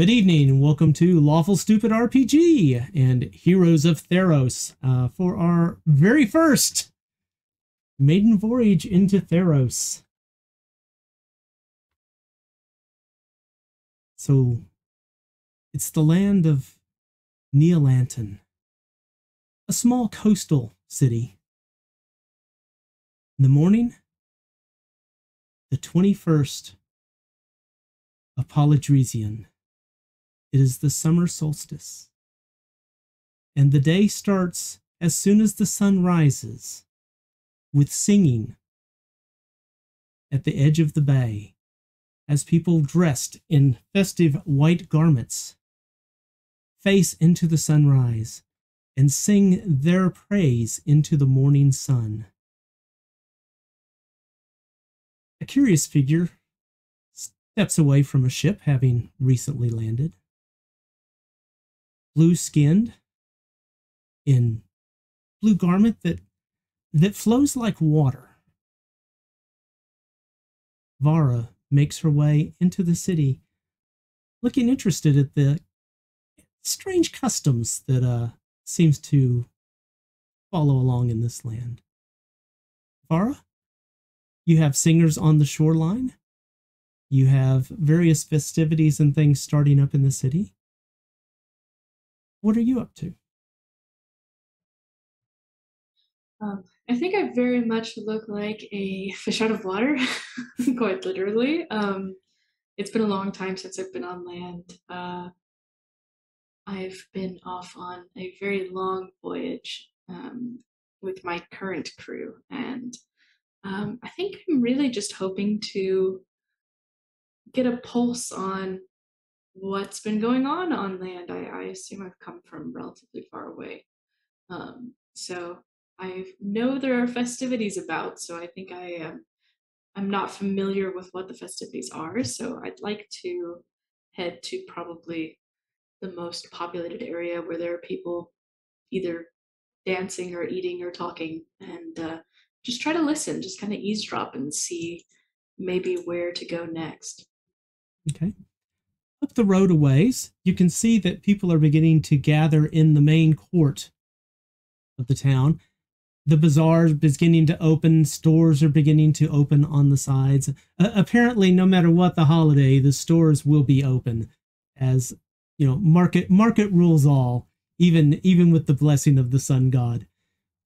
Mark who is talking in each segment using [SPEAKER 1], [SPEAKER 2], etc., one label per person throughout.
[SPEAKER 1] Good evening, and welcome to Lawful Stupid RPG and Heroes of Theros uh, for our very first maiden voyage into Theros. So, it's the land of Neolanton, a small coastal city. In the morning, the 21st of Polydresian it is the summer solstice. And the day starts as soon as the sun rises with singing at the edge of the bay as people dressed in festive white garments face into the sunrise and sing their praise into the morning sun. A curious figure steps away from a ship having recently landed blue skinned in blue garment that that flows like water. Vara makes her way into the city, looking interested at the strange customs that uh, seems to follow along in this land. Vara, you have singers on the shoreline. You have various festivities and things starting up in the city. What are you up to?
[SPEAKER 2] Um, I think I very much look like a fish out of water, quite literally. Um, it's been a long time since I've been on land. Uh, I've been off on a very long voyage um, with my current crew, and um, I think I'm really just hoping to get a pulse on what's been going on on land. I, I assume I've come from relatively far away. Um, so I know there are festivities about, so I think I am I'm not familiar with what the festivities are, so I'd like to head to probably the most populated area where there are people either dancing or eating or talking and uh, just try to listen, just kind of eavesdrop and see maybe where to go next.
[SPEAKER 1] Okay. Up the road a ways, you can see that people are beginning to gather in the main court of the town. The bazaar is beginning to open, stores are beginning to open on the sides. Uh, apparently, no matter what the holiday, the stores will be open as you know, market market rules all, even even with the blessing of the sun god.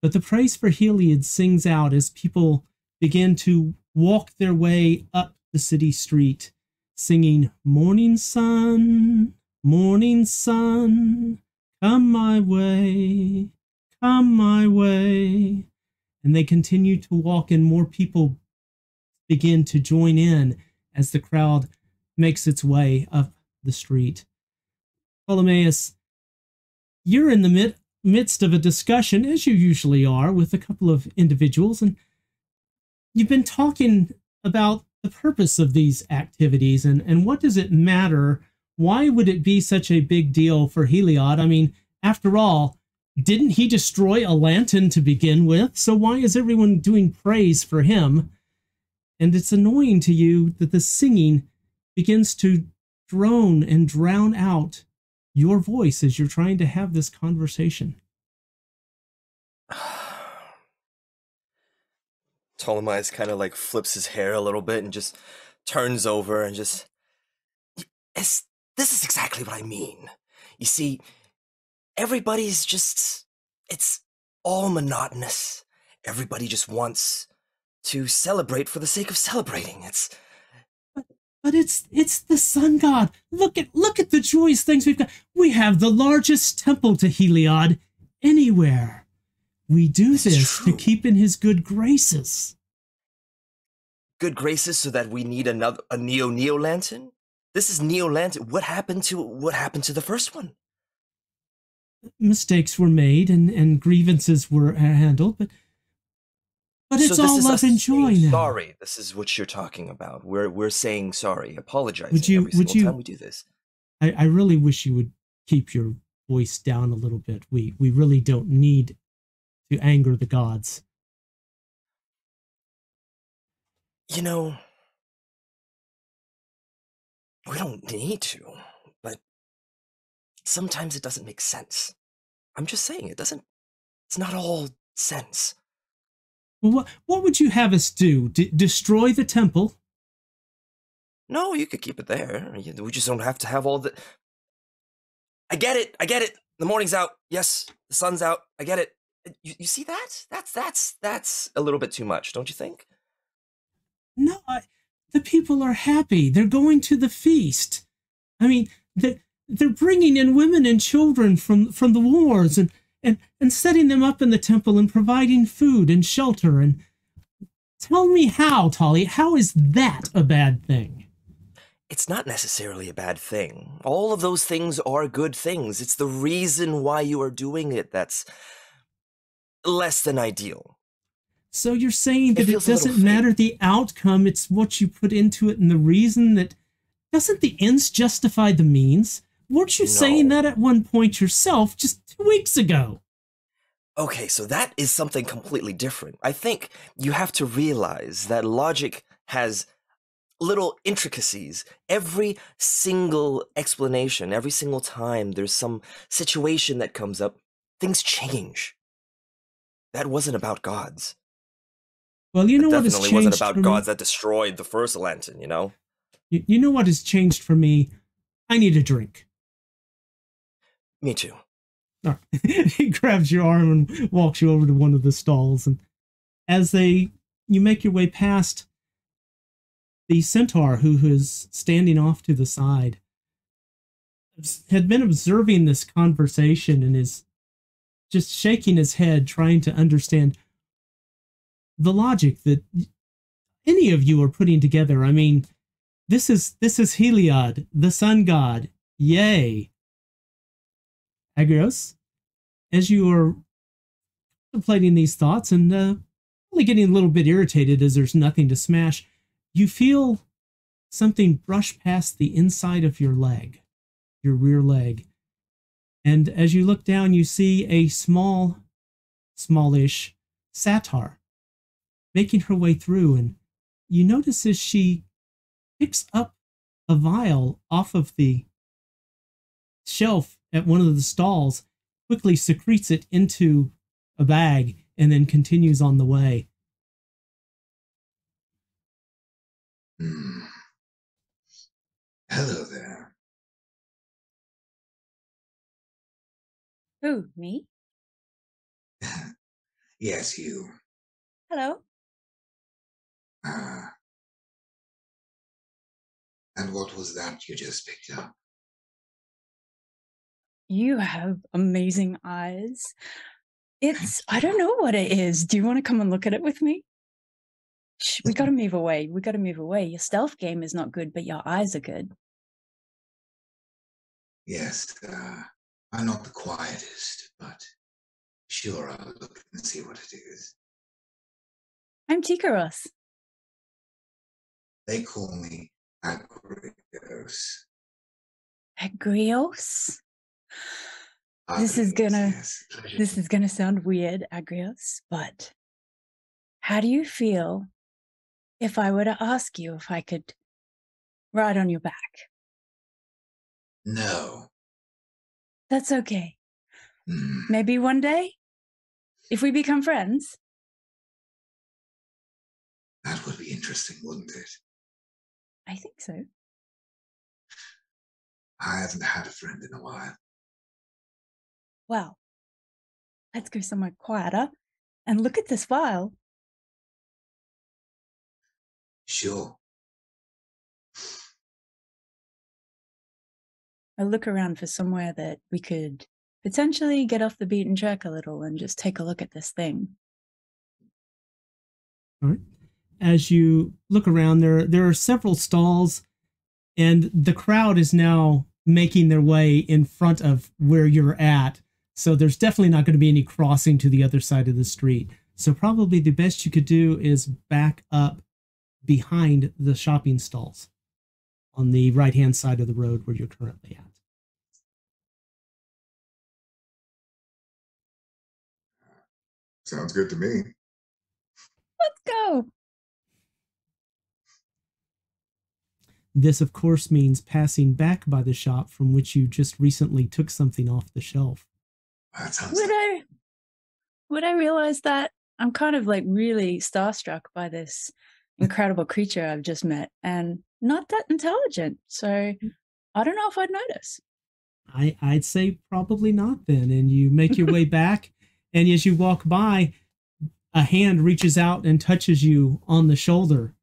[SPEAKER 1] But the praise for Heliod sings out as people begin to walk their way up the city street singing, Morning sun, morning sun, come my way, come my way. And they continue to walk, and more people begin to join in as the crowd makes its way up the street. Ptolemaeus, you're in the mid- midst of a discussion, as you usually are, with a couple of individuals, and you've been talking about the purpose of these activities and, and what does it matter? Why would it be such a big deal for Heliod? I mean, after all, didn't he destroy a lantern to begin with? So why is everyone doing praise for him? And it's annoying to you that the singing begins to drone and drown out your voice as you're trying to have this conversation.
[SPEAKER 3] Ptolemy kind of like flips his hair a little bit and just turns over and just. It's, this is exactly what I mean. You see, everybody's just. It's all monotonous. Everybody just wants to celebrate for the sake of celebrating. It's.
[SPEAKER 1] But, but it's it's the sun god. Look at look at the joyous things we've got. We have the largest temple to Heliod anywhere. We do this, this to keep in his good graces.
[SPEAKER 3] Good graces so that we need another a Neo Neo Lantern? This is Neo Lantern. What happened to what happened to the first one?
[SPEAKER 1] Mistakes were made and, and grievances were handled, but but it's so all love and joy now.
[SPEAKER 3] Sorry, this is what you're talking about. We're we're saying sorry, apologizing would you, every would you, time we do this.
[SPEAKER 1] I, I really wish you would keep your voice down a little bit. We we really don't need to anger the gods.
[SPEAKER 3] You know, we don't need to, but sometimes it doesn't make sense. I'm just saying it doesn't. It's not all sense.
[SPEAKER 1] What what would you have us do? D- destroy the temple?
[SPEAKER 3] No, you could keep it there. We just don't have to have all the. I get it. I get it. The morning's out. Yes, the sun's out. I get it. Uh, you, you see that? That's that's that's a little bit too much, don't you think?
[SPEAKER 1] No, I, the people are happy. They're going to the feast. I mean, they're, they're bringing in women and children from from the wars and and and setting them up in the temple and providing food and shelter and tell me how, Tolly, how is that a bad thing?
[SPEAKER 3] It's not necessarily a bad thing. All of those things are good things. It's the reason why you are doing it that's less than ideal.
[SPEAKER 1] So you're saying that
[SPEAKER 3] It
[SPEAKER 1] it,
[SPEAKER 3] feels a little
[SPEAKER 1] doesn't matter the outcome, it's what you put into it and the reason that doesn't the ends justify the means? Weren't you saying that at one point yourself just two weeks ago?
[SPEAKER 3] Okay, so that is something completely different. I think you have to realize that logic has little intricacies. Every single explanation, every single time there's some situation that comes up, things change. That wasn't about gods.
[SPEAKER 1] Well, you know
[SPEAKER 3] that
[SPEAKER 1] what has
[SPEAKER 3] definitely
[SPEAKER 1] changed
[SPEAKER 3] wasn't about gods
[SPEAKER 1] me?
[SPEAKER 3] that destroyed the first lantern, you know?
[SPEAKER 1] You, you know what has changed for me? I need a drink.
[SPEAKER 3] Me too.
[SPEAKER 1] Right. he grabs your arm and walks you over to one of the stalls, and as they you make your way past the centaur who is standing off to the side had been observing this conversation and is just shaking his head trying to understand the logic that any of you are putting together. I mean this is this is heliod the sun god. Yay. Agrios as you are contemplating these thoughts and uh, only getting a little bit irritated as there's nothing to smash you feel something brush past the inside of your leg your rear leg. And as you look down, you see a small, smallish satyr making her way through. And you notice as she picks up a vial off of the shelf at one of the stalls, quickly secretes it into a bag, and then continues on the way.
[SPEAKER 4] Hmm. Hello there.
[SPEAKER 5] Who, me?
[SPEAKER 4] yes, you.
[SPEAKER 5] Hello.
[SPEAKER 4] Uh, and what was that you just picked up?
[SPEAKER 5] You have amazing eyes. It's, I don't know what it is. Do you want to come and look at it with me? Shh, we got to move away. We got to move away. Your stealth game is not good, but your eyes are good.
[SPEAKER 4] Yes, uh, I'm not the quietest, but sure, I'll look and see what it is.
[SPEAKER 5] I'm Tikaros.
[SPEAKER 4] They call me Agrios.
[SPEAKER 5] Agrios. This is gonna-
[SPEAKER 4] Yes.
[SPEAKER 5] This is going to sound weird, Agrios, but how do you feel if I were to ask you if I could ride on your back?
[SPEAKER 4] No.
[SPEAKER 5] That's okay.
[SPEAKER 4] Hmm.
[SPEAKER 5] Maybe one day, if we become friends.
[SPEAKER 4] That would be interesting, wouldn't it?
[SPEAKER 5] I think so.
[SPEAKER 4] I haven't had a friend in a while.
[SPEAKER 5] Well, let's go somewhere quieter and look at this file.
[SPEAKER 4] Sure.
[SPEAKER 5] I look around for somewhere that we could potentially get off the beaten track a little and just take a look at this thing. All right.
[SPEAKER 1] As you look around, there there are several stalls, and the crowd is now making their way in front of where you're at. So there's definitely not going to be any crossing to the other side of the street. So probably the best you could do is back up behind the shopping stalls on the right hand side of the road where you're currently at.
[SPEAKER 4] Sounds good to me.
[SPEAKER 5] Let's go.
[SPEAKER 1] This, of course, means passing back by the shop from which you just recently took something off the shelf.
[SPEAKER 4] That sounds
[SPEAKER 5] Would I would I realize that I'm kind of like really starstruck by this incredible creature I've just met and not that intelligent. So mm. I don't know if I'd notice.
[SPEAKER 1] I, I'd say probably not then. And you make your way back, and as you walk by, a hand reaches out and touches you on the shoulder.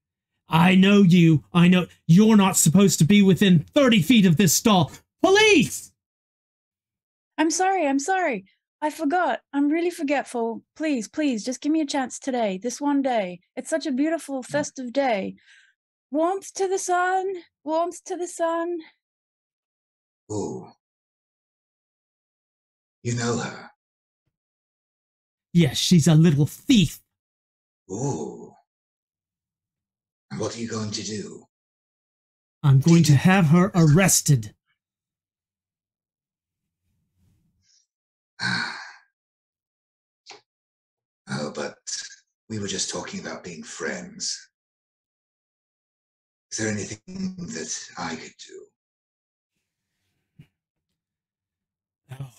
[SPEAKER 1] I know you. I know you're not supposed to be within 30 feet of this stall. Police!
[SPEAKER 5] I'm sorry, I'm sorry. I forgot. I'm really forgetful. Please, please, just give me a chance today, this one day. It's such a beautiful, mm. festive day. Warmth to the sun, warmth to the sun.
[SPEAKER 4] Ooh. You know her.
[SPEAKER 1] Yes, she's a little thief.
[SPEAKER 4] Ooh. And what are you going to do?
[SPEAKER 1] I'm going to have her arrested.
[SPEAKER 4] oh, but we were just talking about being friends. Is there anything that I could do?
[SPEAKER 1] Oh.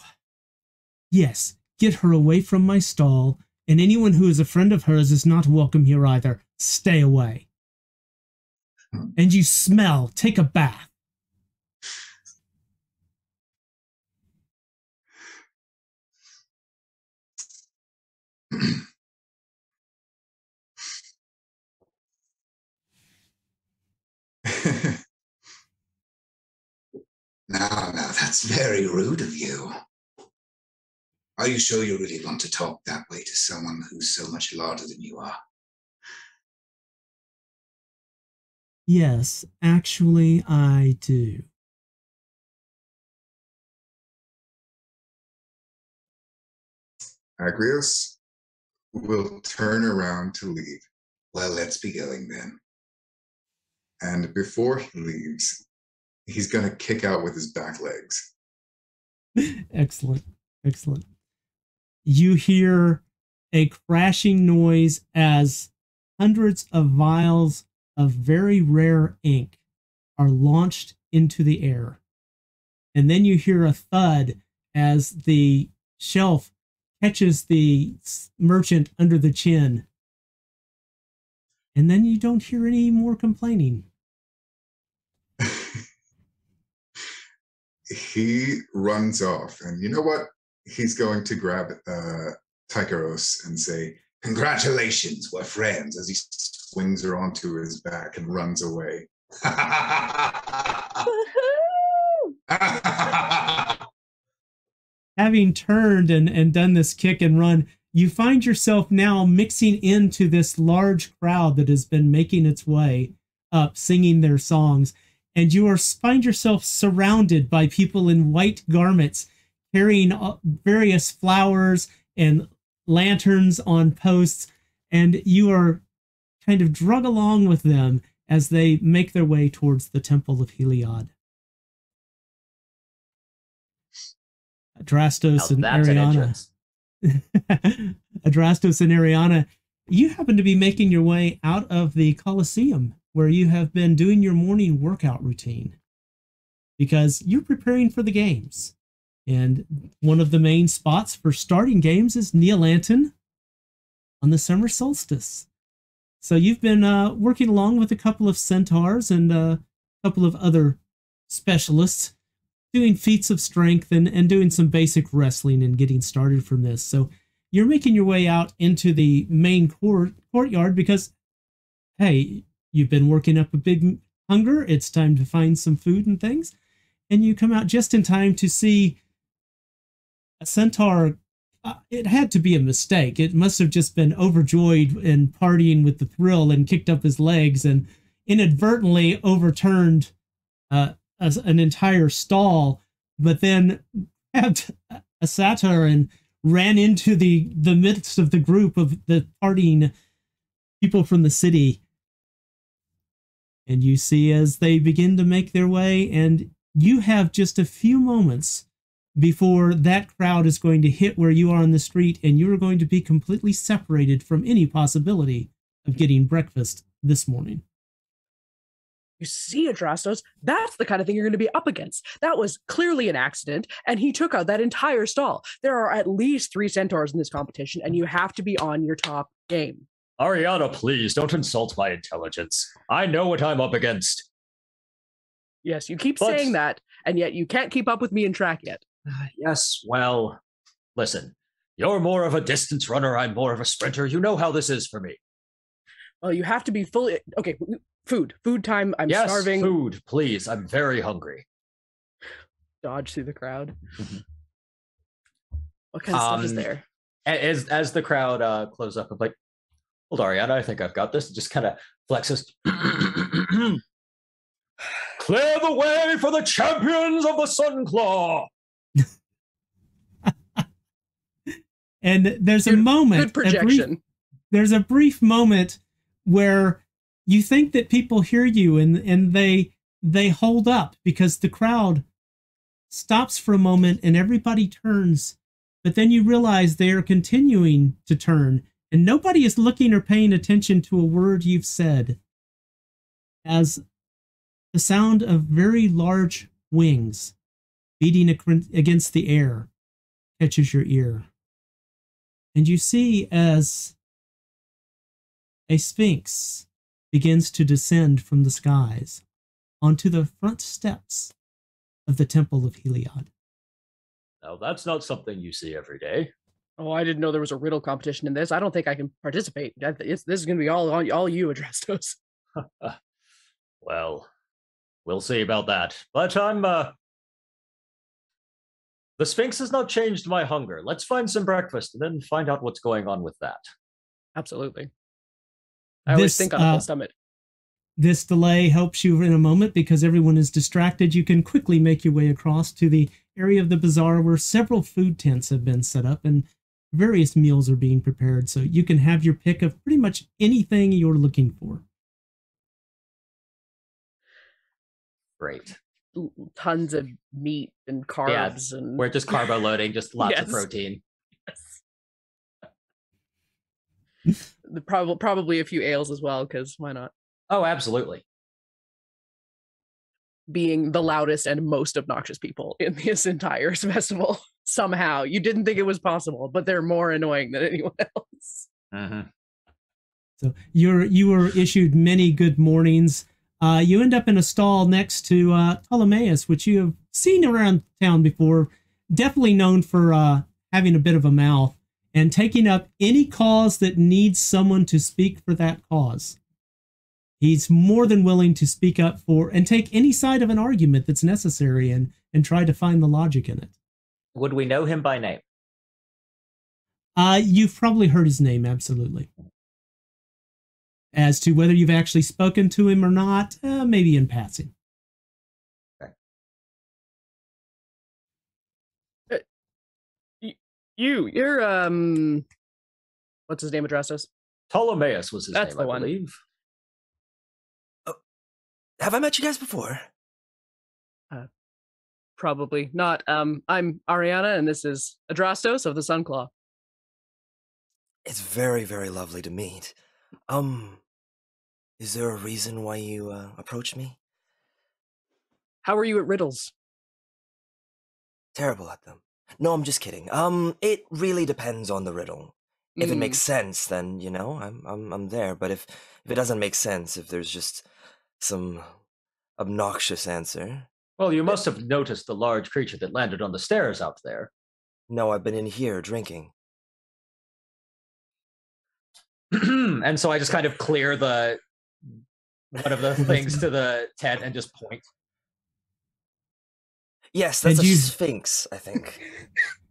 [SPEAKER 1] Yes, get her away from my stall, and anyone who is a friend of hers is not welcome here either. Stay away. Hmm. And you smell. Take a bath.
[SPEAKER 4] now, now, that's very rude of you. Are you sure you really want to talk that way to someone who's so much larger than you are?
[SPEAKER 1] Yes, actually, I do.
[SPEAKER 6] Agrios will turn around to leave.
[SPEAKER 4] Well, let's be going then.
[SPEAKER 6] And before he leaves, he's going to kick out with his back legs.
[SPEAKER 1] excellent. Excellent. You hear a crashing noise as hundreds of vials of very rare ink are launched into the air. And then you hear a thud as the shelf catches the merchant under the chin. And then you don't hear any more complaining.
[SPEAKER 6] He runs off, and you know what? He's going to grab uh, Tycheros and say,
[SPEAKER 4] Congratulations, we're friends,
[SPEAKER 6] as he swings her onto his back and runs away.
[SPEAKER 1] Having turned and, and done this kick and run, you find yourself now mixing into this large crowd that has been making its way up, singing their songs. And you are find yourself surrounded by people in white garments carrying uh, various flowers and lanterns on posts. And you are kind of drug along with them as they make their way towards the Temple of Heliod. Adrastos and
[SPEAKER 3] that's an
[SPEAKER 1] Ariana. Adrastos and Ariana, you happen to be making your way out of the Colosseum where you have been doing your morning workout routine because you're preparing for the games. And one of the main spots for starting games is Neolanton on the summer solstice. So you've been uh, working along with a couple of centaurs and a couple of other specialists doing feats of strength and, and doing some basic wrestling and getting started from this. So you're making your way out into the main court courtyard because hey, you've been working up a big hunger. It's time to find some food and things. And you come out just in time to see a centaur. Uh, it had to be a mistake. It must have just been overjoyed and partying with the thrill and kicked up his legs and inadvertently overturned uh, a, an entire stall, but then grabbed a satyr and ran into the the midst of the group of the partying people from the city. And you see as they begin to make their way, and you have just a few moments before that crowd is going to hit where you are on the street, and you're going to be completely separated from any possibility of getting breakfast this morning.
[SPEAKER 7] You see, Adrastos, that's the kind of thing you're going to be up against. That was clearly an accident, and he took out that entire stall. There are at least three centaurs in this competition, and you have to be on your top game.
[SPEAKER 8] Ariana, please don't insult my intelligence. I know what I'm up against.
[SPEAKER 7] Yes, you keep
[SPEAKER 8] But-
[SPEAKER 7] saying that, and yet you can't keep up with me in track yet.
[SPEAKER 8] Yes, well, listen. You're more of a distance runner, I'm more of a sprinter. You know how this is for me.
[SPEAKER 7] Well, you have to be fully okay. Food, food time. I'm
[SPEAKER 8] yes,
[SPEAKER 7] starving.
[SPEAKER 8] food, please. I'm very hungry.
[SPEAKER 7] Dodge through the crowd.
[SPEAKER 8] Mhm.
[SPEAKER 7] What kind of stuff is
[SPEAKER 8] Um,
[SPEAKER 7] there?
[SPEAKER 8] As as the crowd uh, close up, I'm like, "Hold, Ariana, I think I've got this." Just kind of flexes. Clear the way for the champions of the Sunclaw.
[SPEAKER 1] And there's a moment,
[SPEAKER 7] Good
[SPEAKER 1] a brief-
[SPEAKER 7] projection.
[SPEAKER 1] there's a brief moment where you think that people hear you and and they they hold up because the crowd stops for a moment and everybody turns but then you realize they are continuing to turn and nobody is looking or paying attention to a word you've said as the sound of very large wings beating against the air catches your ear and you see as a sphinx begins to descend from the skies onto the front steps of the temple of Heliod.
[SPEAKER 8] Now that's not something you see every day.
[SPEAKER 7] Oh, I didn't know there was a riddle competition in this. I don't think I can participate. It's, this is going to be all all, all you, Adrastos.
[SPEAKER 8] Well, we'll see about that. But I'm uh the Sphinx has not changed my hunger. Let's find some breakfast and then find out what's going on with that.
[SPEAKER 7] Absolutely. I always
[SPEAKER 1] This,
[SPEAKER 7] think on a
[SPEAKER 1] uh,
[SPEAKER 7] full stomach.
[SPEAKER 1] This delay helps you in a moment because everyone is distracted. You can quickly make your way across to the area of the bazaar where several food tents have been set up and various meals are being prepared. So you can have your pick of pretty much anything you're looking for.
[SPEAKER 8] Great.
[SPEAKER 7] Tons of meat and carbs and
[SPEAKER 8] We're just carbo loading, just lots of
[SPEAKER 7] Yes.
[SPEAKER 8] protein.
[SPEAKER 7] the prob- probably a few ales as well, because why not?
[SPEAKER 8] Oh, absolutely.
[SPEAKER 7] Being the loudest and most obnoxious people in this entire festival. Somehow, you didn't think it was possible, but they're more annoying than anyone else.
[SPEAKER 8] Mm-hmm.
[SPEAKER 1] So you're you were issued many good mornings. Uh, you end up in a stall next to uh, Ptolemaeus, which you have seen around town before. Definitely known for uh, having a bit of a mouth and taking up any cause that needs someone to speak for that cause. He's more than willing to speak up for and take any side of an argument that's necessary and and try to find the logic in it.
[SPEAKER 8] Would we know him by name?
[SPEAKER 1] Uh, you've probably heard his name, absolutely. As to whether you've actually spoken to him or not, uh, maybe in passing.
[SPEAKER 7] You, you're um, what's his name? Adrastos.
[SPEAKER 8] Ptolemaeus was his
[SPEAKER 7] That's
[SPEAKER 8] name,
[SPEAKER 7] the
[SPEAKER 8] I
[SPEAKER 7] one.
[SPEAKER 8] believe.
[SPEAKER 3] Have I met you guys before?
[SPEAKER 7] Probably not. Um, I'm Ariana, and this is Adrastos of the Sunclaw.
[SPEAKER 3] It's very, very lovely to meet. Um, is there a reason why you uh, approached me?
[SPEAKER 7] How are you at riddles?
[SPEAKER 3] Terrible at them. No, I'm just kidding. Um, it really depends on the riddle. If it
[SPEAKER 7] Mm,
[SPEAKER 3] makes sense, then you know I'm I'm I'm there. But if if it doesn't make sense, if there's just some obnoxious answer,
[SPEAKER 8] Well, you must have noticed the large creature that landed on the stairs out there.
[SPEAKER 3] no, I've been in here drinking.
[SPEAKER 8] and so I just kind of clear the one of the things to the tent and just point.
[SPEAKER 3] Yes, that's
[SPEAKER 1] And
[SPEAKER 3] a
[SPEAKER 1] you-
[SPEAKER 3] sphinx. I think.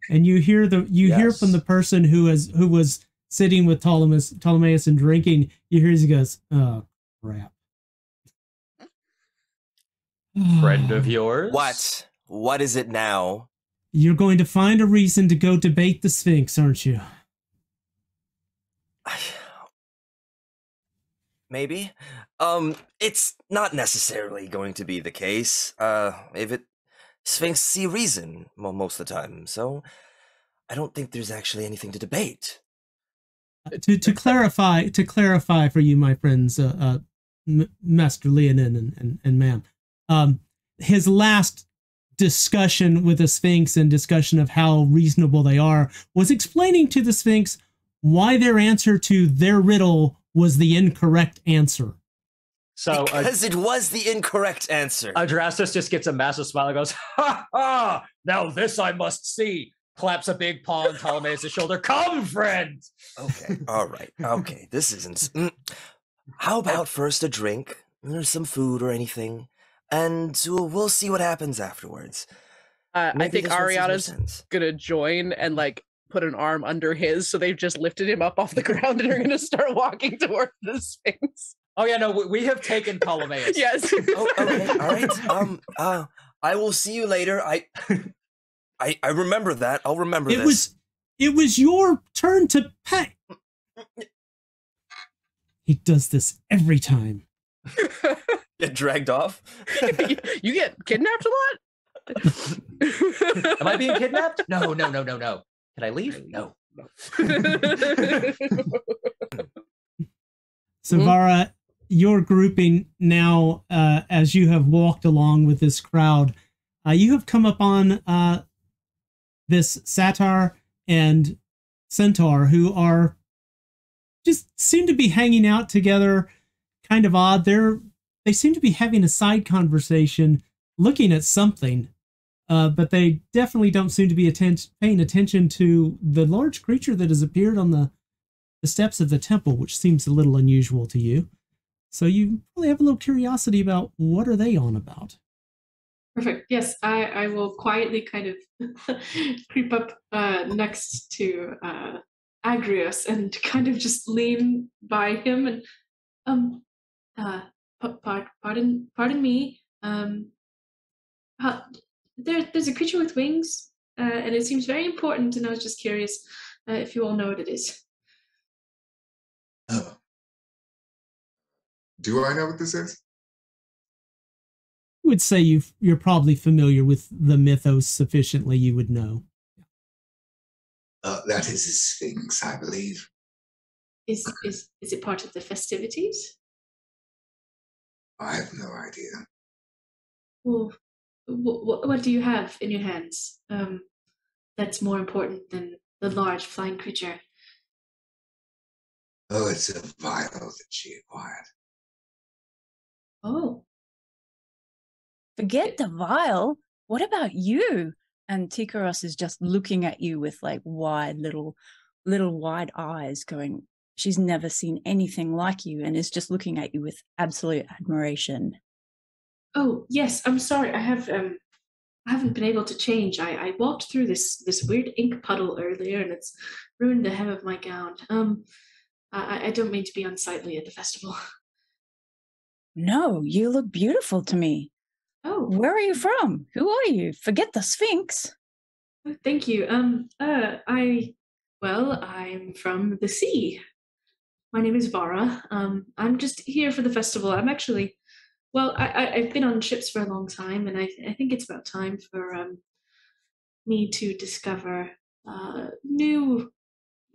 [SPEAKER 1] And you hear the you hear from the person who has who was sitting with Ptolemus Ptolemaeus and drinking. You hear he goes, "Oh crap."
[SPEAKER 8] Friend of yours?
[SPEAKER 3] what? What is it now?
[SPEAKER 1] You're going to find a reason to go debate the Sphinx, aren't you?
[SPEAKER 3] Maybe. Um, it's not necessarily going to be the case. Uh, if it Sphinx see reason mo- most of the time, so I don't think there's actually anything to debate.
[SPEAKER 1] to to clarify to clarify for you, my friends, uh, uh, M- Master Leonin and, and, and ma'am. Um, his last discussion with the Sphinx and discussion of how reasonable they are was explaining to the Sphinx why their answer to their riddle was the incorrect answer.
[SPEAKER 8] So uh,
[SPEAKER 3] Because it was the incorrect answer.
[SPEAKER 8] Adrastos just gets a massive smile and goes, Ha ha! Now this I must see. Claps a big paw on Ptolemaeus' shoulder. Come, friend!
[SPEAKER 3] Okay, all right. Okay, this isn't. Mm. How about first a drink, or some food, or anything, and we'll, we'll see what happens afterwards.
[SPEAKER 7] Uh, I think
[SPEAKER 3] this makes more
[SPEAKER 7] Ariana's gonna join and like put an arm under his, so they've just lifted him up off the ground and are gonna start walking towards the Sphinx.
[SPEAKER 8] Oh, yeah, no, we, we have taken Ptolemaeus.
[SPEAKER 7] Yes.
[SPEAKER 3] Oh, okay, all right. Um, uh, I will see you later. I, I, I remember that. I'll remember
[SPEAKER 1] It
[SPEAKER 3] this.
[SPEAKER 1] was it was your turn to pay. He does this every time.
[SPEAKER 3] Get dragged off.
[SPEAKER 7] you get kidnapped a lot?
[SPEAKER 8] Am I being kidnapped? No, no, no, no, no. Can I leave? No.
[SPEAKER 1] Savara, your grouping now, uh, as you have walked along with this crowd, uh, you have come upon uh, this satyr and centaur who are just seem to be hanging out together, kind of odd. They're they seem to be having a side conversation, looking at something, uh, but they definitely don't seem to be atten- paying attention to the large creature that has appeared on the the steps of the temple, which seems a little unusual to you. So you probably have a little curiosity about what are they on about.
[SPEAKER 2] Perfect. Yes, I, I will quietly kind of creep up uh, next to uh, Agrios and kind of just lean by him and um uh pardon pardon me um uh, there there's a creature with wings uh, and it seems very important and I was just curious uh, if you all know what it is.
[SPEAKER 4] Oh,
[SPEAKER 6] Do I know what this is?
[SPEAKER 1] I would say you you're probably familiar with the mythos sufficiently you would know.
[SPEAKER 4] uh, that is a sphinx, I believe.
[SPEAKER 2] Is is is it part of the festivities?
[SPEAKER 4] I have no idea.
[SPEAKER 2] Well, what, what do you have in your hands um, that's more important than the large flying creature?
[SPEAKER 4] Oh, it's a vial that she acquired.
[SPEAKER 2] Oh,
[SPEAKER 5] Forget the vial. What about you? And Tikaros is just looking at you with like wide little, little wide eyes, going, She's never seen anything like you, and is just looking at you with absolute admiration.
[SPEAKER 2] oh yes. I'm sorry. I have um, I haven't been able to change. I, I walked through this this weird ink puddle earlier, and it's ruined the hem of my gown. Um, I, I don't mean to be unsightly at the festival.
[SPEAKER 5] No, you look beautiful to me.
[SPEAKER 2] Oh,
[SPEAKER 5] Where are you from? Who are you? Forget the Sphinx.
[SPEAKER 2] Thank you. Um, uh, I, well, I'm from the sea. My name is Vara. Um, I'm just here for the festival. I'm actually, well, I, I've been on ships for a long time, and I, I think it's about time for um, me to discover uh, new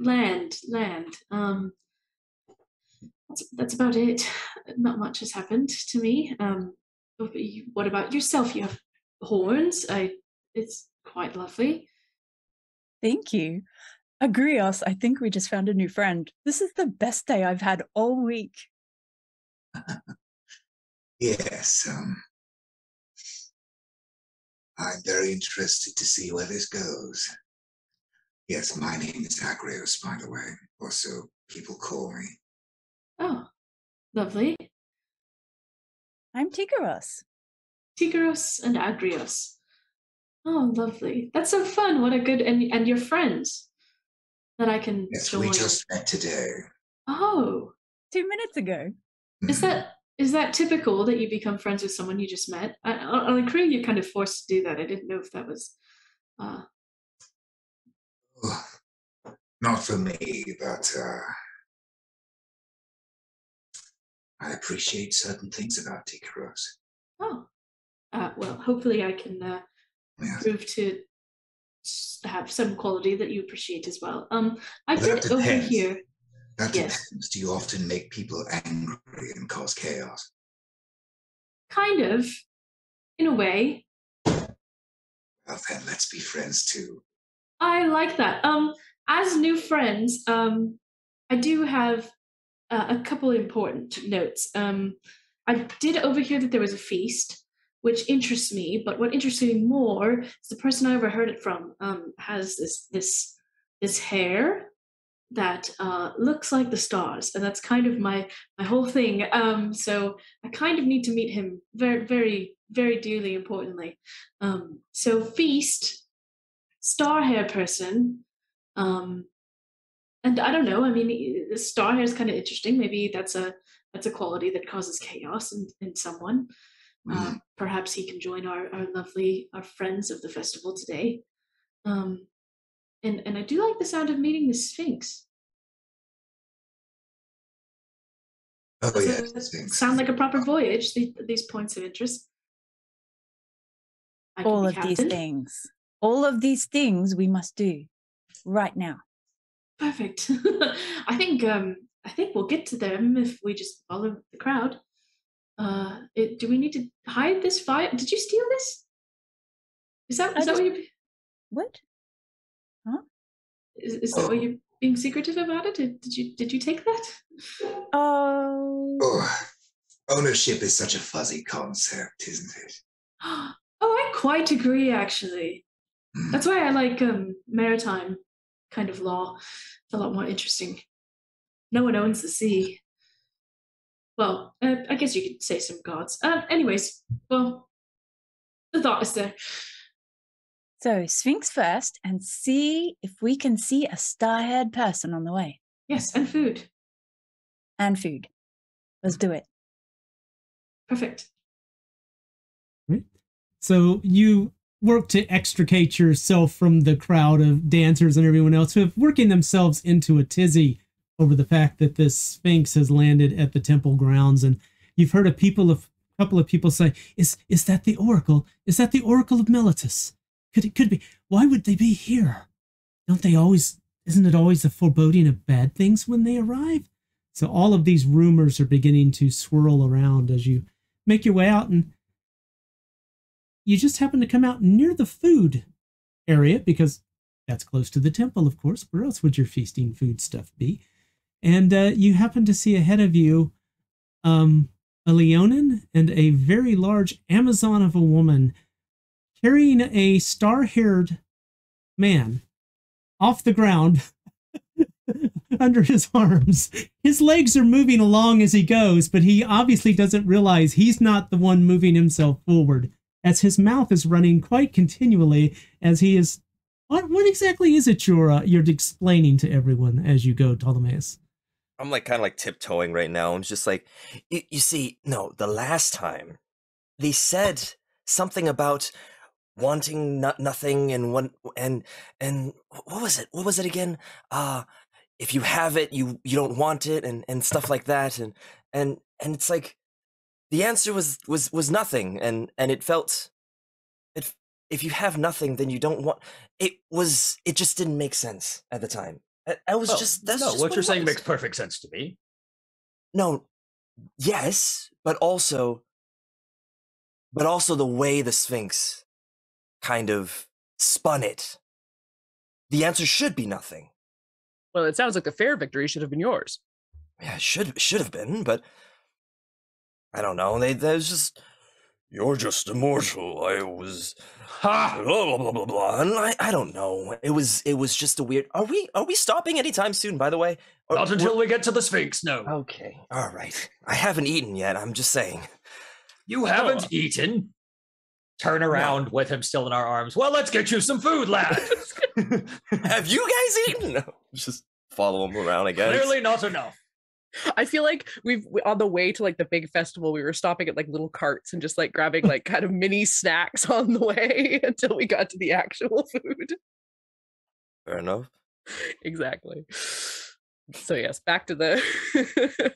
[SPEAKER 2] land. Land. Um, that's that's about it. Not much has happened to me. Um, what about what about yourself? You have horns. I. It's quite lovely.
[SPEAKER 5] Thank you. Agrios, I think we just found a new friend. This is the best day I've had all week.
[SPEAKER 4] Yes, um, I'm very interested to see where this goes. Yes, my name is Agrios, by the way, or so people call me.
[SPEAKER 2] Oh, lovely.
[SPEAKER 5] I'm Tikaros.
[SPEAKER 2] Tigros and Agrios. Oh, lovely. That's so fun. What a good and and your friends that I can
[SPEAKER 4] Yes,
[SPEAKER 2] join.
[SPEAKER 4] we just met today.
[SPEAKER 2] Oh,
[SPEAKER 5] Two minutes ago.
[SPEAKER 2] is
[SPEAKER 4] Mhm.
[SPEAKER 2] that is that typical that you become friends with someone you just met? I, on on the crew, you're kind of forced to do that. I didn't know if that was. Uh,
[SPEAKER 4] not for me, but uh, I appreciate certain things about Tikaros.
[SPEAKER 2] oh, uh, well, hopefully I can uh,
[SPEAKER 4] Yeah.
[SPEAKER 2] prove to s- have some quality that you appreciate as well. Um, I did
[SPEAKER 4] depends.
[SPEAKER 2] overhear.
[SPEAKER 4] That
[SPEAKER 2] Yes.
[SPEAKER 4] depends. Do you often make people angry and cause chaos?
[SPEAKER 2] Kind of, in a way.
[SPEAKER 4] Well, then let's be friends too.
[SPEAKER 2] I like that. Um, as new friends, um, I do have uh, a couple important notes. Um, I did overhear that there was a feast, which interests me. But what interests me more is the person I overheard it from um, has this this this hair that uh, looks like the stars, and that's kind of my my whole thing. Um, so I kind of need to meet him very very very dearly importantly. Um, so feast star hair person. Um, and I don't know. I mean, star hair is kind of interesting. Maybe that's a that's a quality that causes chaos in, in someone. Uh, perhaps he can join our, our lovely our friends of the festival today. Um, and and I do like the sound of meeting the Sphinx.
[SPEAKER 4] Oh
[SPEAKER 2] Does
[SPEAKER 4] yes,
[SPEAKER 2] it
[SPEAKER 4] Sphinx.
[SPEAKER 2] sound like a proper voyage? These, these points of interest. I
[SPEAKER 5] All
[SPEAKER 2] be
[SPEAKER 5] of these things. All of these things we must do right now.
[SPEAKER 2] Perfect. I think um I think we'll get to them if we just follow the crowd. Uh it, do we need to hide this file? Did you steal this? Is that
[SPEAKER 5] I
[SPEAKER 2] that what you
[SPEAKER 5] What?
[SPEAKER 2] is, is that what you're being secretive about it? Did, did you did you take that?
[SPEAKER 5] Oh,
[SPEAKER 4] Oh, ownership is such a fuzzy concept, isn't it?
[SPEAKER 2] Oh, I quite agree actually.
[SPEAKER 4] Hmm.
[SPEAKER 2] That's why I like um maritime kind of law. It's a lot more interesting. No one owns the sea. Well, uh, I guess you could say some gods. Uh, anyways, well, the thought is there.
[SPEAKER 5] so Sphinx first and see if we can see a star haired person on the way
[SPEAKER 2] Yes, and food.
[SPEAKER 5] and food. Let's do it.
[SPEAKER 2] Perfect. Right.
[SPEAKER 1] So you work to extricate yourself from the crowd of dancers and everyone else who have working themselves into a tizzy over the fact that this sphinx has landed at the temple grounds. And you've heard a people of couple of people say is is that the oracle? Is that the oracle of Meletis could it could be why would they be here? Don't they always isn't it always a foreboding of bad things when they arrive? So all of these rumors are beginning to swirl around as you make your way out. And you just happen to come out near the food area because that's close to the temple, of course. Where else would your feasting food stuff be? And uh, you happen to see ahead of you um, a Leonin and a very large Amazon of a woman carrying a star haired man off the ground under his arms. His legs are moving along as he goes, but he obviously doesn't realize he's not the one moving himself forward as his mouth is running quite continually as he is what what exactly is it you're uh, you're explaining to everyone as you go Ptolemaeus
[SPEAKER 3] I'm like kind of like tiptoeing right now. and just like, you, you see, no, the last time they said something about wanting no- nothing and one and and what was it? What was it again? Uh if you have it, you you don't want it, and and stuff like that, and and and it's like the answer was was was nothing, and and it felt it. If you have nothing, then you don't want. It was. It just didn't make sense at the time. I, I was just. That's
[SPEAKER 8] no,
[SPEAKER 3] just
[SPEAKER 8] what you're
[SPEAKER 3] it
[SPEAKER 8] saying makes perfect sense to me.
[SPEAKER 3] No, yes, but also, but also the way the Sphinx kind of spun it. The answer should be nothing.
[SPEAKER 7] Well, it sounds like the fair victory should have been yours.
[SPEAKER 3] Yeah, it should should have been, but I don't know. They there's just you're just immortal. I was
[SPEAKER 8] Ha!
[SPEAKER 3] blah blah blah blah blah. And I, I don't know. It was it was just a weird. Are we are we stopping anytime soon? By the way, Or-
[SPEAKER 8] Not until we get to the Sphinx, no.
[SPEAKER 3] Okay, all right. I haven't eaten yet. I'm just saying.
[SPEAKER 8] You haven't
[SPEAKER 3] Oh.
[SPEAKER 8] eaten. Turn around with him still in our arms. Well, let's get you some food, lad.
[SPEAKER 3] Have you guys eaten? Just follow him around, I guess.
[SPEAKER 8] Clearly not enough.
[SPEAKER 7] I feel like we've we- on the way to like the big festival, we were stopping at like little carts and just like grabbing like kind of mini snacks on the way until we got to the actual food.
[SPEAKER 3] Fair enough.
[SPEAKER 7] exactly. So yes, back to the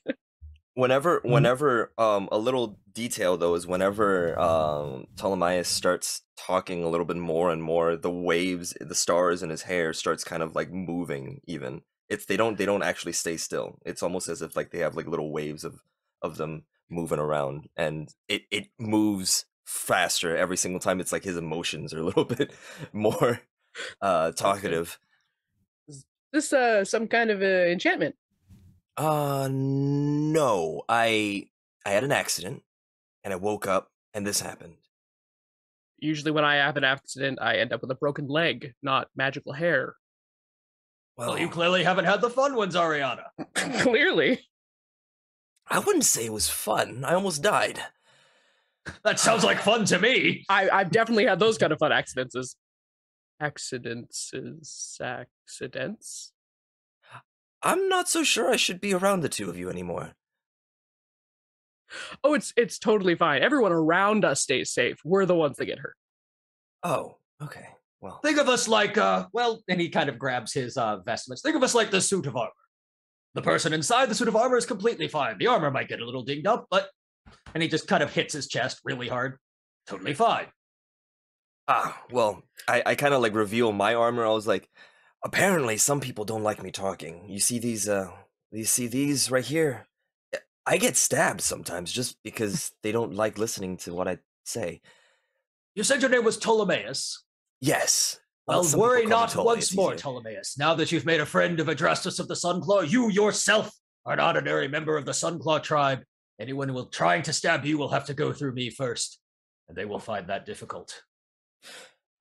[SPEAKER 3] Whenever,
[SPEAKER 1] Mhm.
[SPEAKER 3] whenever, um, a little detail though is whenever um Ptolemaeus starts talking a little bit more and more, the waves, the stars in his hair starts kind of like moving even It's they don't they don't actually stay still. It's almost as if like they have like little waves of of them moving around, and it it moves faster every single time. It's like his emotions are a little bit more uh talkative.
[SPEAKER 7] Is this uh some kind of uh, enchantment.
[SPEAKER 3] Uh no. I I had an accident and I woke up and this happened.
[SPEAKER 7] Usually when I have an accident, I end up with a broken leg, not magical hair.
[SPEAKER 3] Well,
[SPEAKER 8] Well, you clearly haven't had the fun ones, Ariana.
[SPEAKER 7] Clearly.
[SPEAKER 3] I wouldn't say it was fun. I almost died.
[SPEAKER 8] That sounds like fun to me.
[SPEAKER 7] I, I've definitely had those kind of fun accidents. Accidents accidents.
[SPEAKER 3] I'm not so sure I should be around the two of you anymore.
[SPEAKER 7] Oh, it's it's totally fine. Everyone around us stays safe. We're the ones that get hurt.
[SPEAKER 3] Oh, okay. Well,
[SPEAKER 8] Think of us like, uh, well, and he kind of grabs his uh, vestments. Think of us like the suit of armor. The person inside the suit of armor is completely fine. The armor might get a little dinged up, but. And he just kind of hits his chest really hard. Totally fine.
[SPEAKER 3] ah, well, I, I kind of like reveal my armor. I was like, apparently some people don't like me talking. You see these, uh, you see these right here? I get stabbed sometimes just because they don't like listening to what I say.
[SPEAKER 8] You said your name was Ptolemaeus.
[SPEAKER 3] Yes.
[SPEAKER 8] Well,
[SPEAKER 3] some people
[SPEAKER 8] worry not
[SPEAKER 3] Ptolemy,
[SPEAKER 8] once more,
[SPEAKER 3] easier.
[SPEAKER 8] Ptolemaeus. Now that you've made a friend of Adrastos of the Sunclaw, you yourself are an ordinary member of the Sunclaw tribe. Anyone who will trying to stab you will have to go through me first, and they will find that difficult.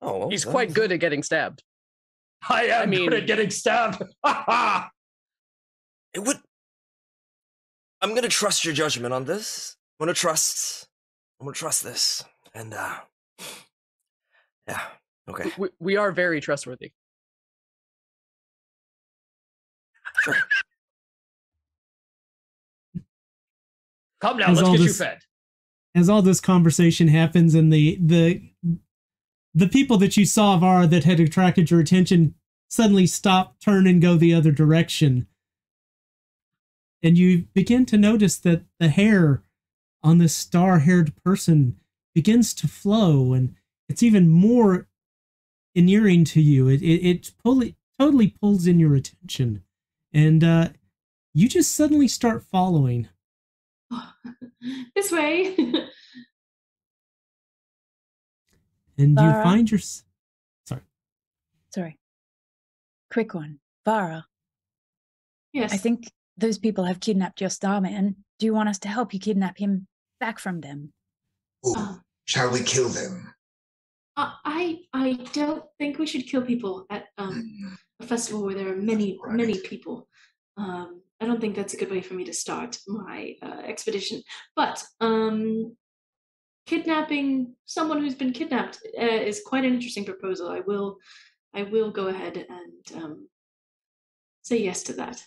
[SPEAKER 3] Oh, well,
[SPEAKER 7] He's quite good at getting stabbed.
[SPEAKER 8] I am
[SPEAKER 7] I mean-
[SPEAKER 8] good at getting stabbed. Ha ha!
[SPEAKER 3] It would. I'm gonna trust your judgment on this. I'm gonna trust. I'm gonna trust this, and uh, yeah, okay.
[SPEAKER 7] We, we are very trustworthy.
[SPEAKER 3] Sure.
[SPEAKER 8] Come now,
[SPEAKER 1] As
[SPEAKER 8] let's
[SPEAKER 1] all
[SPEAKER 8] get you
[SPEAKER 1] this-
[SPEAKER 8] fed.
[SPEAKER 1] as all this conversation happens and the the the people that you saw Vara that had attracted your attention suddenly stop turn and go the other direction and you begin to notice that the hair on this star-haired person begins to flow and it's even more inuring to you it it, it totally totally pulls in your attention and uh you just suddenly start following
[SPEAKER 2] this way.
[SPEAKER 1] and you find your
[SPEAKER 5] Sorry. Sorry. Quick one. Vara,
[SPEAKER 2] yes.
[SPEAKER 5] I think those people have kidnapped your starman. Do you want us to help you kidnap him back from them?
[SPEAKER 4] Ooh, shall we kill them?
[SPEAKER 2] Uh, I I don't think we should kill people at um,
[SPEAKER 4] Hmm,
[SPEAKER 2] a festival where there are many many people. Um, I don't think that's a good way for me to start my uh, expedition. But um, kidnapping someone who's been kidnapped uh, is quite an interesting proposal. I will I will go ahead and um, say yes to that.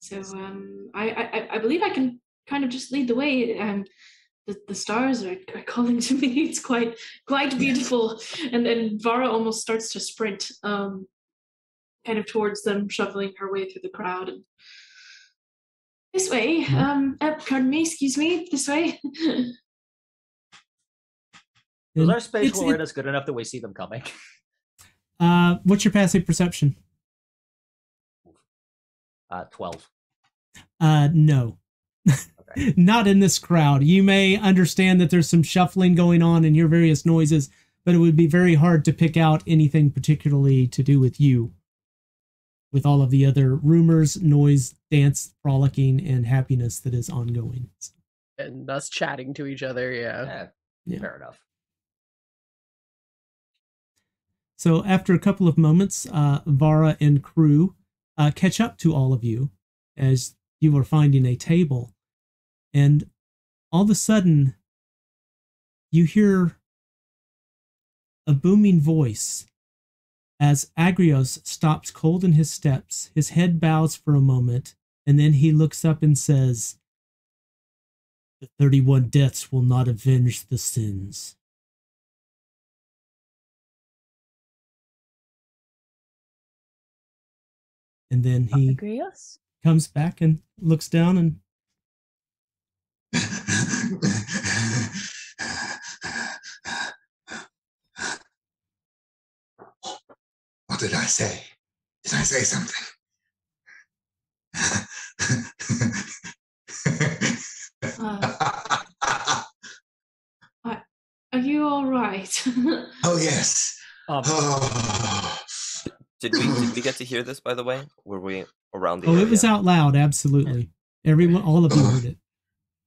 [SPEAKER 2] So um, I, I I believe I can kind of just lead the way. and the, the stars are, are calling to me. It's quite quite beautiful. And then Vara almost starts to sprint, um, kind of towards them, shuffling her way through the crowd. And this way,
[SPEAKER 1] Mhm.
[SPEAKER 2] um, uh, pardon me, excuse me, this way.
[SPEAKER 1] Is
[SPEAKER 8] our spatial
[SPEAKER 1] it's- it-
[SPEAKER 8] awareness good enough that we see them coming?
[SPEAKER 1] Uh, what's your passive perception?
[SPEAKER 8] Uh, 12.
[SPEAKER 1] Uh, no.
[SPEAKER 8] Okay.
[SPEAKER 1] Not in this crowd. You may understand that there's some shuffling going on and hear various noises, but it would be very hard to pick out anything particularly to do with you. With all of the other rumors, noise, dance, frolicking, and happiness that is ongoing.
[SPEAKER 7] And us chatting to each other, yeah.
[SPEAKER 8] Yeah,
[SPEAKER 1] Yeah.
[SPEAKER 8] fair enough.
[SPEAKER 1] So after a couple of moments, uh, Vara and crew uh, catch up to all of you as you are finding a table, and all of a sudden, you hear a booming voice as Agrios stops cold in his steps. His head bows for a moment, and then he looks up and says, "The thirty-one deaths will not avenge the sins." And then he
[SPEAKER 5] Agrios?
[SPEAKER 1] comes back and looks down and
[SPEAKER 4] did I say? Did I say something?
[SPEAKER 2] Are you all right?
[SPEAKER 4] oh yes.
[SPEAKER 8] Um,
[SPEAKER 4] Oh.
[SPEAKER 3] Did we did we get to hear this by the way? Were we around the
[SPEAKER 1] Oh,
[SPEAKER 3] area?
[SPEAKER 1] it was out loud. Absolutely. Everyone, all of you heard it.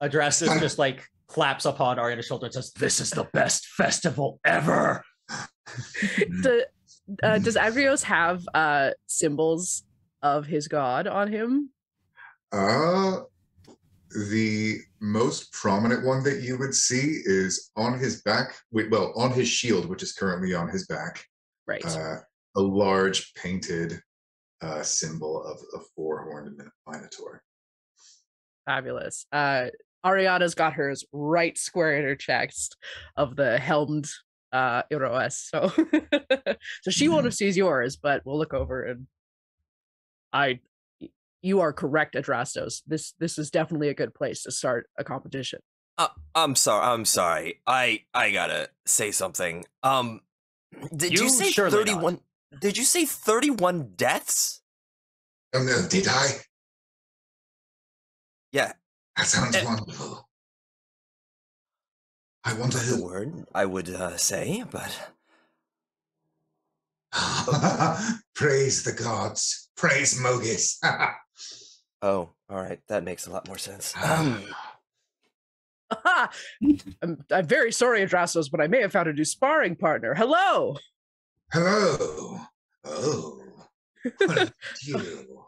[SPEAKER 8] Adrastos just like claps upon Ariana's shoulder and says, "This is the best festival ever."
[SPEAKER 7] Do- uh, does Agrios have uh, symbols of his god on him?
[SPEAKER 6] Uh, the most prominent one that you would see is on his back. Well, on his shield, which is currently on his back,
[SPEAKER 7] Right.
[SPEAKER 6] uh, a large painted uh, symbol of a four-horned minotaur.
[SPEAKER 7] Fabulous. Uh, Ariana's got hers right square in her chest of the helmed uh Iroas. So so she won't have sees yours, but we'll look over and I you are correct, Adrastos. This this is definitely a good place to start a competition.
[SPEAKER 3] Uh, I'm sorry. I'm sorry. I I gotta say something. Um, did you,
[SPEAKER 8] You
[SPEAKER 3] say
[SPEAKER 8] surely
[SPEAKER 3] 31? Did you say 31 deaths?
[SPEAKER 4] No, did I?
[SPEAKER 3] Yeah,
[SPEAKER 4] That sounds
[SPEAKER 3] Eh.
[SPEAKER 4] wonderful. I wonder
[SPEAKER 3] that's the
[SPEAKER 4] who.
[SPEAKER 3] word I would uh, say, but
[SPEAKER 4] Praise the gods. Praise Mogis.
[SPEAKER 3] oh, all right, that makes a lot more sense. Um,
[SPEAKER 7] Aha! I'm, I'm very sorry, Adrastos, but I may have found a new sparring partner. Hello.
[SPEAKER 4] Hello. Oh. You?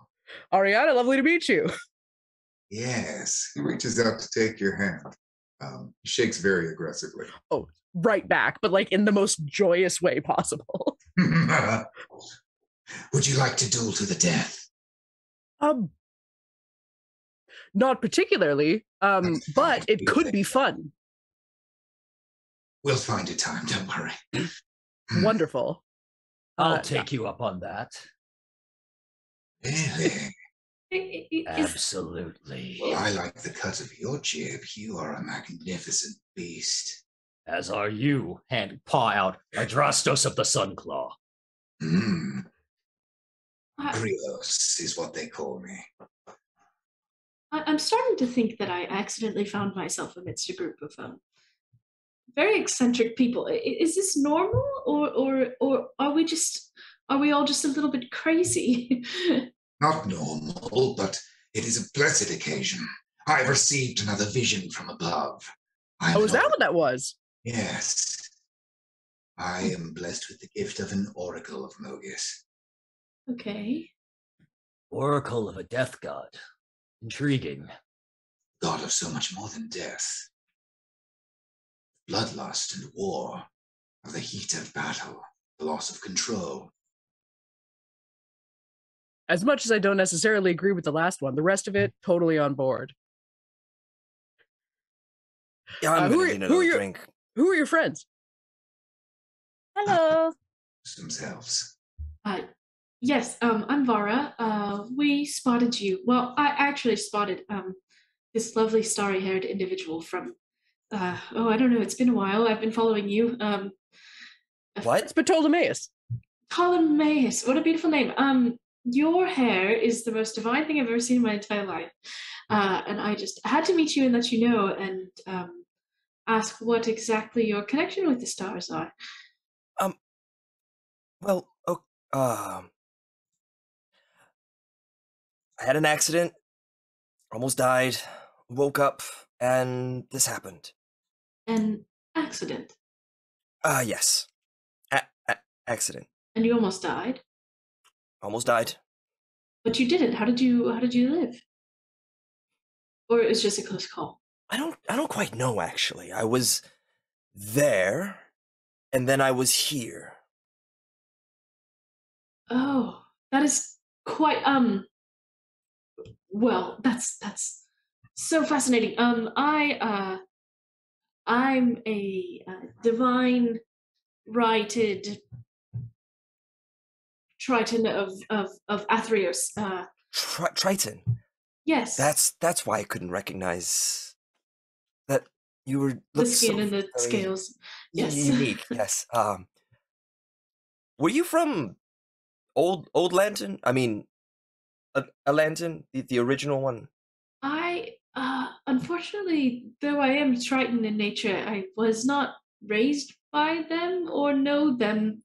[SPEAKER 7] Ariana, lovely to meet you.
[SPEAKER 4] Yes.
[SPEAKER 6] He reaches out to take your hand. Um, he shakes very aggressively.
[SPEAKER 7] Oh, right back, but like in the most joyous way possible.
[SPEAKER 4] Would you like to duel to the death?
[SPEAKER 7] Um, not particularly. Um, but it could be fun.
[SPEAKER 4] We'll find a time, don't worry.
[SPEAKER 7] Wonderful.
[SPEAKER 8] I'll
[SPEAKER 7] Uh,
[SPEAKER 8] take you up on that.
[SPEAKER 4] Really?
[SPEAKER 8] Absolutely.
[SPEAKER 4] Well, I like the cut of your jib. You are a magnificent beast.
[SPEAKER 8] As are you. Hand paw out. Adrastos of the Sunclaw.
[SPEAKER 4] Mm.
[SPEAKER 2] I-
[SPEAKER 4] Grios is what they call me.
[SPEAKER 2] I- I'm starting to think that I accidentally found myself amidst a group of um, very eccentric people. I- i- Is this normal, or or or are we just are we all just a little bit crazy?
[SPEAKER 4] Not normal, but it is a blessed occasion. I have received another vision from above. I am
[SPEAKER 7] Oh, is that what that was?
[SPEAKER 4] Yes. I am blessed with the gift of an oracle of Mogis.
[SPEAKER 2] okay.
[SPEAKER 8] Oracle of a death god. Intriguing.
[SPEAKER 4] God of so much more than death. Bloodlust and war, of the heat of battle, the loss of control.
[SPEAKER 7] As much as I don't necessarily agree with the last one, the rest of it totally on board.
[SPEAKER 3] yeah, I'm
[SPEAKER 7] Uh, who
[SPEAKER 3] gonna
[SPEAKER 7] are-
[SPEAKER 3] need
[SPEAKER 7] who are
[SPEAKER 3] another
[SPEAKER 7] your-
[SPEAKER 3] drink.
[SPEAKER 7] Who are your friends?
[SPEAKER 5] Hello.
[SPEAKER 4] Themselves.
[SPEAKER 2] Uh, yes. Um, I'm Vara. Uh, we spotted you. Well, I actually spotted um this lovely starry-haired individual from. Uh, oh, I don't know. It's been a while. I've been following you. Um,
[SPEAKER 3] What?
[SPEAKER 7] It's Ptolemaeus.
[SPEAKER 2] Colin Mayes. What a beautiful name. Um, your hair is the most divine thing I've ever seen in my entire life. Uh, and I just had to meet you and let you know and um, ask what exactly your connection with the stars are.
[SPEAKER 3] Um, Well, oh, um, I had an accident, almost died, woke up, and this happened.
[SPEAKER 2] An accident.
[SPEAKER 3] Ah, yes, a- a- accident,
[SPEAKER 2] And you almost died.
[SPEAKER 3] Almost died.
[SPEAKER 2] But you didn't. How did you how did you live? Or it was just a close call.
[SPEAKER 3] I don't, I don't quite know actually. I was there, and then I was here.
[SPEAKER 2] Oh, that is quite um well, that's that's so fascinating. Um I uh I'm a uh, divine righted Triton of of of Athreos. Uh
[SPEAKER 3] Tri- Triton.
[SPEAKER 2] yes.
[SPEAKER 3] That's that's why I couldn't recognize that you were
[SPEAKER 2] the skin
[SPEAKER 3] so
[SPEAKER 2] and the scales. Yes.
[SPEAKER 3] unique. Yes. Um, were you from old old lantern? I mean, a, a lantern, the, the original one.
[SPEAKER 2] I, uh, unfortunately, though I am Triton in nature, I was not raised by them or know them.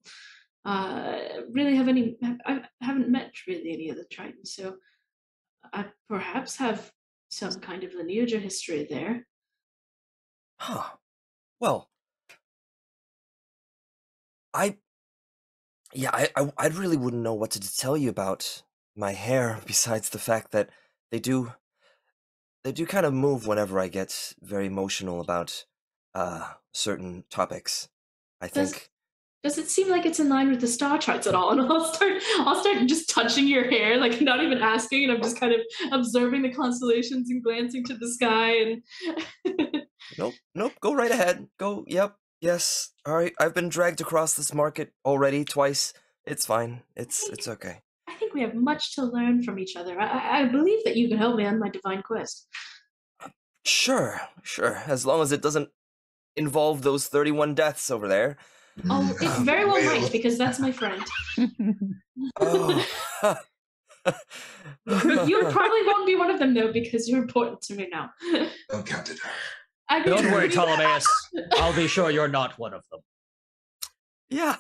[SPEAKER 2] Uh, really have any, I haven't met really any of the Tritons, so I perhaps have some kind of lineage or history there.
[SPEAKER 3] Huh. Well, I, yeah, I, I, I really wouldn't know what to tell you about my hair besides the fact that they do, they do kind of move whenever I get very emotional about uh certain topics. I
[SPEAKER 2] Does-
[SPEAKER 3] think.
[SPEAKER 2] Does it seem like it's in line with the star charts at all? And I'll start, I'll start just touching your hair, like not even asking, and I'm just kind of observing the constellations and glancing to the sky. And
[SPEAKER 3] Nope, nope. Go right ahead. Go. Yep. Yes. All right. I've been dragged across this market already twice. It's fine. It's it's okay.
[SPEAKER 2] I think we have much to learn from each other. I, I- believe that you can help me on my divine quest.
[SPEAKER 3] Sure, sure. As long as it doesn't involve those thirty-one deaths over there.
[SPEAKER 2] Oh, it very well
[SPEAKER 4] Well,
[SPEAKER 2] might because that's my friend.
[SPEAKER 3] Oh.
[SPEAKER 2] you probably won't be one of them though because you're important to me now.
[SPEAKER 4] Don't count it.
[SPEAKER 2] I mean,
[SPEAKER 8] Don't worry,
[SPEAKER 2] we-
[SPEAKER 8] Ptolemaeus. I'll be sure you're not one of them.
[SPEAKER 3] yeah.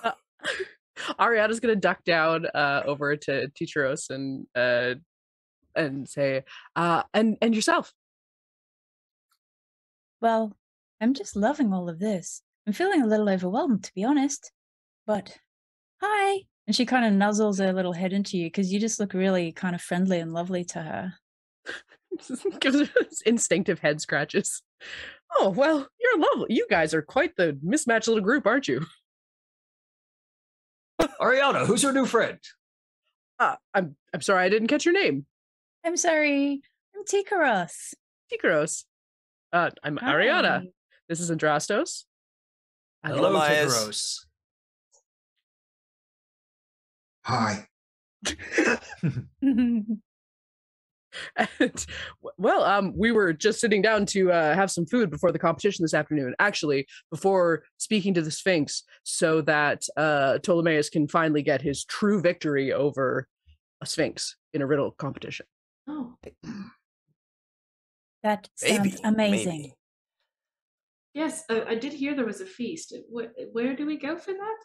[SPEAKER 7] Ariana's gonna duck down uh, over to Teacheros and uh, and say, uh, and and yourself.
[SPEAKER 5] Well, I'm just loving all of this. I'm feeling a little overwhelmed, to be honest. But hi. And she kind of nuzzles her little head into you because you just look really kind of friendly and lovely to her.
[SPEAKER 7] Gives her instinctive head scratches. Oh well, you're lovely. You guys are quite the mismatched little group, aren't you?
[SPEAKER 8] Ariana, who's your new friend?
[SPEAKER 7] Uh, I'm I'm sorry, I didn't catch your name.
[SPEAKER 5] I'm sorry. I'm Tikaros.
[SPEAKER 7] Tikaros. Uh, I'm Ariana. This is Andrastos. I
[SPEAKER 3] Hello,
[SPEAKER 8] Hello,
[SPEAKER 3] Myers.
[SPEAKER 8] Tigros.
[SPEAKER 4] Hi.
[SPEAKER 7] And well, um, we were just sitting down to uh, have some food before the competition this afternoon. Actually, before speaking to the Sphinx, so that uh, Ptolemaeus can finally get his true victory over a Sphinx in a riddle competition.
[SPEAKER 2] Oh,
[SPEAKER 5] that sounds
[SPEAKER 3] Maybe.
[SPEAKER 5] amazing.
[SPEAKER 3] Maybe.
[SPEAKER 2] Yes, uh, I did hear there was a feast. Where, where do we go for that?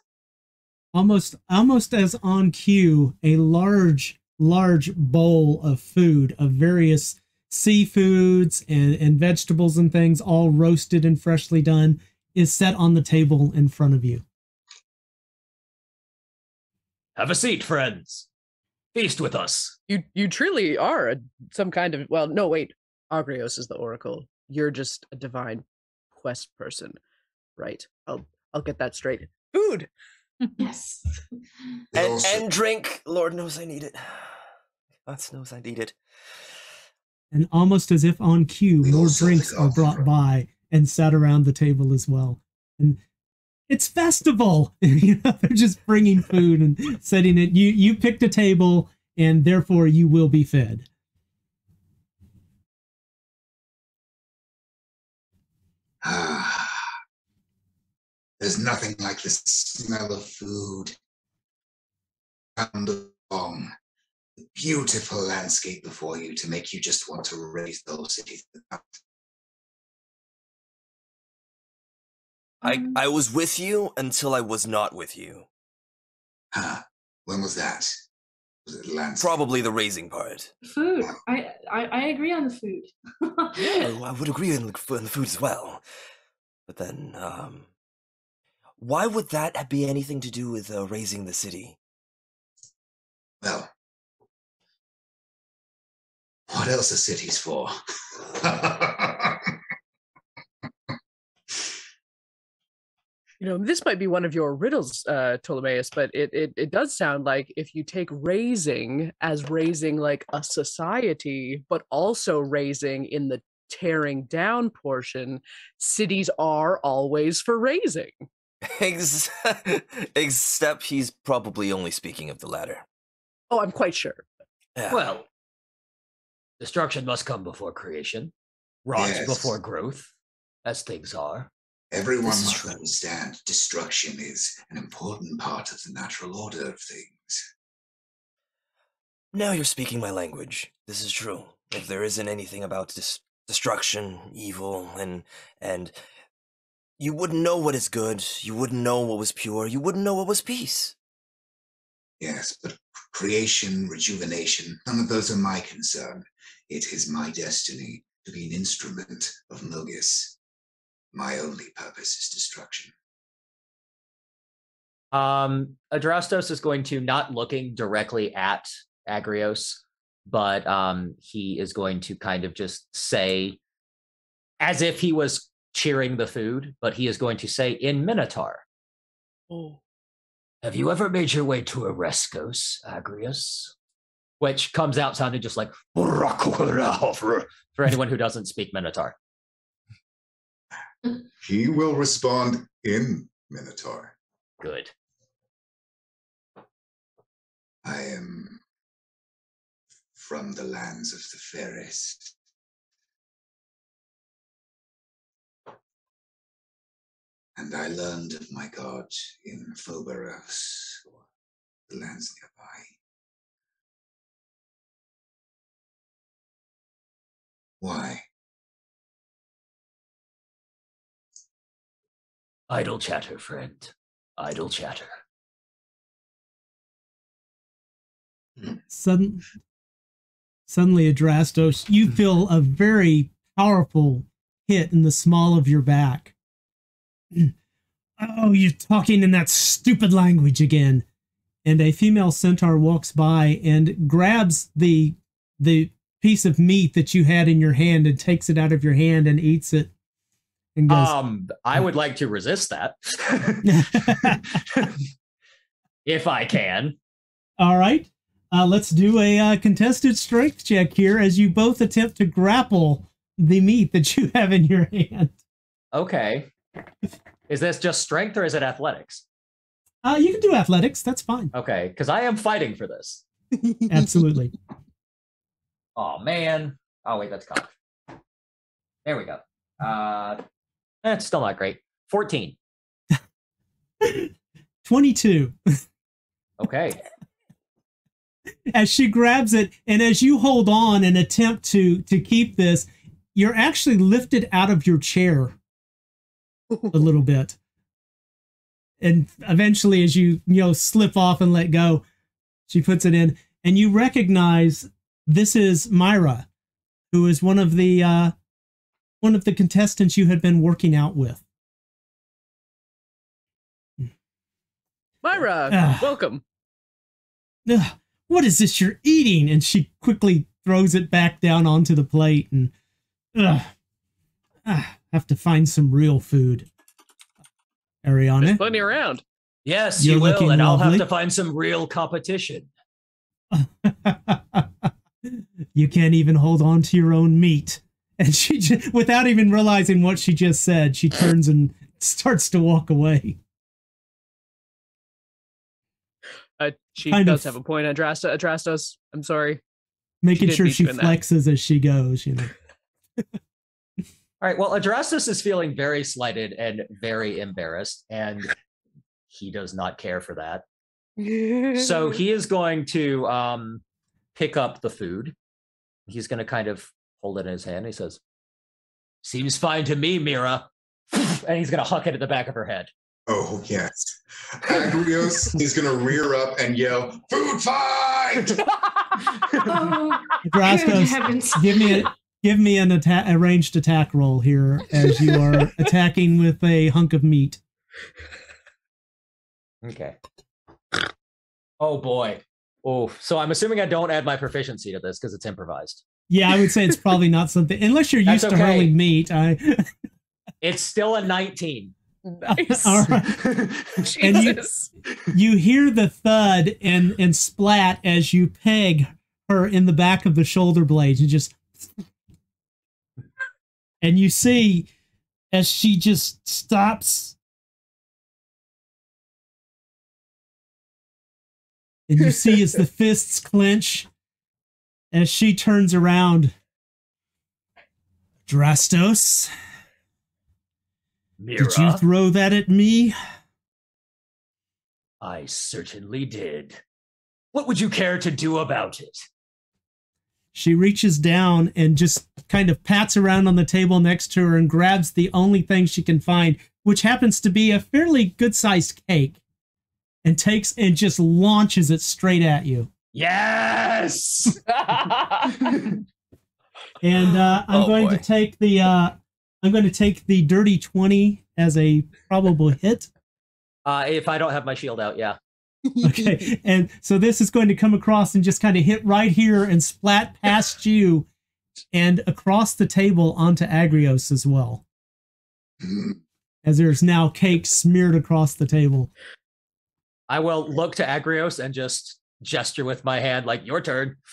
[SPEAKER 1] almost almost as on cue a large large bowl of food of various seafoods and, and vegetables and things all roasted and freshly done is set on the table in front of you
[SPEAKER 8] Have a seat, friends. Feast with us.
[SPEAKER 7] You you truly are a, some kind of well, no wait, Agrios is the oracle. You're just a divine quest person, right? I'll I'll get that straight. Food.
[SPEAKER 2] Yes.
[SPEAKER 3] And, and drink. Lord knows I need it. God knows I need it.
[SPEAKER 1] and almost as if on cue more drinks are brought
[SPEAKER 4] opera.
[SPEAKER 1] by and sat around the table as well and it's festival you know they're just bringing food and setting it you you picked a table and therefore you will be fed
[SPEAKER 4] There's nothing like the smell of food. Sound of song. The beautiful landscape before you to make you just want to raise those cities.
[SPEAKER 3] I, I was with you until I was not with you.
[SPEAKER 4] Huh. When was that? Was it landscape?
[SPEAKER 3] Probably the raising part.
[SPEAKER 2] Food. I, I I agree on the food.
[SPEAKER 3] I, I would agree on the, on the food as well. But then, um, why would that be anything to do with uh, raising the city?
[SPEAKER 4] Well, what else are cities for?
[SPEAKER 7] You know, this might be one of your riddles, uh, Ptolemaeus, but it, it it does sound like if you take raising as raising like a society, but also raising in the tearing down portion, cities are always for raising.
[SPEAKER 3] Ex- Except he's probably only speaking of the latter.
[SPEAKER 7] Oh, I'm quite sure.
[SPEAKER 3] Yeah.
[SPEAKER 8] Well, destruction must come before creation, rot
[SPEAKER 4] Yes.
[SPEAKER 8] before growth, as things are.
[SPEAKER 4] Everyone
[SPEAKER 3] This is
[SPEAKER 4] must
[SPEAKER 3] true.
[SPEAKER 4] understand destruction is an important part of the natural order of things.
[SPEAKER 3] Now you're speaking my language. This is true. If there isn't anything about dis- destruction, evil, and and you wouldn't know what is good. You wouldn't know what was pure. You wouldn't know what was peace.
[SPEAKER 4] Yes, but creation, rejuvenation, none of those are my concern. It is my destiny to be an instrument of Mogis. My only purpose is destruction.
[SPEAKER 8] Um, Adrastos is going to not looking directly at Agrios, but um, he is going to kind of just say, as if he was cheering the food, but he is going to say in Minotaur.
[SPEAKER 7] Oh.
[SPEAKER 8] Have you ever made your way to Ereskos, Agrios? Which comes out sounding just like for anyone who doesn't speak Minotaur.
[SPEAKER 6] He will respond in Minotaur.
[SPEAKER 8] Good.
[SPEAKER 4] I am from the lands of the fairest. And I learned of my god in Phoberos, or the lands nearby. Why?
[SPEAKER 8] Idle chatter, friend. Idle chatter. Hmm.
[SPEAKER 1] Sudden, suddenly, Adrastos, you hmm. feel a very powerful hit in the small of your back. Oh, you're talking in that stupid language again. And a female centaur walks by and grabs the the piece of meat that you had in your hand and takes it out of your hand and eats it. And goes,
[SPEAKER 8] Um, I would like to resist that. if I can.
[SPEAKER 1] All right. Uh, let's do a uh, contested strength check here as you both attempt to grapple the meat that you have in your hand.
[SPEAKER 8] Okay. Is this just strength or is it athletics?
[SPEAKER 1] Uh, you can do athletics. That's fine.
[SPEAKER 8] Okay, because I am fighting for this.
[SPEAKER 1] Absolutely.
[SPEAKER 8] Oh man. Oh wait, that's cocked. There we go. Uh that's still not great. 14.
[SPEAKER 1] 22.
[SPEAKER 8] Okay.
[SPEAKER 1] As she grabs it, and as you hold on and attempt to to keep this, you're actually lifted out of your chair a little bit. And eventually, as you you know slip off and let go, she puts it in, and you recognize this is Myra, who is one of the uh, one of the contestants you had been working out with.
[SPEAKER 7] Myra,
[SPEAKER 1] Ah.
[SPEAKER 7] welcome.
[SPEAKER 1] Ugh, what is this you're eating? And she quickly throws it back down onto the plate and ugh, ah, have to find some real food. Ariana.
[SPEAKER 7] There's
[SPEAKER 1] Ariana,
[SPEAKER 7] plenty around.
[SPEAKER 8] Yes,
[SPEAKER 1] You're
[SPEAKER 8] you will,
[SPEAKER 1] looking
[SPEAKER 8] and I'll have to find some real competition.
[SPEAKER 1] you can't even hold on to your own meat. And she, ju- without even realizing what she just said, she turns and starts to walk away.
[SPEAKER 7] Uh, she
[SPEAKER 1] Kind
[SPEAKER 7] does
[SPEAKER 1] of-
[SPEAKER 7] have a point, Adrasta. Adrastos. I'm sorry.
[SPEAKER 1] making
[SPEAKER 7] did
[SPEAKER 1] sure she
[SPEAKER 7] you that.
[SPEAKER 1] flexes as she goes. You know,
[SPEAKER 8] All right. Well, Adrastos is feeling very slighted and very embarrassed, and he does not care for that. So he is going to um, pick up the food. He's going to kind of hold it in his hand. He says, "Seems fine to me, Mira," and he's going to huck it at the back of her head.
[SPEAKER 6] Oh, yes. Agrios is going to rear up and yell, Food fight!
[SPEAKER 2] Oh, good
[SPEAKER 1] Drastos,
[SPEAKER 2] heavens.
[SPEAKER 1] give me a give me an attack a ranged attack roll here as you are attacking with a hunk of meat.
[SPEAKER 8] Okay. Oh boy. Oh, so I'm assuming I don't add my proficiency to this because it's improvised.
[SPEAKER 1] Yeah, I would say it's probably not something unless you're used
[SPEAKER 8] That's
[SPEAKER 1] to hurling meat. I
[SPEAKER 8] It's still a 19.
[SPEAKER 7] nice.
[SPEAKER 1] all right. And you-
[SPEAKER 7] Jesus.
[SPEAKER 1] You hear the thud and and splat as you peg her in the back of the shoulder blades. and just and you see as she just stops and you see as the fists clench as she turns around Drastos,
[SPEAKER 8] Mira,
[SPEAKER 1] did you throw that at me?
[SPEAKER 8] I certainly did. What would you care to do about it?
[SPEAKER 1] She reaches down and just kind of pats around on the table next to her and grabs the only thing she can find, which happens to be a fairly good sized cake, and takes and just launches it straight at you.
[SPEAKER 8] Yes.
[SPEAKER 1] And uh, I'm
[SPEAKER 3] Oh,
[SPEAKER 1] going
[SPEAKER 3] boy.
[SPEAKER 1] to take the uh, I'm going to take the dirty twenty as a probable hit.
[SPEAKER 8] uh, if I don't have my shield out, yeah.
[SPEAKER 1] Okay, and so this is going to come across and just kind of hit right here and splat past you and across the table onto Agrios as well, as there's now cake smeared across the table.
[SPEAKER 8] I will look to Agrios and just gesture with my hand, like your turn.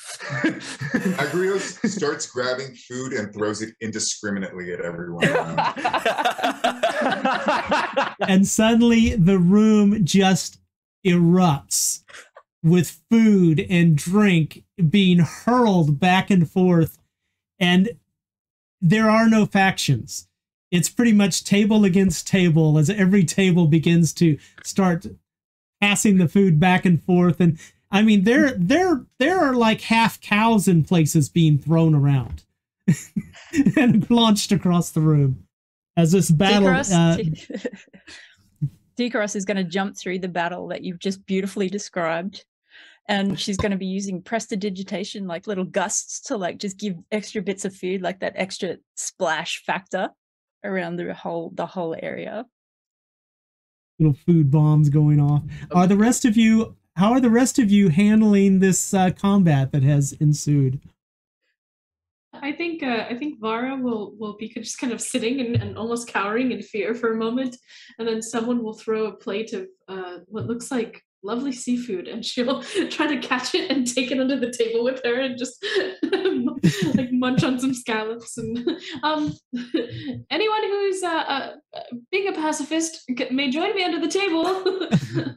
[SPEAKER 6] Agrios starts grabbing food and throws it indiscriminately at everyone.
[SPEAKER 1] and suddenly the room just erupts with food and drink being hurled back and forth. And there are no factions. It's pretty much table against table as every table begins to start passing the food back and forth. And i mean there there there are like half cows in places being thrown around and launched across the room as this battle uh,
[SPEAKER 5] Dikaros is going to jump through the battle that you've just beautifully described. And she's going to be using prestidigitation, like little gusts to like just give extra bits of food, like that extra splash factor around the whole the whole area.
[SPEAKER 1] little food bombs going off. Are the rest of you? How are the rest of you handling this uh, combat that has ensued?
[SPEAKER 2] I think uh, I think Vara will will be just kind of sitting and, and almost cowering in fear for a moment, and then someone will throw a plate of uh, what looks like lovely seafood, and she'll try to catch it and take it under the table with her and just like munch on some scallops. And um, anyone who's uh, uh, being a pacifist may join me under the table.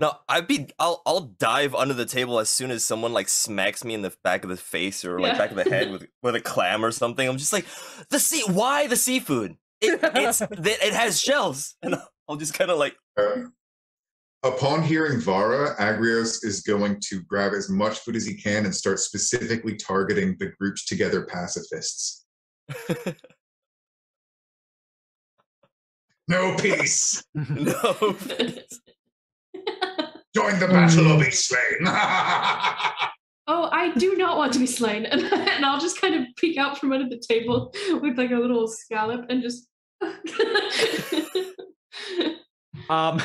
[SPEAKER 3] No, I'd be. I'll. I'll dive under the table as soon as someone like smacks me in the back of the face or like
[SPEAKER 2] Yeah.
[SPEAKER 3] back of the head with with a clam or something. I'm just like, the sea. Why the seafood? It, it's it, it has shells, and I'll just kind of like.
[SPEAKER 6] Uh, upon hearing Vara, Agrios is going to grab as much food as he can and start specifically targeting the grouped together pacifists. No peace.
[SPEAKER 3] no.
[SPEAKER 6] Join the battle or be slain.
[SPEAKER 2] oh, I do not want to be slain. And, and I'll just kind of peek out from under the table with like a little scallop and just.
[SPEAKER 8] Um,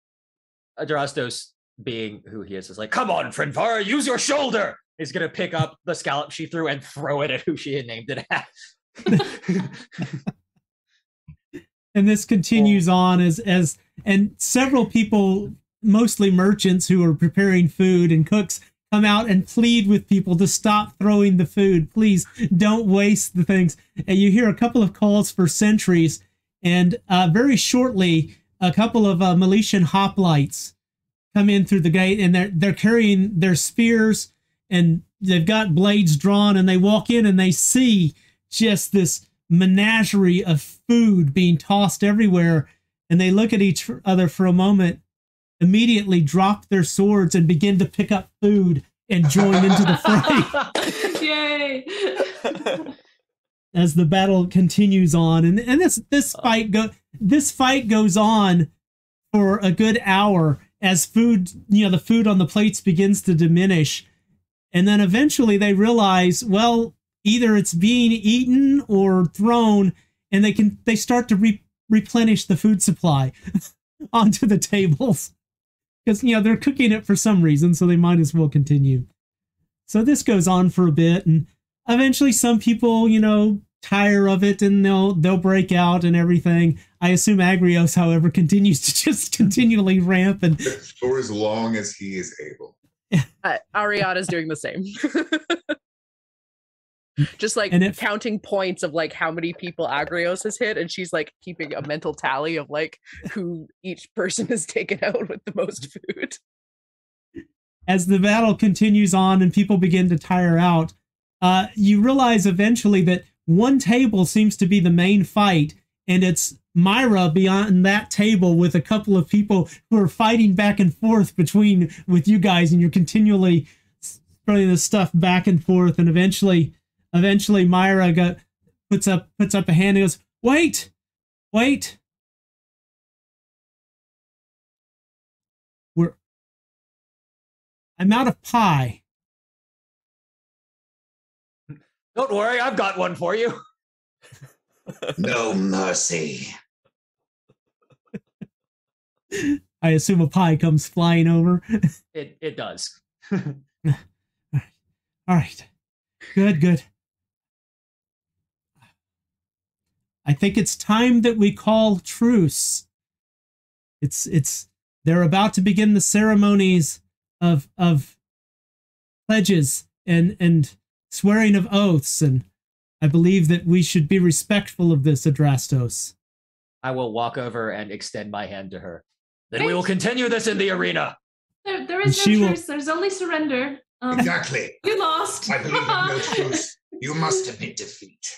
[SPEAKER 8] Adrastos, being who he is, is like, "Come on, friend Vara, use your shoulder." He's gonna pick up the scallop she threw and throw it at who she had named it at.
[SPEAKER 1] And this continues on as as and several people, mostly merchants who are preparing food and cooks, come out and plead with people to stop throwing the food. Please don't waste the things. And you hear a couple of calls for sentries, and uh, very shortly, a couple of uh, Meletian hoplites come in through the gate, and they're they're carrying their spears and they've got blades drawn, and they walk in and they see just this menagerie of food being tossed everywhere, and they look at each other for a moment, immediately drop their swords and begin to pick up food and join into the fray.
[SPEAKER 2] Yay!
[SPEAKER 1] as the battle continues on and and this this uh. fight go this fight goes on for a good hour as food you know the food on the plates begins to diminish. And then eventually they realize well either it's being eaten or thrown and they can they start to re- replenish the food supply onto the tables because you know they're cooking it for some reason so they might as well continue so this goes on for a bit and eventually some people you know tire of it and they'll they'll break out and everything i assume agrios however continues to just continually ramp and
[SPEAKER 6] For as long as he is able.
[SPEAKER 7] Uh, Ariana's doing the same. Just like
[SPEAKER 1] And if-
[SPEAKER 7] counting points of like how many people Agrios has hit, and she's like keeping a mental tally of like who each person has taken out with the most food.
[SPEAKER 1] as the battle continues on and people begin to tire out uh, you realize eventually that one table seems to be the main fight and it's Myra beyond that table with a couple of people who are fighting back and forth between with you guys, and you're continually spreading this stuff back and forth, and eventually, eventually, Myra got puts up puts up a hand and goes, "Wait, wait." We're I'm out of pie.
[SPEAKER 8] Don't worry, I've got one for you.
[SPEAKER 4] No mercy.
[SPEAKER 1] I assume a pie comes flying over.
[SPEAKER 8] It it does.
[SPEAKER 1] All right. Good, good. I think it's time that we call truce. It's it's they're about to begin the ceremonies of of pledges and and swearing of oaths and I believe that we should be respectful of this Adrastos.
[SPEAKER 8] I will walk over and extend my hand to her. Then we will continue this in the arena.
[SPEAKER 2] There, there
[SPEAKER 1] And
[SPEAKER 2] is
[SPEAKER 1] she
[SPEAKER 2] no
[SPEAKER 1] will-
[SPEAKER 2] truce. There's only surrender. Um,
[SPEAKER 4] Exactly.
[SPEAKER 2] You lost.
[SPEAKER 4] I believe in no truce. You must admit defeat.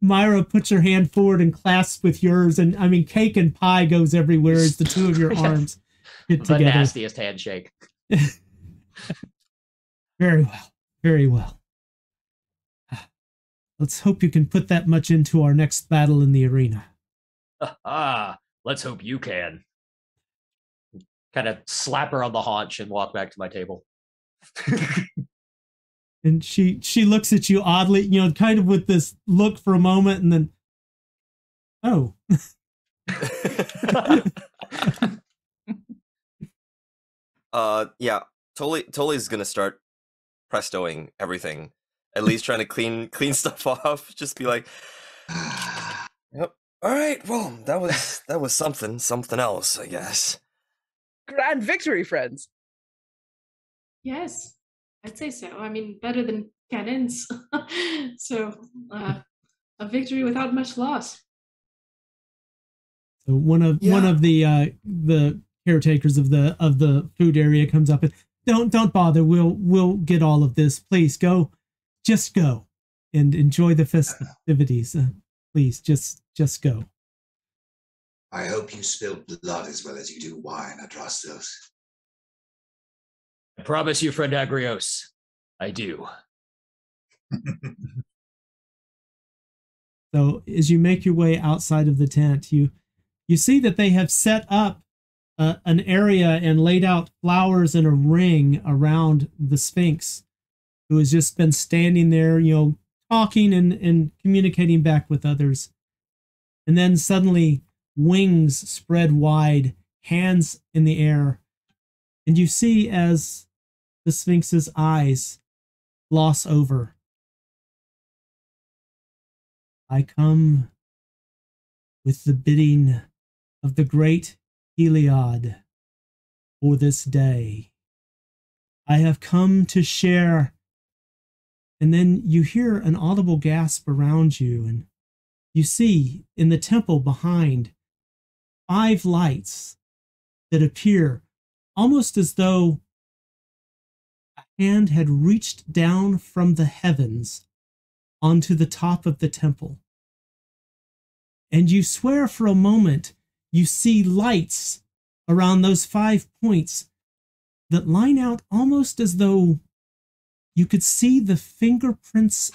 [SPEAKER 1] Myra puts her hand forward and clasps with yours, and I mean, cake and pie goes everywhere as the two of your arms get
[SPEAKER 8] The
[SPEAKER 1] together.
[SPEAKER 8] nastiest handshake.
[SPEAKER 1] Very well, very well. Let's hope you can put that much into our next battle in the arena.
[SPEAKER 8] ah, let's hope you can. Kind of slap her on the haunch and walk back to my table.
[SPEAKER 1] And she she looks at you oddly, you know, kind of with this look for a moment, and then, oh,
[SPEAKER 3] uh, yeah, totally, totally is gonna start prestoing everything. At least trying to clean clean stuff off. Just be like, yep. All right, well, that was that was something, something else, I guess.
[SPEAKER 7] Grand victory, friends.
[SPEAKER 2] Yes, I'd say so. I mean, better than cannons. so, uh, a victory without much loss.
[SPEAKER 1] So one of one of the uh, the caretakers of the of the food area comes up and don't don't bother. We'll we'll get all of this. Please go, just go and enjoy the festivities. Uh, please, just just go.
[SPEAKER 4] I hope you spill blood as well as you do wine, Adrastos.
[SPEAKER 8] I promise you, friend Agrios, I do.
[SPEAKER 1] So as you make your way outside of the tent, you you see that they have set up uh, an area and laid out flowers in a ring around the Sphinx, who has just been standing there, you know, talking and, and communicating back with others. And then suddenly wings spread wide, hands in the air, and you see as the Sphinx's eyes gloss over I come with the bidding of the great Heliod for this day. I have come to share. And then you hear an audible gasp around you, and you see in the temple behind five lights that appear almost as though a hand had reached down from the heavens onto the top of the temple. And you swear for a moment you see lights around those five points that line out almost as though you could see the fingerprints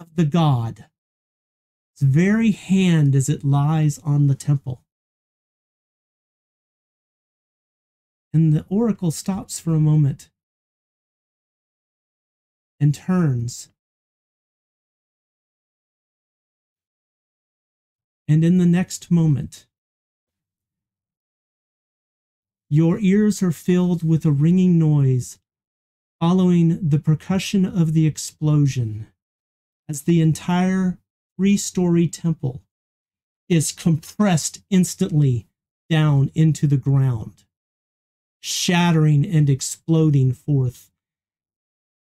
[SPEAKER 1] of the god, its very hand as it lies on the temple. And the oracle stops for a moment and turns. And in the next moment, your ears are filled with a ringing noise following the percussion of the explosion as the entire three story temple is compressed instantly down into the ground, shattering and exploding forth.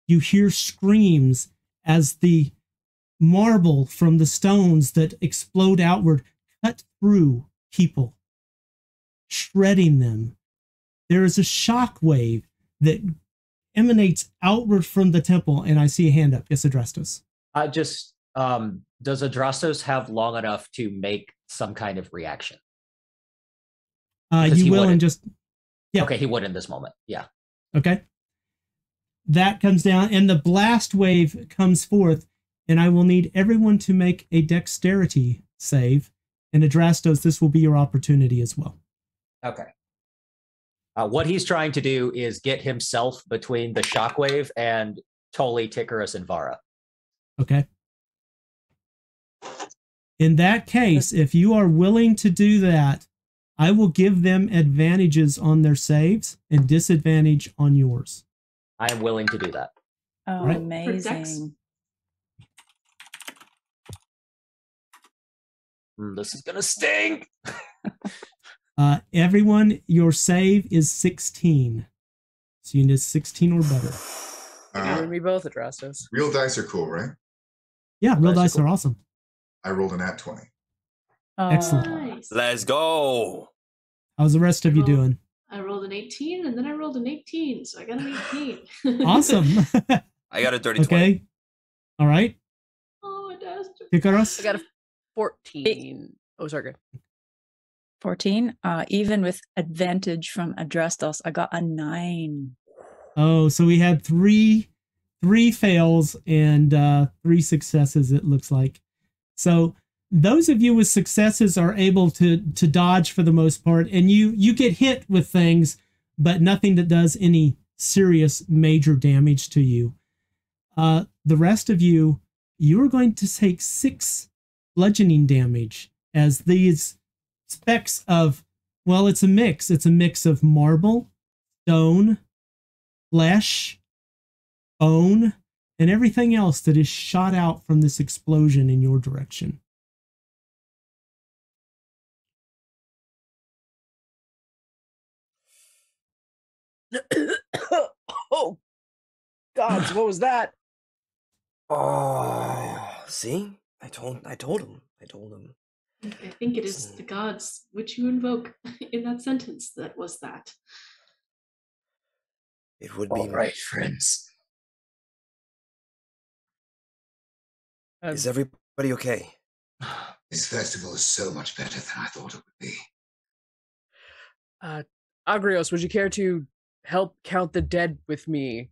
[SPEAKER 1] You hear screams as the marble from the stones that explode outward cut through people, shredding them. There is a shock wave that emanates outward from the temple, and I see a hand up. Yes, Adrastos.
[SPEAKER 8] I just Um, does Adrastos have long enough to make some kind of reaction?
[SPEAKER 1] Uh, you will in
[SPEAKER 8] wouldn't.
[SPEAKER 1] just Yeah.
[SPEAKER 8] Okay, he would in this moment. Yeah.
[SPEAKER 1] Okay. That comes down, and the blast wave comes forth, and I will need everyone to make a dexterity save. And Adrastos, this will be your opportunity as well.
[SPEAKER 8] Okay. Uh, what he's trying to do is get himself between the shockwave and Toli, Ticarus, and Vara.
[SPEAKER 1] Okay. In that case, if you are willing to do that, I will give them advantages on their saves and disadvantage on yours.
[SPEAKER 8] I am willing to do that.
[SPEAKER 5] Oh,
[SPEAKER 1] Right.
[SPEAKER 5] Amazing.
[SPEAKER 8] Mm, this is gonna sting.
[SPEAKER 1] Uh, everyone, your save is 16. So you need 16 or better.
[SPEAKER 7] You
[SPEAKER 6] Uh,
[SPEAKER 7] and me both, Adrastos.
[SPEAKER 6] real dice are cool, right?
[SPEAKER 1] Yeah, real
[SPEAKER 8] Nice,
[SPEAKER 1] dice
[SPEAKER 8] cool.
[SPEAKER 1] are awesome.
[SPEAKER 6] I rolled an at 20.
[SPEAKER 5] Oh,
[SPEAKER 1] Excellent.
[SPEAKER 2] Nice.
[SPEAKER 3] Let's go.
[SPEAKER 1] How's the rest of you doing?
[SPEAKER 2] I rolled an 18 and then I rolled an 18, so I got an 18.
[SPEAKER 1] Awesome.
[SPEAKER 3] I got a dirty 20.
[SPEAKER 1] okay. All right.
[SPEAKER 2] oh, it does.
[SPEAKER 1] Tikaros?
[SPEAKER 7] I got a 14. Oh, sorry. good.
[SPEAKER 5] 14. Uh, even with advantage from Adrastos, I got a nine.
[SPEAKER 1] Oh, so we had three three fails and uh three successes it looks like. So those of you with successes are able to to dodge for the most part and you you get hit with things but nothing that does any serious major damage to you. Uh the rest of you you are going to take 6 bludgeoning damage as these specks of well it's a mix it's a mix of marble, stone, flesh, bone, and everything else that is shot out from this explosion in your direction.
[SPEAKER 7] oh, gods, what was that?
[SPEAKER 3] Oh, see? I told I told him. I told him.
[SPEAKER 2] I think it is the gods which you invoke in that sentence that was that.
[SPEAKER 3] It would be
[SPEAKER 8] All right, friends.
[SPEAKER 7] Um,
[SPEAKER 3] Is everybody okay?
[SPEAKER 4] This festival is so much better than I thought it would be.
[SPEAKER 7] uh, Agrios, would you care to help count the dead with me?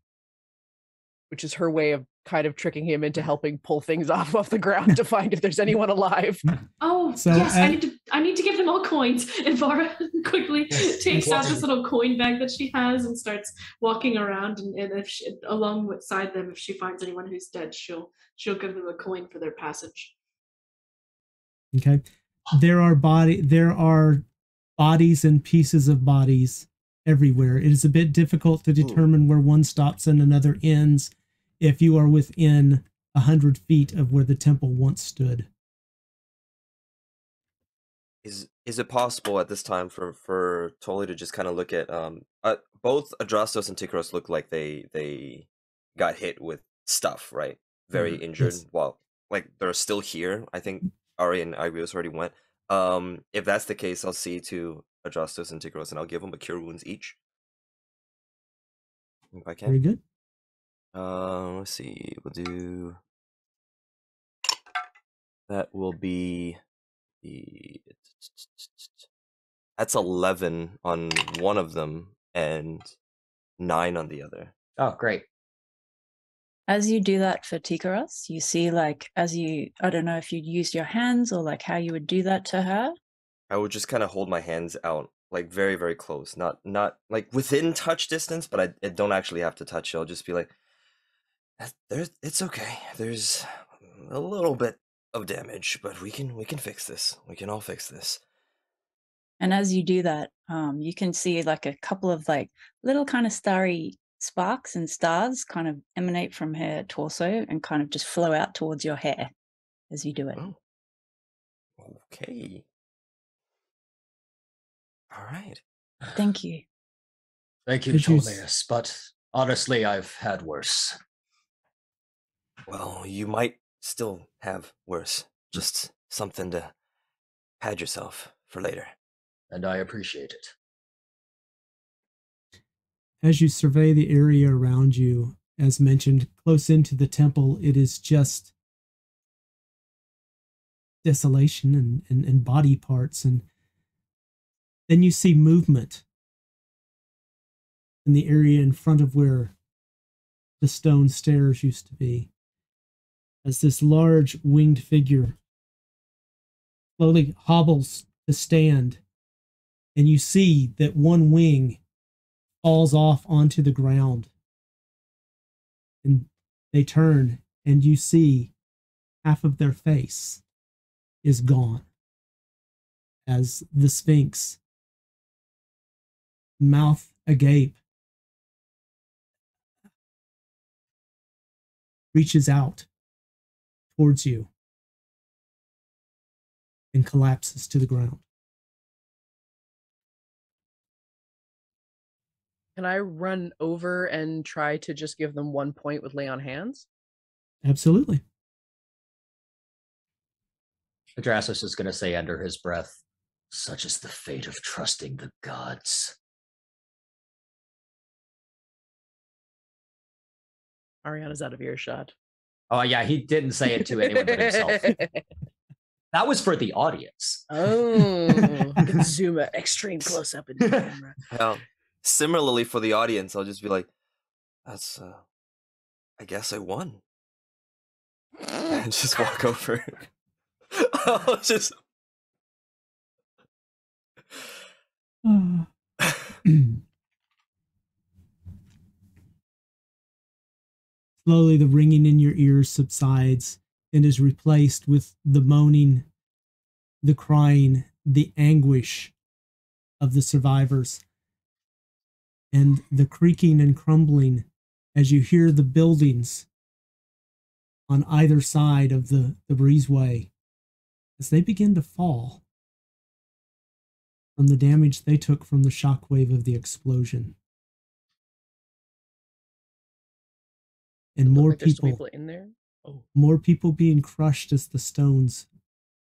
[SPEAKER 7] Which is her way of kind of tricking him into helping pull things off off the ground to find if there's anyone alive.
[SPEAKER 2] Oh
[SPEAKER 1] So,
[SPEAKER 2] yes, I
[SPEAKER 1] uh,
[SPEAKER 2] need to. I need to give them all coins. And Vara quickly takes out this little coin bag that she has and starts walking around. And, and if she, along with side them, if she finds anyone who's dead, she'll she'll give them a coin for their passage.
[SPEAKER 1] Okay. There are body there are bodies and pieces of bodies everywhere. It is a bit difficult to determine where one stops and another ends if you are within a hundred feet of where the temple once stood.
[SPEAKER 3] Is is it possible at this time for for Toli to just kind of look at um uh, both Adrastos and Tikaros look like they they got hit with stuff, right? Very
[SPEAKER 1] Mhm,
[SPEAKER 3] injured.
[SPEAKER 1] yes.
[SPEAKER 3] Well, like they're still here. I think Ari and Agrios already went. Um, if that's the case, I'll see to Adrastos and Tikaros, and I'll give them a cure wounds each. If I can.
[SPEAKER 1] Very
[SPEAKER 3] can.
[SPEAKER 1] good.
[SPEAKER 3] Um, let's see. We'll do. That will be the. That's eleven on one of them and nine on the other.
[SPEAKER 8] Oh, great.
[SPEAKER 5] As you do that for Tikaros, you see, like, as you, I don't know if you'd use your hands or like how you would do that to her.
[SPEAKER 3] I would just kind of hold my hands out, like very, very close, not not like within touch distance, but I, I don't actually have to touch. I'll just be like, "That- "There's, it's okay. There's a little bit of damage, but we can we can fix this. We can all fix this."
[SPEAKER 5] And as you do that, um, you can see like a couple of like little kind of starry sparks and stars kind of emanate from her torso and kind of just flow out towards your hair as you do it.
[SPEAKER 3] Oh. Okay. All right.
[SPEAKER 5] Thank you.
[SPEAKER 8] Thank you,
[SPEAKER 1] Could you s-
[SPEAKER 8] But honestly, I've had worse.
[SPEAKER 3] Well, you might still have worse. Just something to pad yourself for later.
[SPEAKER 8] And I appreciate it.
[SPEAKER 1] As you survey the area around you, as mentioned, close into the temple, it is just desolation and, and, and body parts. And then you see movement in the area in front of where the stone stairs used to be. As this large winged figure slowly hobbles to stand, and you see that one wing falls off onto the ground. And they turn, and you see half of their face is gone as the Sphinx, mouth agape, reaches out towards you and collapses to the ground.
[SPEAKER 7] Can I run over and try to just give them one point with lay on hands?
[SPEAKER 1] Absolutely.
[SPEAKER 8] Adrastos is going to say under his breath, such is the fate of trusting the gods.
[SPEAKER 7] Ariana's out of earshot.
[SPEAKER 8] Oh, yeah, he didn't say it to anyone but himself. That was for the audience.
[SPEAKER 7] oh, I zoom an extreme close up in the camera.
[SPEAKER 3] Well, similarly for the audience, I'll just be like, "That's, uh, I guess I won," and just walk over. I'll just.
[SPEAKER 1] Slowly, the ringing in your ears subsides and is replaced with the moaning, the crying, the anguish of the survivors, and the creaking and crumbling as you hear the buildings on either side of the, the breezeway as they begin to fall from the damage they took from the shockwave of the explosion. And more
[SPEAKER 7] like
[SPEAKER 1] people,
[SPEAKER 7] people in there. Oh,
[SPEAKER 1] more people being crushed as the stones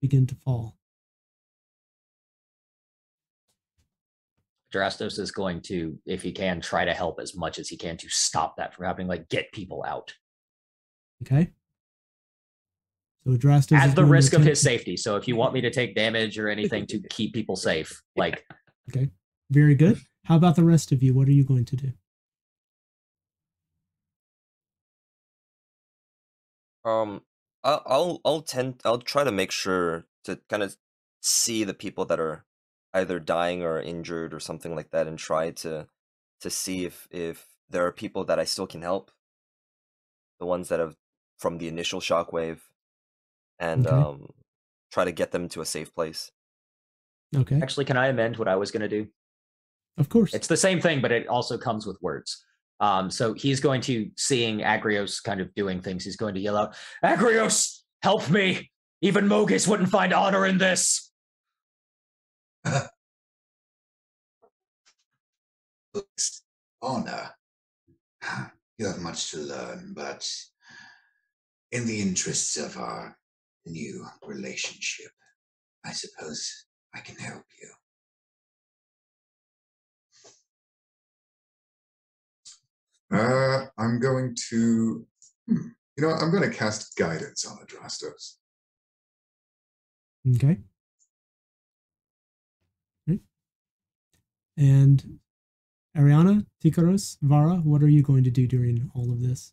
[SPEAKER 1] begin to fall.
[SPEAKER 8] Drastos is going to, if he can, try to help as much as he can to stop that from happening, like get people out
[SPEAKER 1] Okay. So Adrastos is
[SPEAKER 8] at the risk of
[SPEAKER 1] attempt-
[SPEAKER 8] his safety. So if you want me to take damage or anything to keep people safe, like
[SPEAKER 1] Okay. Very good. How about the rest of you? What are you going to do?
[SPEAKER 3] Um, I'll, I'll, I'll tend, I'll try to make sure to kind of see the people that are either dying or injured or something like that, and try to, to see if if there are people that I still can help. The ones that have from the initial shockwave, and
[SPEAKER 1] Okay.
[SPEAKER 3] um, try to get them to a safe place.
[SPEAKER 1] Okay.
[SPEAKER 8] actually, can I amend what I was going to do?
[SPEAKER 1] Of course.
[SPEAKER 8] It's the same thing, but it also comes with words. Um, so he's going to, seeing Agrios kind of doing things, he's going to yell out, Agrios, help me! Even Mogis wouldn't find honor in this.
[SPEAKER 4] Honor. You have much to learn, but in the interests of our new relationship, I suppose I can help you.
[SPEAKER 6] Uh, I'm going to. Hmm, you know, I'm going to cast guidance on Adrastos.
[SPEAKER 1] Okay. Right. And Ariana, Tikaros, Vara, what are you going to do during all of this?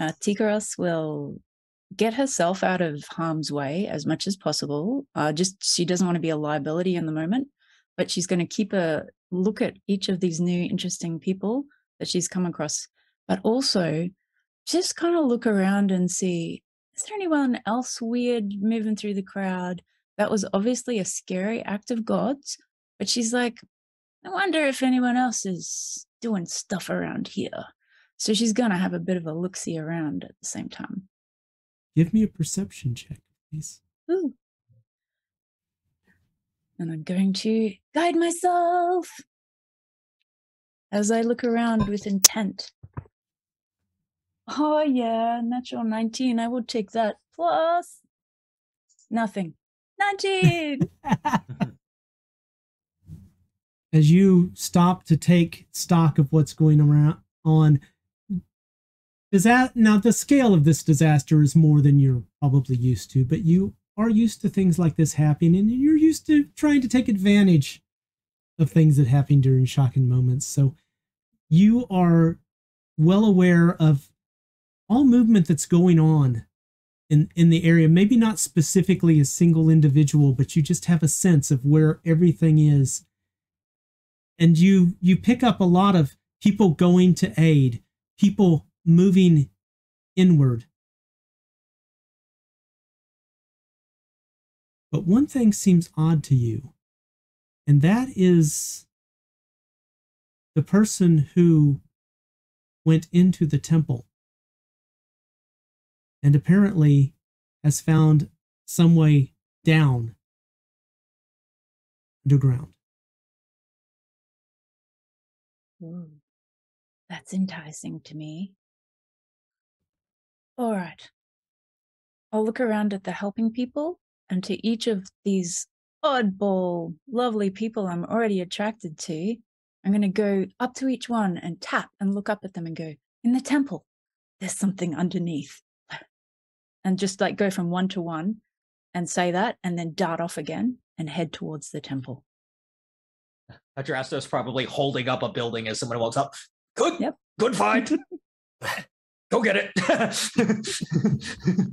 [SPEAKER 5] Uh, Tikaros will get herself out of harm's way as much as possible. Uh, just she doesn't want to be a liability in the moment, but she's going to keep a look at each of these new interesting people that she's come across, but also just kind of look around and see is there anyone else weird moving through the crowd? That was obviously a scary act of God's, but she's like, I wonder if anyone else is doing stuff around here. So she's going to have a bit of a look see around at the same time.
[SPEAKER 1] Give me a perception check, please.
[SPEAKER 5] Ooh. And I'm going to guide myself as I look around with intent. Oh, yeah, natural 19. I will take that. Plus nothing. 19.
[SPEAKER 1] As you stop to take stock of what's going around on, Disa- now the scale of this disaster is more than you're probably used to, but you are used to things like this happening, and you're used to trying to take advantage of things that happen during shocking moments. So you are well aware of all movement that's going on in in the area. Maybe not specifically a single individual but you just have a sense of where everything is. And you you pick up a lot of people going to aid people moving inward but one thing seems odd to you and that is the person who went into the temple and apparently has found some way down underground.
[SPEAKER 5] Ooh, that's enticing to me. All right. I'll look around at the helping people and to each of these oddball, lovely people I'm already attracted to. I'm going to go up to each one and tap and look up at them and go, in the temple, there's something underneath. And just like go from one to one and say that and then dart off again and head towards the temple.
[SPEAKER 8] Adrastos probably holding up a building as someone walks up. Good,
[SPEAKER 5] Yep.
[SPEAKER 8] good find. Go get it.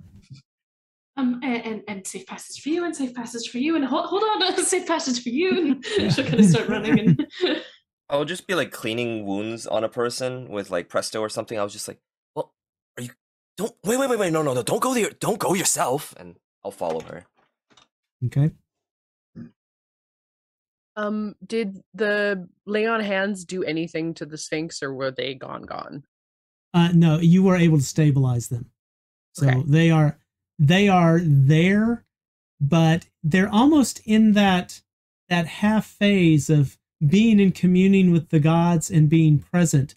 [SPEAKER 2] Um, and, and, and safe passage for you, and safe passage for you, and hold, hold on, safe passage for you. And she'll kind of start running. And
[SPEAKER 3] I'll just be like cleaning wounds on a person with like Presto or something. I was just like, well, are you? Don't wait, wait, wait, wait. No, no, no. Don't go there. Don't go yourself. And I'll follow her.
[SPEAKER 1] Okay.
[SPEAKER 7] Um, did the lay on hands do anything to the Sphinx, or were they gone? Gone.
[SPEAKER 1] Uh, no, you were able to stabilize them. So
[SPEAKER 7] Okay.
[SPEAKER 1] they are they are there, but they're almost in that that half phase of being in communing with the gods and being present.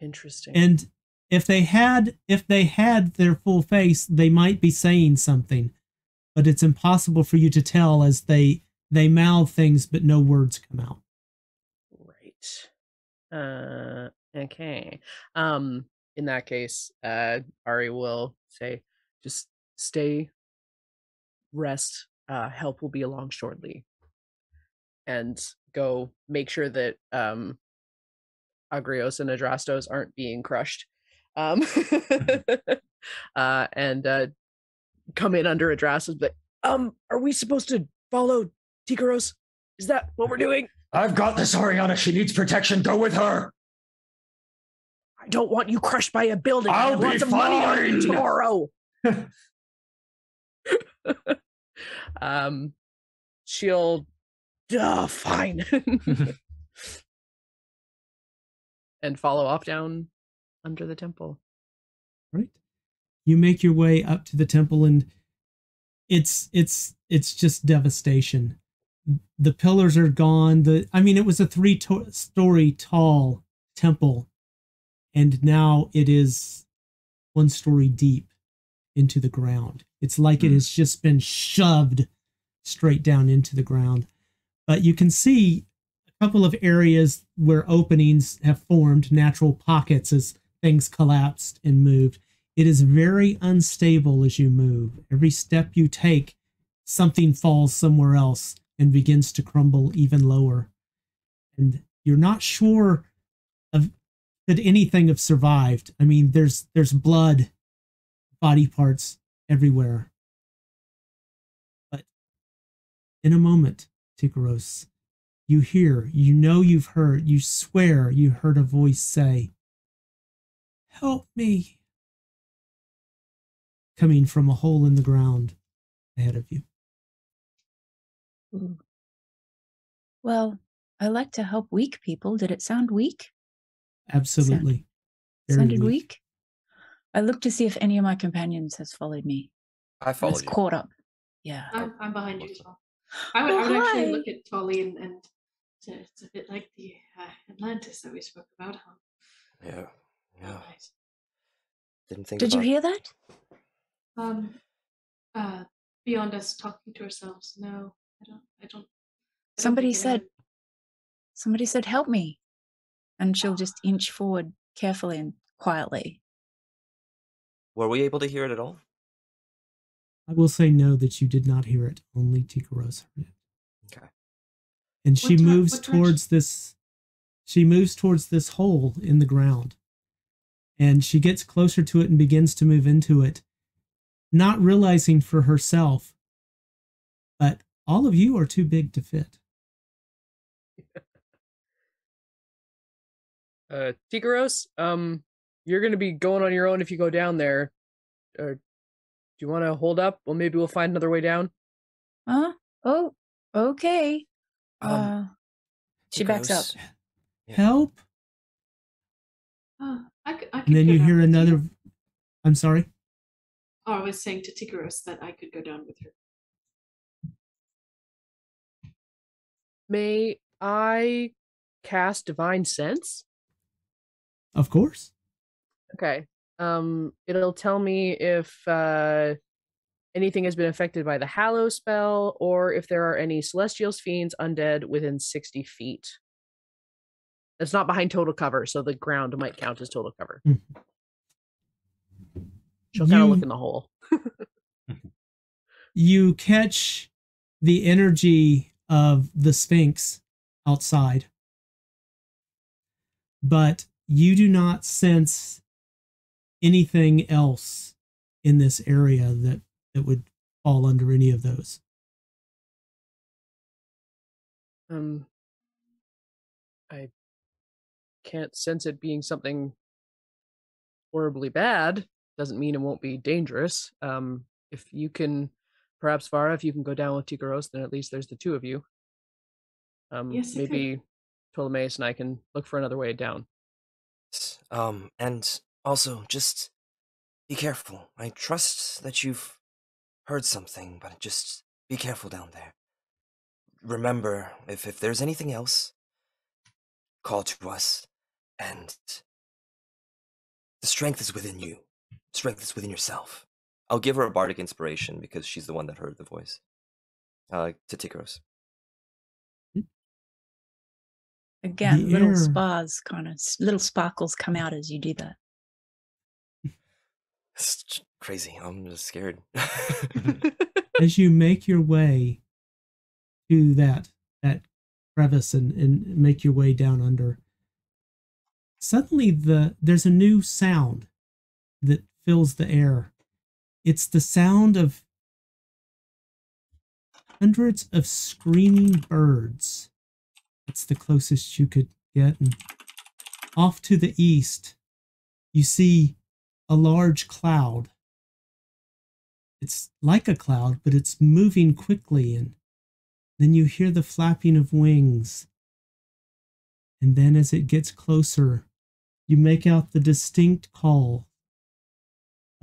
[SPEAKER 7] Interesting.
[SPEAKER 1] And if they had if they had their full face, they might be saying something, but it's impossible for you to tell as they they mouth things but no words come out.
[SPEAKER 7] Right. Uh okay. Um in that case, uh Ari will say just stay rest. Uh help will be along shortly. And go make sure that um Agrios and Adrastos aren't being crushed. Um uh and uh come in under Adrastos but um are we supposed to follow Tikaros? Is that what we're doing?
[SPEAKER 8] I've got this, Ariana. She needs protection. Go with her.
[SPEAKER 7] I don't want you crushed by a building. I
[SPEAKER 8] I'll
[SPEAKER 7] have
[SPEAKER 8] be
[SPEAKER 7] lots of money on you
[SPEAKER 8] fine.
[SPEAKER 7] tomorrow. um, she'll, uh, fine, and follow off down under the temple.
[SPEAKER 1] right. You make your way up to the temple and it's it's it's just devastation. The pillars are gone the i mean it was a three to- story tall temple and now it is one story deep into the ground it's like it hmm. has just been shoved straight down into the ground but you can see a couple of areas where openings have formed natural pockets as things collapsed and moved it is very unstable as you move. Every step you take, something falls somewhere else and begins to crumble even lower. And you're not sure of that anything have survived. I mean, there's there's blood, body parts everywhere. But in a moment, Tikaros, you hear, you know you've heard, you swear you heard a voice say, Help me coming from a hole in the ground ahead of you.
[SPEAKER 5] Well, I like to help weak people. Did it sound weak?
[SPEAKER 1] Absolutely. Very
[SPEAKER 5] Sounded
[SPEAKER 1] weak.
[SPEAKER 5] weak. I looked to see if any of my companions has followed me.
[SPEAKER 3] I
[SPEAKER 5] I
[SPEAKER 3] followed
[SPEAKER 5] was
[SPEAKER 3] you.
[SPEAKER 5] caught up. Yeah.
[SPEAKER 2] I'm, I'm behind you as well. I would,
[SPEAKER 5] Oh,
[SPEAKER 2] I would actually look at Tolly and, and to, it's a bit like the uh, Atlantis that we spoke about, huh?
[SPEAKER 3] Yeah. Yeah.
[SPEAKER 2] Right.
[SPEAKER 3] Didn't think.
[SPEAKER 5] Did you hear that?
[SPEAKER 2] Um, uh, beyond us talking to ourselves, no, I don't. I don't. I don't
[SPEAKER 5] Somebody said,
[SPEAKER 2] anyone-
[SPEAKER 5] somebody said, help me. And she'll just inch forward carefully and quietly.
[SPEAKER 3] Were we able to hear it at all?
[SPEAKER 1] I will say no that you did not hear it. Only Tikaros heard it.
[SPEAKER 3] Okay.
[SPEAKER 1] And she
[SPEAKER 2] What
[SPEAKER 1] moves
[SPEAKER 2] what direction-
[SPEAKER 1] towards this she moves towards this hole in the ground. And she gets closer to it and begins to move into it, not realizing for herself, but all of you are too big to fit.
[SPEAKER 7] Uh, Tikaros, um, you're gonna be going on your own if you go down there. Or do you want to hold up? Well, maybe we'll find another way down.
[SPEAKER 5] Huh? Oh, okay.
[SPEAKER 3] Um,
[SPEAKER 5] uh, she backs up.
[SPEAKER 3] Yeah.
[SPEAKER 1] Help!
[SPEAKER 2] Oh, I, c- I could
[SPEAKER 1] And then you hear
[SPEAKER 2] with
[SPEAKER 1] another I'm sorry.
[SPEAKER 2] Oh, I was saying to Tikaros that I could go down with her.
[SPEAKER 7] May I cast Divine Sense?
[SPEAKER 1] Of course.
[SPEAKER 7] Okay. Um, it'll tell me if uh anything has been affected by the Hallow spell, or if there are any Celestials, Fiends, Undead within sixty feet. It's not behind total cover, so the ground might count as total cover.
[SPEAKER 1] Mhm.
[SPEAKER 7] She'll kind of look in the hole.
[SPEAKER 1] you catch the energy of the Sphinx outside, but you do not sense anything else in this area that, that would fall under any of those.
[SPEAKER 7] Um, I can't sense it being something horribly bad. Doesn't mean it won't be dangerous. Um, if you can, perhaps Vara, if you can go down with Tikaros, then at least there's the two of you. Um,
[SPEAKER 2] Yes,
[SPEAKER 7] maybe Ptolemaeus and I can look for another way down.
[SPEAKER 3] Um, and also just be careful. I trust that you've heard something, but just be careful down there. Remember, if if there's anything else, call to us, and the strength is within you. Strength is within yourself. I'll give her a bardic inspiration because she's the one that heard the voice. Uh, to Tikaros.
[SPEAKER 5] Again,
[SPEAKER 1] The
[SPEAKER 5] little
[SPEAKER 1] air-
[SPEAKER 5] spas kind of little sparkles come out as you do that.
[SPEAKER 3] It's crazy. I'm just scared. Mm-hmm.
[SPEAKER 1] As you make your way to that that crevice and, and make your way down under, suddenly the there's a new sound that fills the air. It's the sound of hundreds of screaming birds. That's the closest you could get. And off to the east, you see a large cloud. It's like a cloud, but it's moving quickly, and then you hear the flapping of wings. And then as it gets closer, you make out the distinct call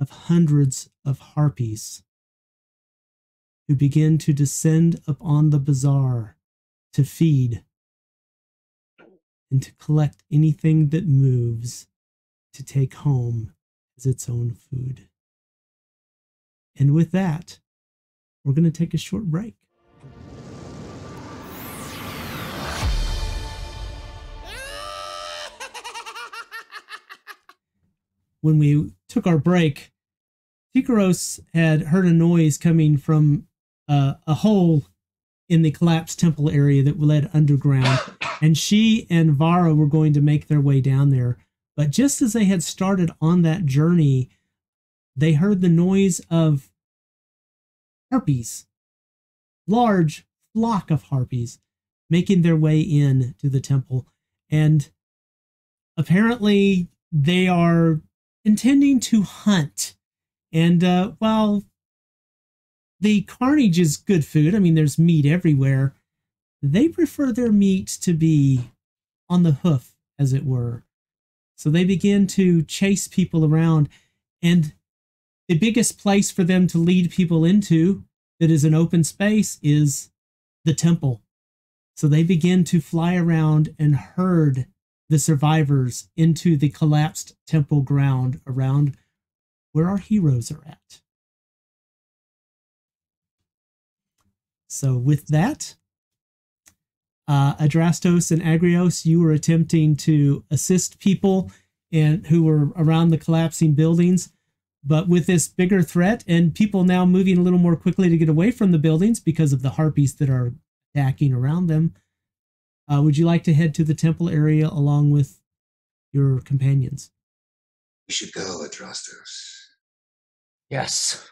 [SPEAKER 1] of hundreds of harpies who begin to descend upon the bazaar to feed and to collect anything that moves to take home as its own food. And with that, we're going to take a short break. When we took our break, Tikaros had heard a noise coming from uh, a hole in the collapsed temple area that led underground, and she and Vara were going to make their way down there. But just as they had started on that journey, they heard the noise of harpies, large flock of harpies, making their way in to the temple. And apparently, they are intending to hunt. And uh, while the carnage is good food, I mean, there's meat everywhere, they prefer their meat to be on the hoof, as it were. So they begin to chase people around. And the biggest place for them to lead people into that is an open space is the temple. So they begin to fly around and herd the survivors into the collapsed temple ground around where our heroes are at. So, with that, uh, Adrastos and Agrios, you were attempting to assist people and who were around the collapsing buildings, But with this bigger threat and people now moving a little more quickly to get away from the buildings because of the harpies that are attacking around them, uh, would you like to head to the temple area along with your companions?
[SPEAKER 4] We should go, Adrastos.
[SPEAKER 8] Yes.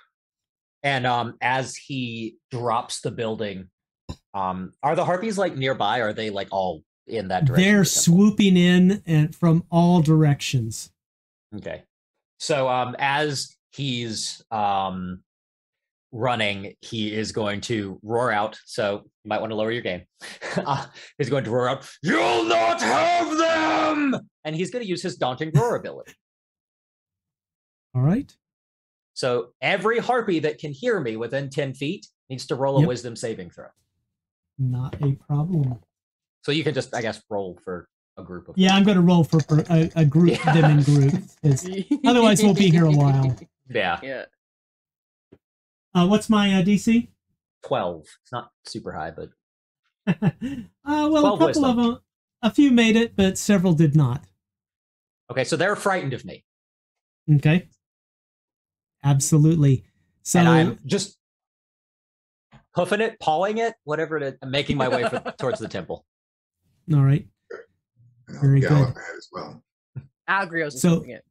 [SPEAKER 8] And um, as he drops the building, um, are the harpies like nearby? Or are they like all in that direction?
[SPEAKER 1] They're
[SPEAKER 8] of the temple?
[SPEAKER 1] swooping in and from all directions.
[SPEAKER 8] Okay. So um as he's um running, he is going to roar out. So you might want to lower your game. Uh, he's going to roar out, You'll not have them! And he's going to use his daunting roar ability.
[SPEAKER 1] All right.
[SPEAKER 8] So every harpy that can hear me within 10 feet needs to roll a
[SPEAKER 1] Yep.
[SPEAKER 8] wisdom saving throw.
[SPEAKER 1] Not a problem.
[SPEAKER 8] So you can just, I guess, roll for a group of
[SPEAKER 1] Yeah, I'm going to roll for, for a, a group,
[SPEAKER 8] Yeah.
[SPEAKER 1] them in groups. Otherwise, we'll be here a while.
[SPEAKER 8] Yeah.
[SPEAKER 7] Yeah.
[SPEAKER 1] Uh, what's my uh, DC?
[SPEAKER 8] 12. It's not super high, but
[SPEAKER 1] uh, well, a couple
[SPEAKER 8] wisdom.
[SPEAKER 1] of them, a few made it, but several did not.
[SPEAKER 8] okay. So they're frightened of me.
[SPEAKER 1] Okay. Absolutely. So,
[SPEAKER 8] and I'm just hoofing it, pawing it, whatever it is, I'm making my way for, towards the temple.
[SPEAKER 1] all right.
[SPEAKER 6] And I'll
[SPEAKER 1] Very good.
[SPEAKER 6] ahead as well.
[SPEAKER 7] Algrio's
[SPEAKER 1] So-
[SPEAKER 7] so, it.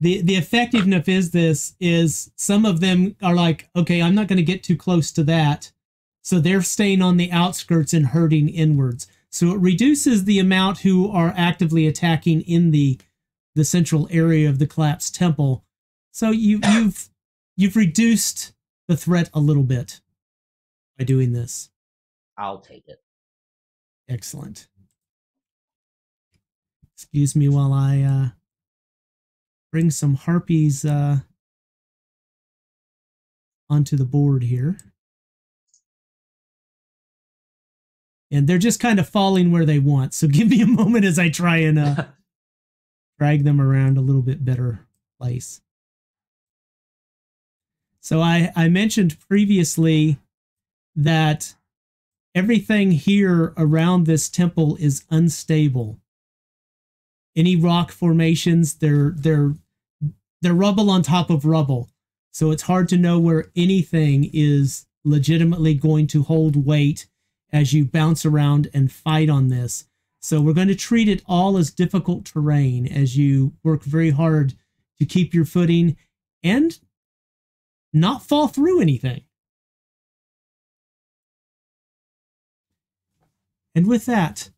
[SPEAKER 1] the the effectiveness is this is some of them are like okay i'm not going to get too close to that so they're staying on the outskirts and hurting inwards so it reduces the amount who are actively attacking in the the central area of the collapsed temple so you you've you've reduced the threat a little bit by doing this.
[SPEAKER 8] I'll take it.
[SPEAKER 1] excellent. Excuse me while i uh bring some harpies uh onto the board here. And they're just kind of falling where they want so give me a moment as i try and uh drag them around a little bit better place. So i i mentioned previously that everything here around this temple is unstable. Any rock formations they're they're they're rubble on top of rubble. So it's hard to know where anything is legitimately going to hold weight as you bounce around and fight on this. So we're going to treat it all as difficult terrain as you work very hard to keep your footing and not fall through anything and with that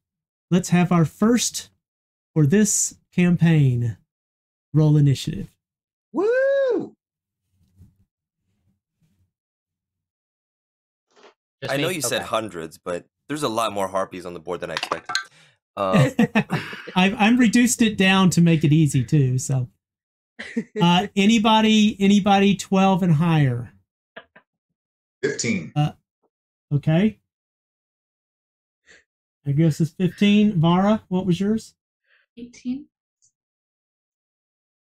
[SPEAKER 1] let's have our first for this campaign roll initiative.
[SPEAKER 8] Woo! Just
[SPEAKER 3] I know
[SPEAKER 8] me?
[SPEAKER 3] you said hundreds, but there's a lot more harpies on the board than I expected. Uh,
[SPEAKER 1] I've, I'm reduced it down to make it easy too. So, uh, anybody, anybody 12 and higher.
[SPEAKER 6] 15.
[SPEAKER 1] Okay. I guess it's 15. Vara, what was yours?
[SPEAKER 2] 18.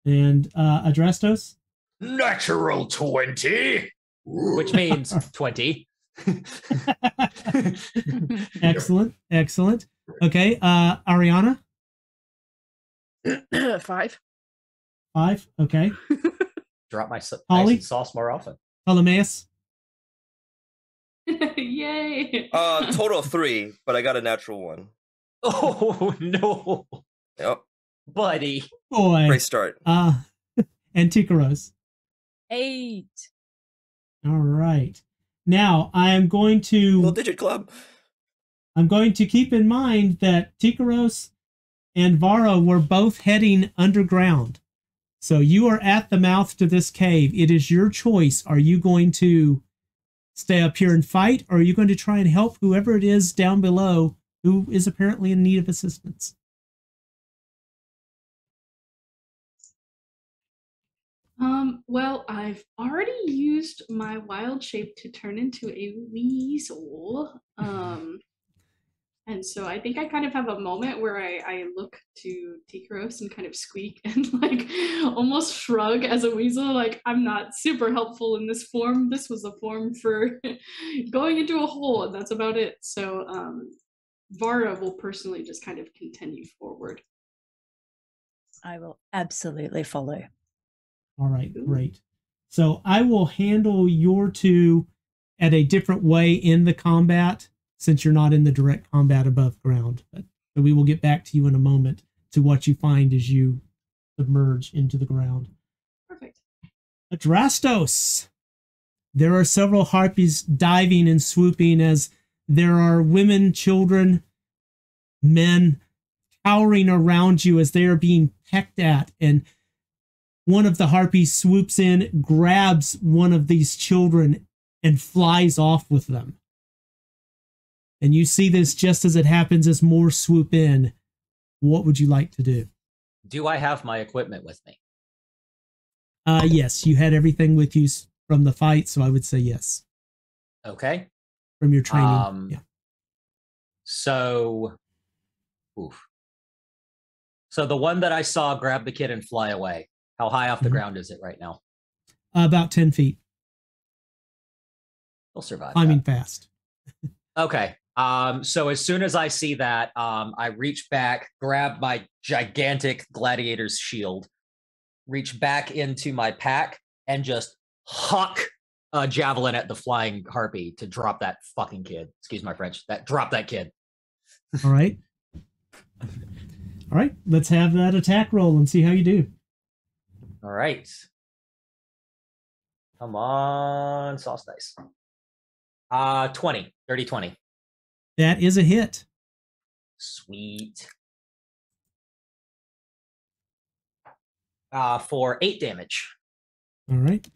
[SPEAKER 1] And uh, Adrastos?
[SPEAKER 8] Natural 20, which means 20.
[SPEAKER 1] excellent. Excellent. Okay. Uh, Ariana?
[SPEAKER 7] Five.
[SPEAKER 1] Five. Okay.
[SPEAKER 8] Drop my sa-
[SPEAKER 1] Holly?
[SPEAKER 8] ice and sauce more often.
[SPEAKER 1] Ptolemaeus?
[SPEAKER 2] Yay!
[SPEAKER 3] uh, total three, but I got a natural one.
[SPEAKER 8] Oh, no.
[SPEAKER 3] Yep,
[SPEAKER 8] Buddy.
[SPEAKER 1] Boy.
[SPEAKER 3] great start.
[SPEAKER 1] Uh, and Tikaros.
[SPEAKER 5] Eight.
[SPEAKER 1] All right. Now I am going
[SPEAKER 3] Single
[SPEAKER 1] to
[SPEAKER 3] digit club.
[SPEAKER 1] I'm going to keep in mind that Tikaros and Vara were both heading underground. So you are at the mouth to this cave. It is your choice. Are you going to stay up here and fight, or are you going to try and help whoever it is down below who is apparently in need of assistance?
[SPEAKER 2] Um, well, I've already used my wild shape to turn into a weasel. Um, and so I think I kind of have a moment where I, I look to Tikaros and kind of squeak and like almost shrug as a weasel, like I'm not super helpful in this form. This was a form for going into a hole, and that's about it. So um Vara will personally just kind of continue forward.
[SPEAKER 5] I will absolutely follow.
[SPEAKER 1] All right, great. So I will handle your two at a different way in the combat since you're not in the direct combat above ground. But so we will get back to you in a moment to what you find as you submerge into the ground.
[SPEAKER 2] Perfect.
[SPEAKER 1] Adrastos. There are several harpies diving and swooping as there are women, children, men cowering around you as they are being pecked at. And one of the harpies swoops in, grabs one of these children, and flies off with them. And you see this just as it happens as more swoop in. What would you like to do?
[SPEAKER 8] Do I have my equipment with me?
[SPEAKER 1] Uh, yes, you had everything with you from the fight, so I would say yes.
[SPEAKER 8] Okay.
[SPEAKER 1] From your training.
[SPEAKER 8] Um,
[SPEAKER 1] yeah.
[SPEAKER 8] So, oof. So the one that I saw grab the kid and fly away. How high off the
[SPEAKER 1] Mhm.
[SPEAKER 8] ground is it right now?
[SPEAKER 1] About 10 feet,
[SPEAKER 8] He'll survive.
[SPEAKER 1] climbing
[SPEAKER 8] that.
[SPEAKER 1] fast.
[SPEAKER 8] Okay. Um, so as soon as I see that, um, I reach back, grab my gigantic gladiator's shield, reach back into my pack, and just huck a javelin at the flying harpy to drop that fucking kid. Excuse my French. That drop that kid.
[SPEAKER 1] All right. All right, let's have that attack roll and see how you do.
[SPEAKER 8] All right. Come on, sauce dice. Uh 20, dirty 20.
[SPEAKER 1] That is a hit.
[SPEAKER 8] Sweet. Uh for 8 damage.
[SPEAKER 1] All right.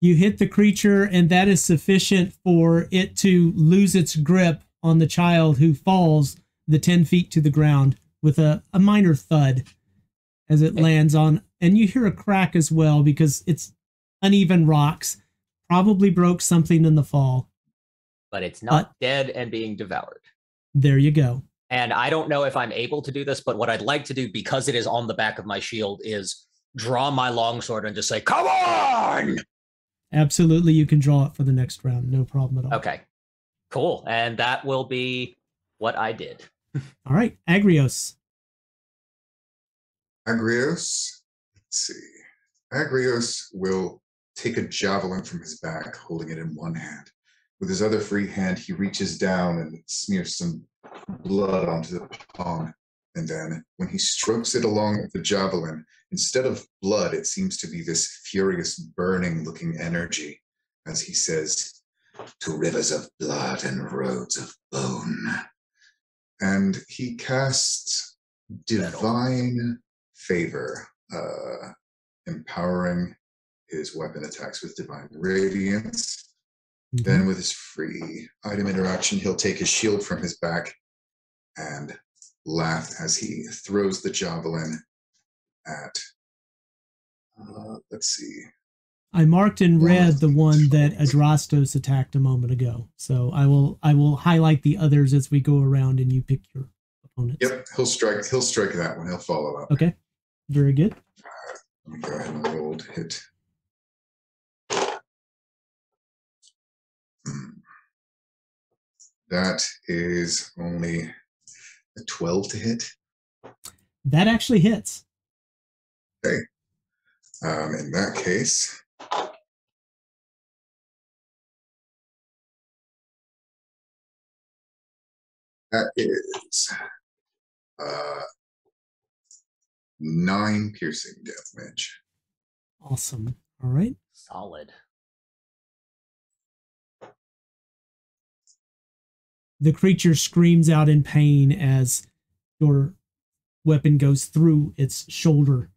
[SPEAKER 1] You hit the creature, and that is sufficient for it to lose its grip on the child who falls the 10 feet to the ground with a, a minor thud as it lands on. And you hear a crack as well because it's uneven rocks. Probably broke something in the fall.
[SPEAKER 8] But it's not dead and being devoured.
[SPEAKER 1] There you go.
[SPEAKER 8] And I don't know if I'm able to do this, but what I'd like to do, because it is on the back of my shield, is draw my longsword and just say, Come on!
[SPEAKER 1] Absolutely, you can draw it for the next round. No problem at all.
[SPEAKER 8] Okay. Cool. And that will be what I did.
[SPEAKER 1] All right, Agrios.
[SPEAKER 6] Agrios, let's see. Agrios will take a javelin from his back, holding it in one hand. With his other free hand, he reaches down and smears some blood onto the palm. And then, when he strokes it along the javelin, instead of blood, it seems to be this furious, burning looking energy, as he says, To rivers of blood and roads of bone. And he casts divine favor, uh, empowering his weapon attacks with divine radiance.
[SPEAKER 1] Mhm.
[SPEAKER 6] Then, with his free item interaction, he'll take his shield from his back and laugh as he throws the javelin at. Uh, let's see.
[SPEAKER 1] I marked in red the one that Adrastos attacked a moment ago. So I will I will highlight the others as we go around and you pick your opponents.
[SPEAKER 6] Yep, he'll strike. He'll strike that one. He'll follow up.
[SPEAKER 1] Okay. Very good.
[SPEAKER 6] Let me go ahead and roll to hit. That is only a 12 to hit.
[SPEAKER 1] That actually hits.
[SPEAKER 6] Um, in that case, that is uh, nine piercing damage.
[SPEAKER 1] Awesome. All right.
[SPEAKER 8] Solid.
[SPEAKER 1] The creature screams out in pain as your weapon goes through its shoulder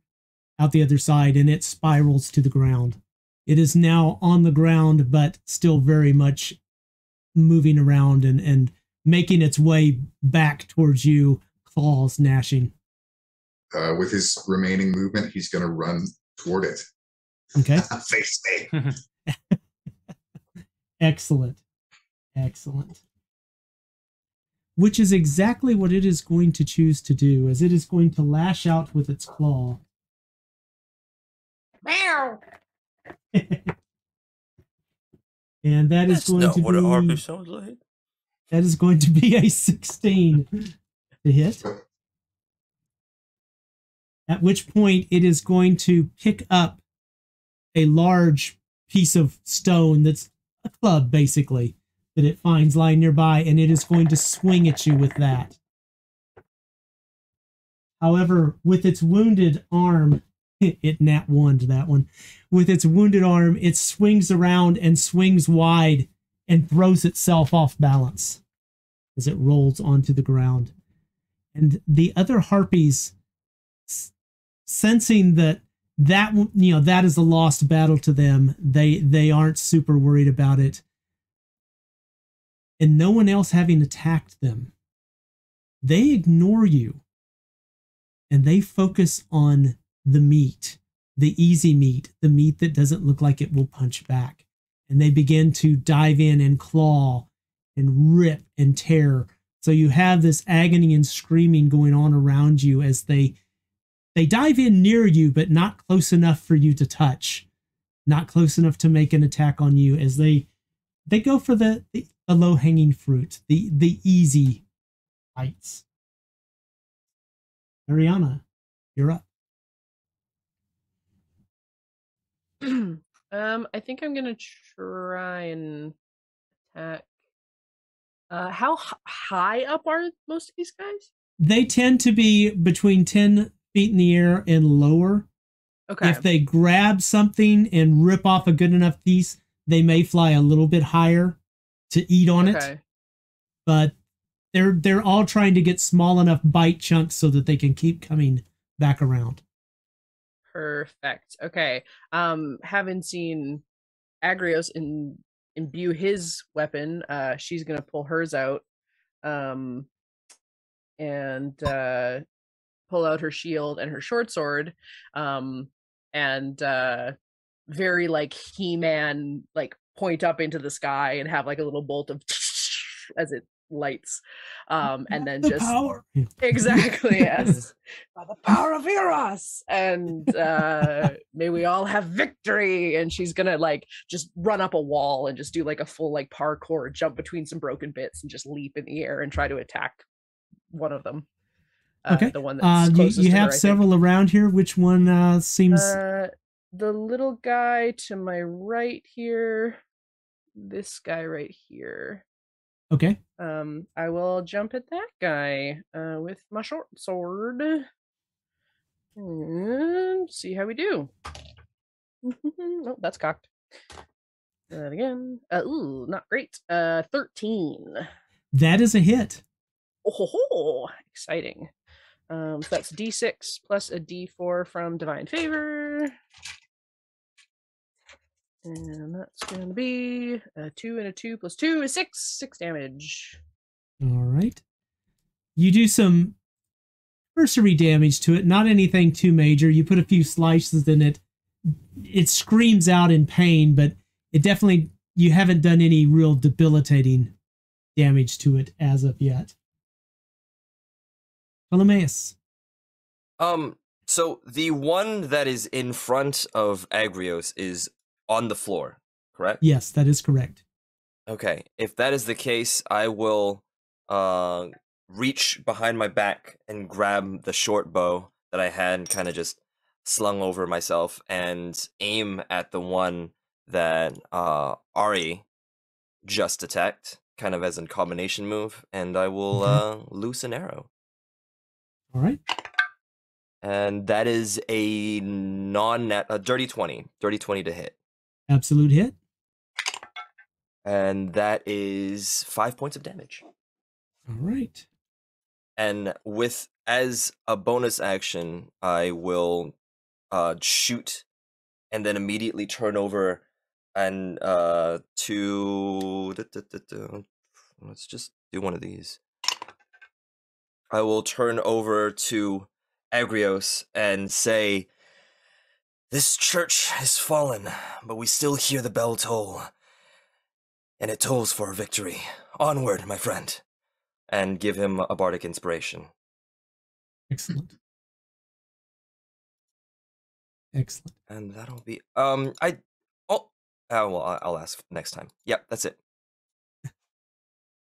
[SPEAKER 1] out the other side and it spirals to the ground. It is now on the ground, but still very much moving around and, and making its way back towards you, claws gnashing.
[SPEAKER 6] Uh, with his remaining movement, he's going to run toward it.
[SPEAKER 1] Okay.
[SPEAKER 6] Face me.
[SPEAKER 1] Excellent. Excellent. Which is exactly what it is going to choose to do, as it is going to lash out with its claw.
[SPEAKER 7] Meow.
[SPEAKER 1] and that is
[SPEAKER 3] That's
[SPEAKER 1] going
[SPEAKER 3] not
[SPEAKER 1] to
[SPEAKER 3] what a harpy
[SPEAKER 1] be
[SPEAKER 3] sounds like.
[SPEAKER 1] that is going to be a 16 to hit. At which point it is going to pick up a large piece of stone that's a club, basically, that it finds lying nearby, and it is going to swing at you with that. However, with its wounded arm, it nat one to that one. With its wounded arm, it swings around and swings wide and throws itself off balance as it rolls onto the ground. And the other harpies, sensing that that you know that is a lost battle to them, they they aren't super worried about it. And no one else having attacked them, they ignore you and they focus on the meat, the easy meat, the meat that doesn't look like it will punch back. And they begin to dive in and claw and rip and tear. So you have this agony and screaming going on around you as they they dive in near you, but not close enough for you to touch, not close enough to make an attack on you as they they go for the, the, the low hanging fruit, the the easy bites. Ariana, you're up.
[SPEAKER 7] um, I think I'm gonna try and attack. Uh, how h- high up are most of these guys?
[SPEAKER 1] They tend to be between 10 feet in the air and lower.
[SPEAKER 7] Okay.
[SPEAKER 1] If they grab something and rip off a good enough piece, they may fly a little bit higher to eat on it. But they're they're all trying to get small enough bite chunks so that they can keep coming back around.
[SPEAKER 7] Perfect. Okay. Um, having seen Agrios in, imbue his weapon, uh, she's gonna pull hers out, um, and uh, pull out her shield and her short sword, um, and uh, very like He-Man, like point up into the sky and have like a little bolt of as it lights, um, and then
[SPEAKER 1] The
[SPEAKER 7] just
[SPEAKER 1] power.
[SPEAKER 7] Exactly, yes. By the power of Iroas. And uh may we all have victory. And she's gonna like just run up a wall and just do like a full like parkour, jump between some broken bits and just leap in the air and try to attack one of them. Uh,
[SPEAKER 1] Okay.
[SPEAKER 7] The one that's
[SPEAKER 1] Uh, you, you
[SPEAKER 7] to her,
[SPEAKER 1] have
[SPEAKER 7] think.
[SPEAKER 1] several around here. Which one uh, seems
[SPEAKER 7] Uh, the little guy to my right here. This guy right here.
[SPEAKER 1] okay?
[SPEAKER 7] Um, I will jump at that guy uh, with my short sword and see how we do. oh, that's cocked. That again. Uh, ooh, not great. Uh, thirteen.
[SPEAKER 1] That is a hit.
[SPEAKER 7] Oh, ho, ho, exciting. Um, so that's D6 plus a D4 from Divine Favor. And that's going to be a two and a two plus two is six. Six damage.
[SPEAKER 1] All right. You do some cursory damage to it, not anything too major. You put a few slices in it. It screams out in pain, but it definitely you haven't done any real debilitating damage to it as of yet. Ptolemaeus.
[SPEAKER 3] Um, so the one that is in front of Agrios is on the floor, correct?
[SPEAKER 1] Yes, that is correct.
[SPEAKER 3] Okay. If that is the case, I will uh reach behind my back and grab the short bow that I had kind of just slung over myself and aim at the one that uh Ari just attacked, kind of as a combination move, and I will uh loose an arrow.
[SPEAKER 1] All right.
[SPEAKER 3] And that is a non net a dirty 20. Dirty 20 to hit.
[SPEAKER 1] Absolute hit.
[SPEAKER 3] And that is 5 points of damage.
[SPEAKER 1] All right.
[SPEAKER 3] and with as a bonus action i will uh shoot and then immediately turn over and uh to let's just do one of these i will turn over to agrios and say this church has fallen but we still hear the bell toll and it tolls for a victory onward my friend and give him a bardic inspiration.
[SPEAKER 1] Excellent. Excellent.
[SPEAKER 3] And that'll be um I oh oh well I'll ask next time. Yep, that's it.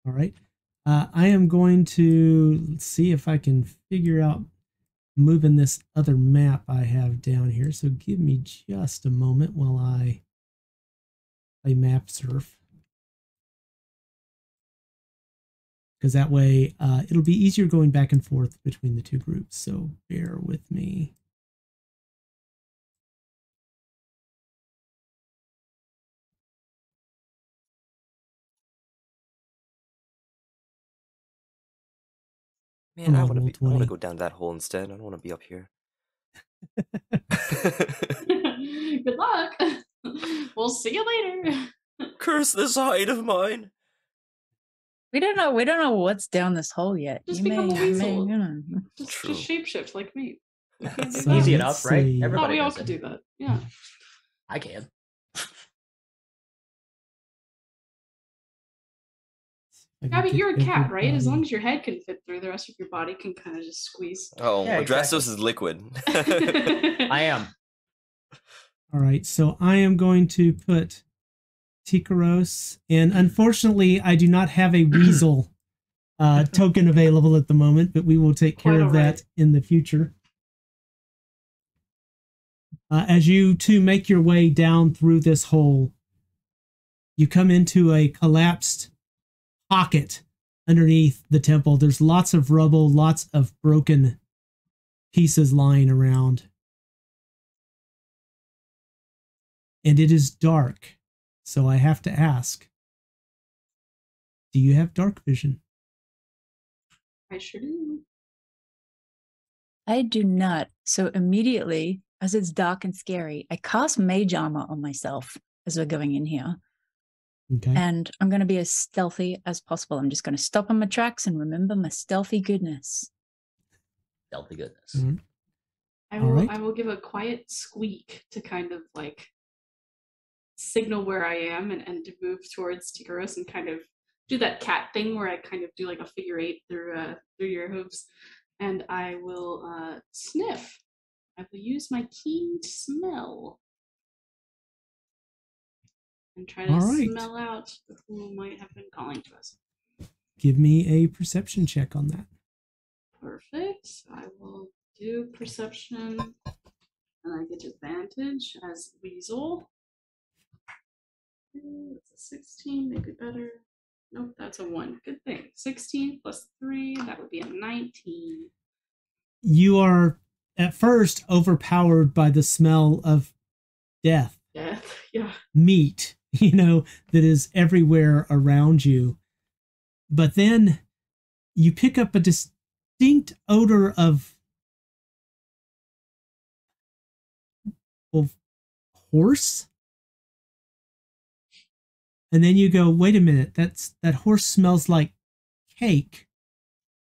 [SPEAKER 1] All right. Uh, I am going to see if I can figure out moving this other map I have down here. So give me just a moment while I play map surf. Because that way uh, it'll be easier going back and forth between the two groups. So bear with me.
[SPEAKER 3] Man, I want to
[SPEAKER 1] roll
[SPEAKER 3] be. I want
[SPEAKER 1] 20.
[SPEAKER 3] to go down that hole instead. I don't want to be up here.
[SPEAKER 2] Good luck. we'll see you later.
[SPEAKER 3] Curse this hide of mine.
[SPEAKER 5] We don't know. We don't know what's down this hole yet.
[SPEAKER 2] Just
[SPEAKER 5] you may,
[SPEAKER 2] become a
[SPEAKER 5] you may,
[SPEAKER 2] weasel.
[SPEAKER 5] you know.
[SPEAKER 2] Just,
[SPEAKER 3] True.
[SPEAKER 2] just shapeshift like me. We can't do
[SPEAKER 1] So
[SPEAKER 2] that.
[SPEAKER 8] Easy enough, right?
[SPEAKER 1] see.
[SPEAKER 2] Thought
[SPEAKER 8] Everybody
[SPEAKER 2] we all could
[SPEAKER 8] it.
[SPEAKER 2] do that. Yeah.
[SPEAKER 8] I can.
[SPEAKER 1] I can
[SPEAKER 2] Gabby,
[SPEAKER 1] get
[SPEAKER 2] you're a cat, right? As long as your head can fit through, the rest of your body can kind of just squeeze.
[SPEAKER 3] Oh,
[SPEAKER 8] Yeah,
[SPEAKER 3] well,
[SPEAKER 8] exactly.
[SPEAKER 3] Drastos is liquid.
[SPEAKER 8] I am.
[SPEAKER 1] All right, so I am going to put Tikaros, and unfortunately, I do not have a weasel uh, token available at the moment, but we will take care
[SPEAKER 2] Quite
[SPEAKER 1] of
[SPEAKER 2] all
[SPEAKER 1] that
[SPEAKER 2] right.
[SPEAKER 1] in the future. Uh, as you two make your way down through this hole, you come into a collapsed pocket underneath the temple. There's lots of rubble, lots of broken pieces lying around. and it is dark. So I have to ask Do you have dark vision?
[SPEAKER 2] I sure do.
[SPEAKER 5] I do not. So immediately, as it's dark and scary, I cast mage armor on myself as we're going in here.
[SPEAKER 1] Okay.
[SPEAKER 5] And I'm going to be as stealthy as possible. I'm just going to stop on my tracks and remember my stealthy goodness.
[SPEAKER 8] Stealthy goodness.
[SPEAKER 1] Mhm.
[SPEAKER 2] I will.
[SPEAKER 1] right.
[SPEAKER 2] I will give a quiet squeak to kind of like signal where I am and, and to move towards Tikaros and kind of do that cat thing where I kind of do like a figure eight through uh through your hooves, and I will uh sniff. I will use my keen smell and try to
[SPEAKER 1] right.
[SPEAKER 2] smell out who might have been calling to us.
[SPEAKER 1] Give me a perception check on that.
[SPEAKER 2] Perfect. I will do perception and I get advantage as Weasel. That's a 16, maybe better. Nope, that's a 1. Good thing. 16 plus 3, that would be a 19.
[SPEAKER 1] You are at first overpowered by the smell of death,
[SPEAKER 2] Death. Yeah.
[SPEAKER 1] meat, you know, that is everywhere around you. But then you pick up a distinct odor of of horse. And then you go, wait a minute, that's that horse smells like cake.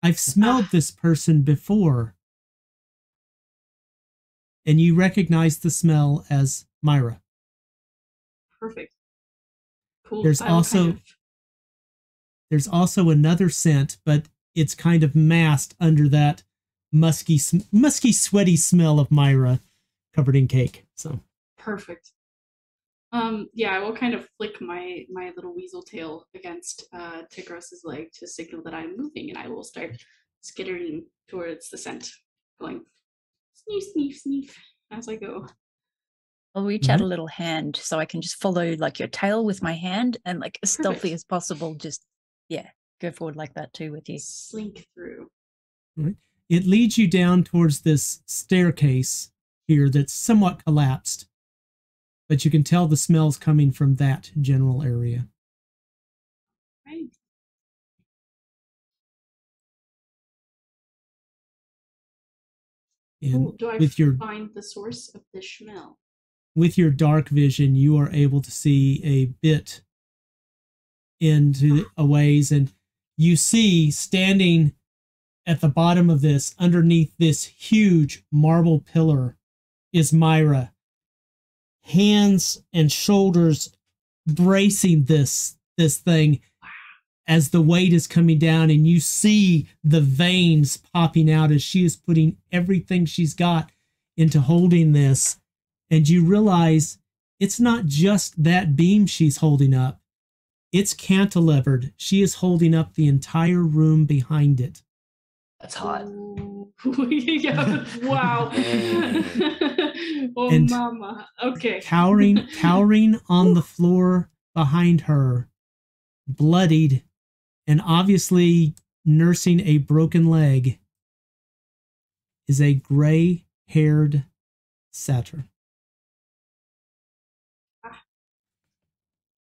[SPEAKER 1] I've smelled
[SPEAKER 2] Ah.
[SPEAKER 1] this person before. And you recognize the smell as Myra.
[SPEAKER 2] Perfect. Cool.
[SPEAKER 1] There's
[SPEAKER 2] I will kind
[SPEAKER 1] also-
[SPEAKER 2] of-
[SPEAKER 1] There's also another scent, but it's kind of masked under that musky, musky, sweaty smell of Myra covered in cake. So
[SPEAKER 2] Perfect. Um, yeah, I will kind of flick my my little weasel tail against uh Tikaros's leg to signal that I'm moving, and I will start skittering towards the scent, going sneef, sneef, sneef as I go.
[SPEAKER 5] I'll reach out a mm-hmm. little hand so I can just follow like your tail with my hand and like as stealthy as possible. Just, yeah, go forward like that too with you.
[SPEAKER 2] Slink through.
[SPEAKER 1] it leads you down towards this staircase here that's somewhat collapsed, but you can tell the smells coming from that general area.
[SPEAKER 2] Right.
[SPEAKER 1] And
[SPEAKER 2] Cool. Do I
[SPEAKER 1] with your
[SPEAKER 2] find the source of the smell?
[SPEAKER 1] With your dark vision, you are able to see a bit into a ways, and you see standing at the bottom of this, underneath this huge marble pillar, is Myra. Hands and shoulders bracing this this thing as the weight is coming down, and you see the veins popping out as she is putting everything she's got into holding this and you realize it's not just that beam she's holding up, it's cantilevered. She is holding up the entire room behind it.
[SPEAKER 8] That's hot.
[SPEAKER 2] Yeah, wow. oh,
[SPEAKER 1] And-
[SPEAKER 2] mama. Okay.
[SPEAKER 1] cowering cowering on the floor behind her bloodied and obviously nursing a broken leg is a gray-haired satyr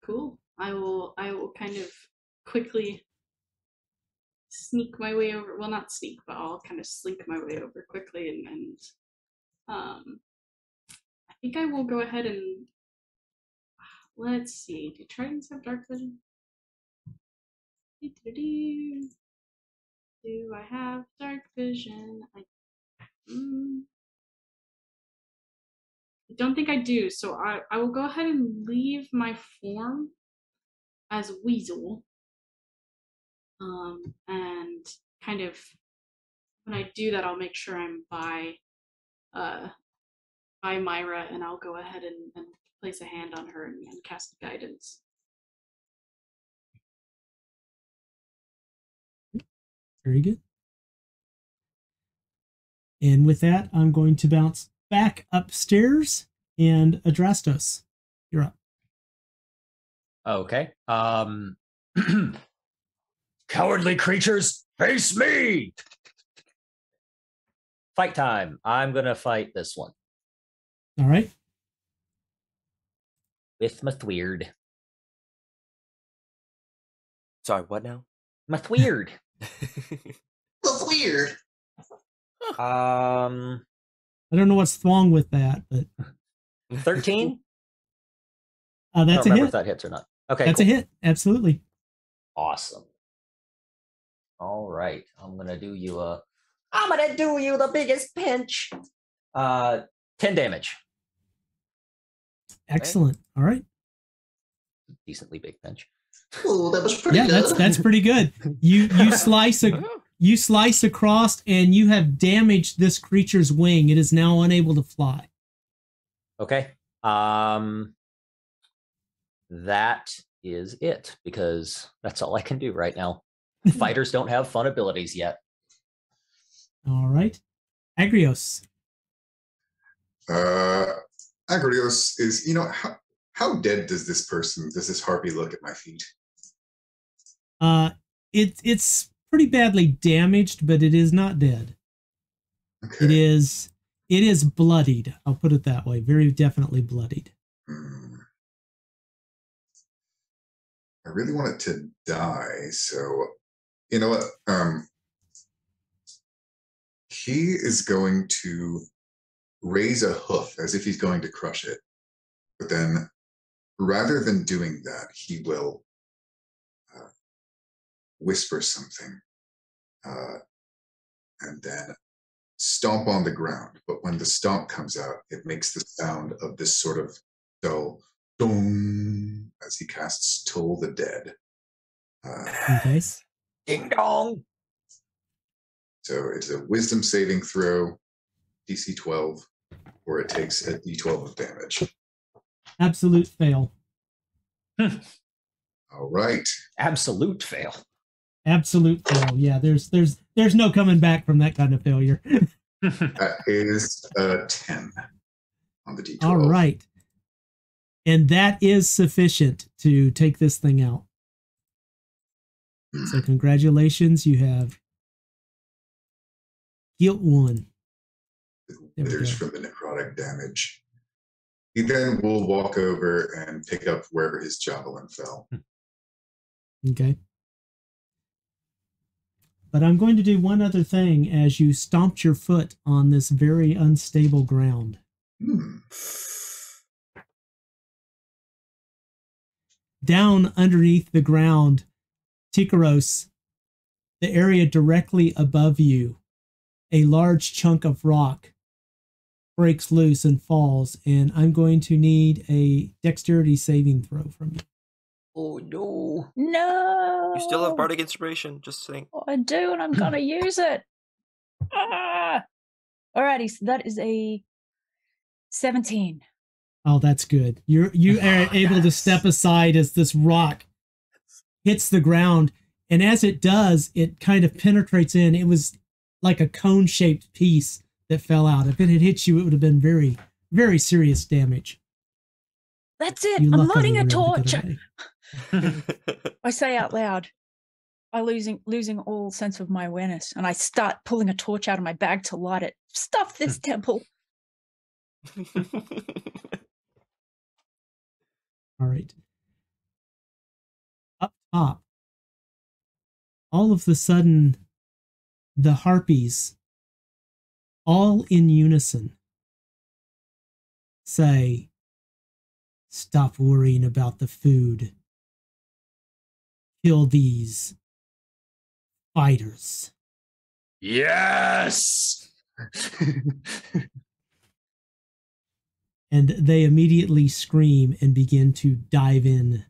[SPEAKER 2] Cool. I will. I will kind of quickly sneak my way over. Well, not sneak, but I'll kind of slink my way over quickly, and, and um, I think I will go ahead and let's see. Do tritons have dark vision? Do I have dark vision? I, mm, I don't think I do, so I, I will go ahead and leave my form as Weasel. Um, and kind of when I do that, I'll make sure I'm by uh by Myra, and I'll go ahead and, and place a hand on her and, and cast guidance.
[SPEAKER 1] very good and with that i'm going to bounce back upstairs and adrastos you're up
[SPEAKER 8] Okay. Um Cowardly creatures, face me. Fight time. I'm gonna fight this one
[SPEAKER 1] all right
[SPEAKER 8] with Mathweird.
[SPEAKER 3] Sorry, what now?
[SPEAKER 8] Mathweird.
[SPEAKER 4] That's weird.
[SPEAKER 8] um
[SPEAKER 1] i don't know what's wrong with that but
[SPEAKER 8] 13?
[SPEAKER 1] uh,
[SPEAKER 8] I
[SPEAKER 1] that's
[SPEAKER 8] don't
[SPEAKER 1] a hit
[SPEAKER 8] if that hits or not. Okay.
[SPEAKER 1] that's
[SPEAKER 8] cool.
[SPEAKER 1] a hit absolutely
[SPEAKER 8] Awesome. All right. I'm gonna do you a I'm gonna do you the biggest pinch. Uh 10 damage.
[SPEAKER 1] excellent all right
[SPEAKER 8] Decently big pinch.
[SPEAKER 4] Oh, that was pretty
[SPEAKER 1] yeah
[SPEAKER 4] good.
[SPEAKER 1] that's that's pretty good you you slice a you slice across and you have damaged this creature's wing it is now unable to fly
[SPEAKER 8] Okay. Um that is it because that's all I can do right now. Fighters don't have fun abilities yet.
[SPEAKER 1] all right agrios
[SPEAKER 6] Uh, Agrios is, you know, how, how dead does this person, does this harpy look at my feet?
[SPEAKER 1] uh it it's pretty badly damaged but it is not dead
[SPEAKER 6] Okay.
[SPEAKER 1] it is it is bloodied i'll put it that way very definitely bloodied
[SPEAKER 6] Hmm. I really want it to die, so you know what? Um, he is going to raise a hoof as if he's going to crush it, but then rather than doing that, he will whisper something, uh, and then stomp on the ground. But when the stomp comes out, it makes the sound of this sort of dull dong as he casts Toll the Dead. Uh,
[SPEAKER 1] okay
[SPEAKER 8] Ding dong.
[SPEAKER 6] so it's a wisdom saving throw, DC 12, or it takes a d12 of damage.
[SPEAKER 1] absolute fail
[SPEAKER 6] All right.
[SPEAKER 8] Absolute fail.
[SPEAKER 1] Absolute fail yeah there's there's there's no coming back from that kind of failure
[SPEAKER 6] That is a 10 on the d12.
[SPEAKER 1] all right and that is sufficient to take this thing out so hmm. congratulations you have guilt one There we
[SPEAKER 6] Withers
[SPEAKER 1] go.
[SPEAKER 6] from the necrotic damage. He then will walk over and pick up wherever his javelin fell. Hmm.
[SPEAKER 1] Okay. But I'm going to do one other thing as you stomped your foot on this very unstable ground.
[SPEAKER 6] Hmm.
[SPEAKER 1] Down underneath the ground, Tikaros, the area directly above you, a large chunk of rock breaks loose and falls, and I'm going to need a dexterity saving throw from you.
[SPEAKER 8] Oh no.
[SPEAKER 5] No.
[SPEAKER 3] You still have bardic inspiration, just saying.
[SPEAKER 5] I do, and I'm gonna use it. Ah! Alrighty, so that is a 17.
[SPEAKER 1] Oh, that's good. You're you are
[SPEAKER 3] Oh,
[SPEAKER 1] able to step aside as this rock hits the ground, and as it does, it kind of penetrates in. It was like a cone shaped piece that fell out. If it had hit you, it would have been very, very serious damage.
[SPEAKER 5] That's it.
[SPEAKER 1] You
[SPEAKER 5] I'm
[SPEAKER 1] luckily
[SPEAKER 5] lighting a
[SPEAKER 1] were to
[SPEAKER 5] torch. I say out loud. I losing losing all sense of my awareness, and I start pulling a torch out of my bag to light it. Stuff this hmm. temple.
[SPEAKER 1] All right. Up top, all of the sudden, the harpies, all in unison, say, Stop worrying about the food. Kill these fighters.
[SPEAKER 8] Yes.
[SPEAKER 1] And they immediately scream and begin to dive in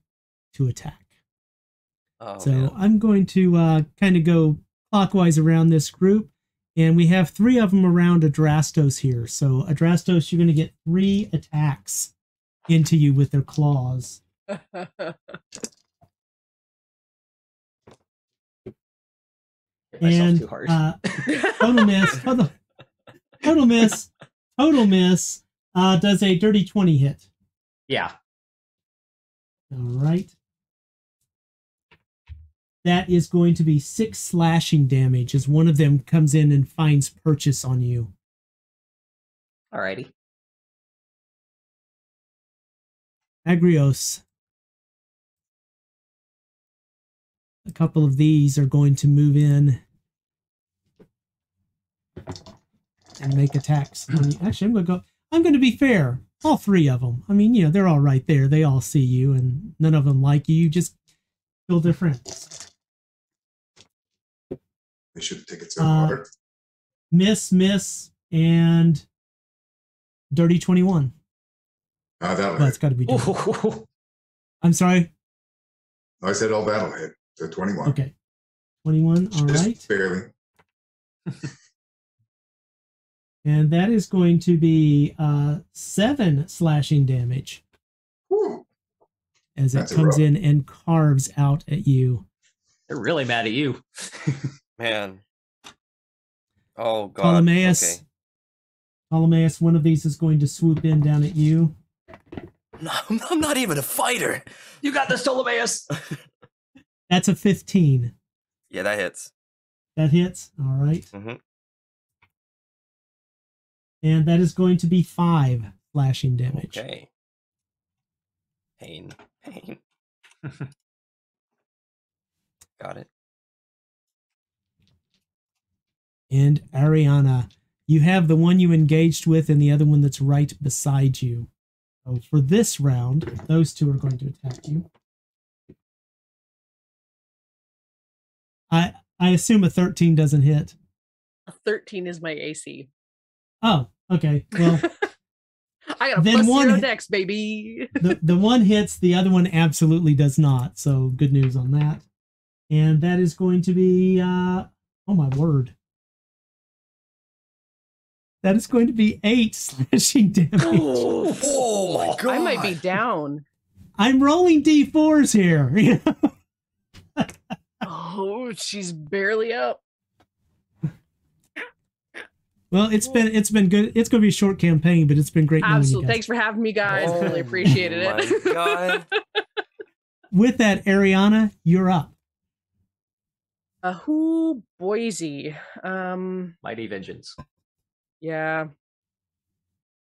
[SPEAKER 1] to attack.
[SPEAKER 3] oh,
[SPEAKER 1] so
[SPEAKER 3] man.
[SPEAKER 1] I'm going to uh, kind of go clockwise around this group. And we have three of them around Adrastos here. So, Adrastos, you're going to get three attacks into you with their claws.
[SPEAKER 8] Hit myself
[SPEAKER 1] And
[SPEAKER 8] too hard.
[SPEAKER 1] uh, total miss. Total, total miss. Total miss. Uh, does a dirty 20 hit.
[SPEAKER 8] yeah.
[SPEAKER 1] All right. That is going to be six slashing damage as one of them comes in and finds purchase on you.
[SPEAKER 8] Alrighty.
[SPEAKER 1] Agrios. A couple of these are going to move in and make attacks. on you. Actually, I'm going to go. I'm going to be fair. All three of them. I mean, you know, they're all right there. They all see you, and none of them like you. You just kill their friends.
[SPEAKER 6] They should take it so
[SPEAKER 1] Uh,
[SPEAKER 6] hard.
[SPEAKER 1] Miss, miss, and dirty twenty-one.
[SPEAKER 6] Ah, that'll
[SPEAKER 1] Well, it's
[SPEAKER 6] hit.
[SPEAKER 1] got to be. Dirty. I'm sorry.
[SPEAKER 6] I said all that'll hit. So 21.
[SPEAKER 1] Okay, twenty-one. All
[SPEAKER 6] Just
[SPEAKER 1] right.
[SPEAKER 6] barely.
[SPEAKER 1] And that is going to be uh, seven slashing damage
[SPEAKER 6] Whew.
[SPEAKER 1] as it
[SPEAKER 6] That's
[SPEAKER 1] comes
[SPEAKER 6] rough.
[SPEAKER 1] in and carves out at you.
[SPEAKER 8] They're really mad at you.
[SPEAKER 3] Man. Oh god.
[SPEAKER 1] Ptolemaeus.
[SPEAKER 3] Okay.
[SPEAKER 1] Ptolemaeus, one of these is going to swoop in down at you.
[SPEAKER 3] No, I'm I'm not even a fighter.
[SPEAKER 8] You got this, Ptolemaeus.
[SPEAKER 1] That's a 15.
[SPEAKER 3] Yeah, that hits.
[SPEAKER 1] That hits. All right.
[SPEAKER 3] Mhm.
[SPEAKER 1] And that is going to be five slashing damage.
[SPEAKER 3] Okay. Pain. Pain. Got it.
[SPEAKER 1] And Ariana, you have the one you engaged with and the other one that's right beside you. So for this round, those two are going to attack you. I I assume a 13 doesn't hit.
[SPEAKER 7] A 13 is my AC.
[SPEAKER 1] Oh, okay. Well,
[SPEAKER 7] I got a
[SPEAKER 1] Then
[SPEAKER 7] plus
[SPEAKER 1] one
[SPEAKER 7] zero
[SPEAKER 1] hit-
[SPEAKER 7] dex, baby.
[SPEAKER 1] the, the one hits, the other one absolutely does not. So good news on that. And that is going to be uh oh my word. That is going to be eight slashing damage.
[SPEAKER 3] Oh my god.
[SPEAKER 7] I might be down.
[SPEAKER 1] I'm rolling d4s here.
[SPEAKER 7] Oh, she's barely up.
[SPEAKER 1] Well, it's been it's been good. It's going to be a short campaign, but it's been great knowing you
[SPEAKER 7] Absolutely.
[SPEAKER 1] guys.
[SPEAKER 7] Thanks for having me, guys.
[SPEAKER 3] Oh
[SPEAKER 7] really appreciated
[SPEAKER 3] my
[SPEAKER 7] it.
[SPEAKER 3] God.
[SPEAKER 1] With that, Ariana, you're up.
[SPEAKER 7] Uh, who Boise? Um,
[SPEAKER 8] Mighty Vengeance.
[SPEAKER 7] yeah.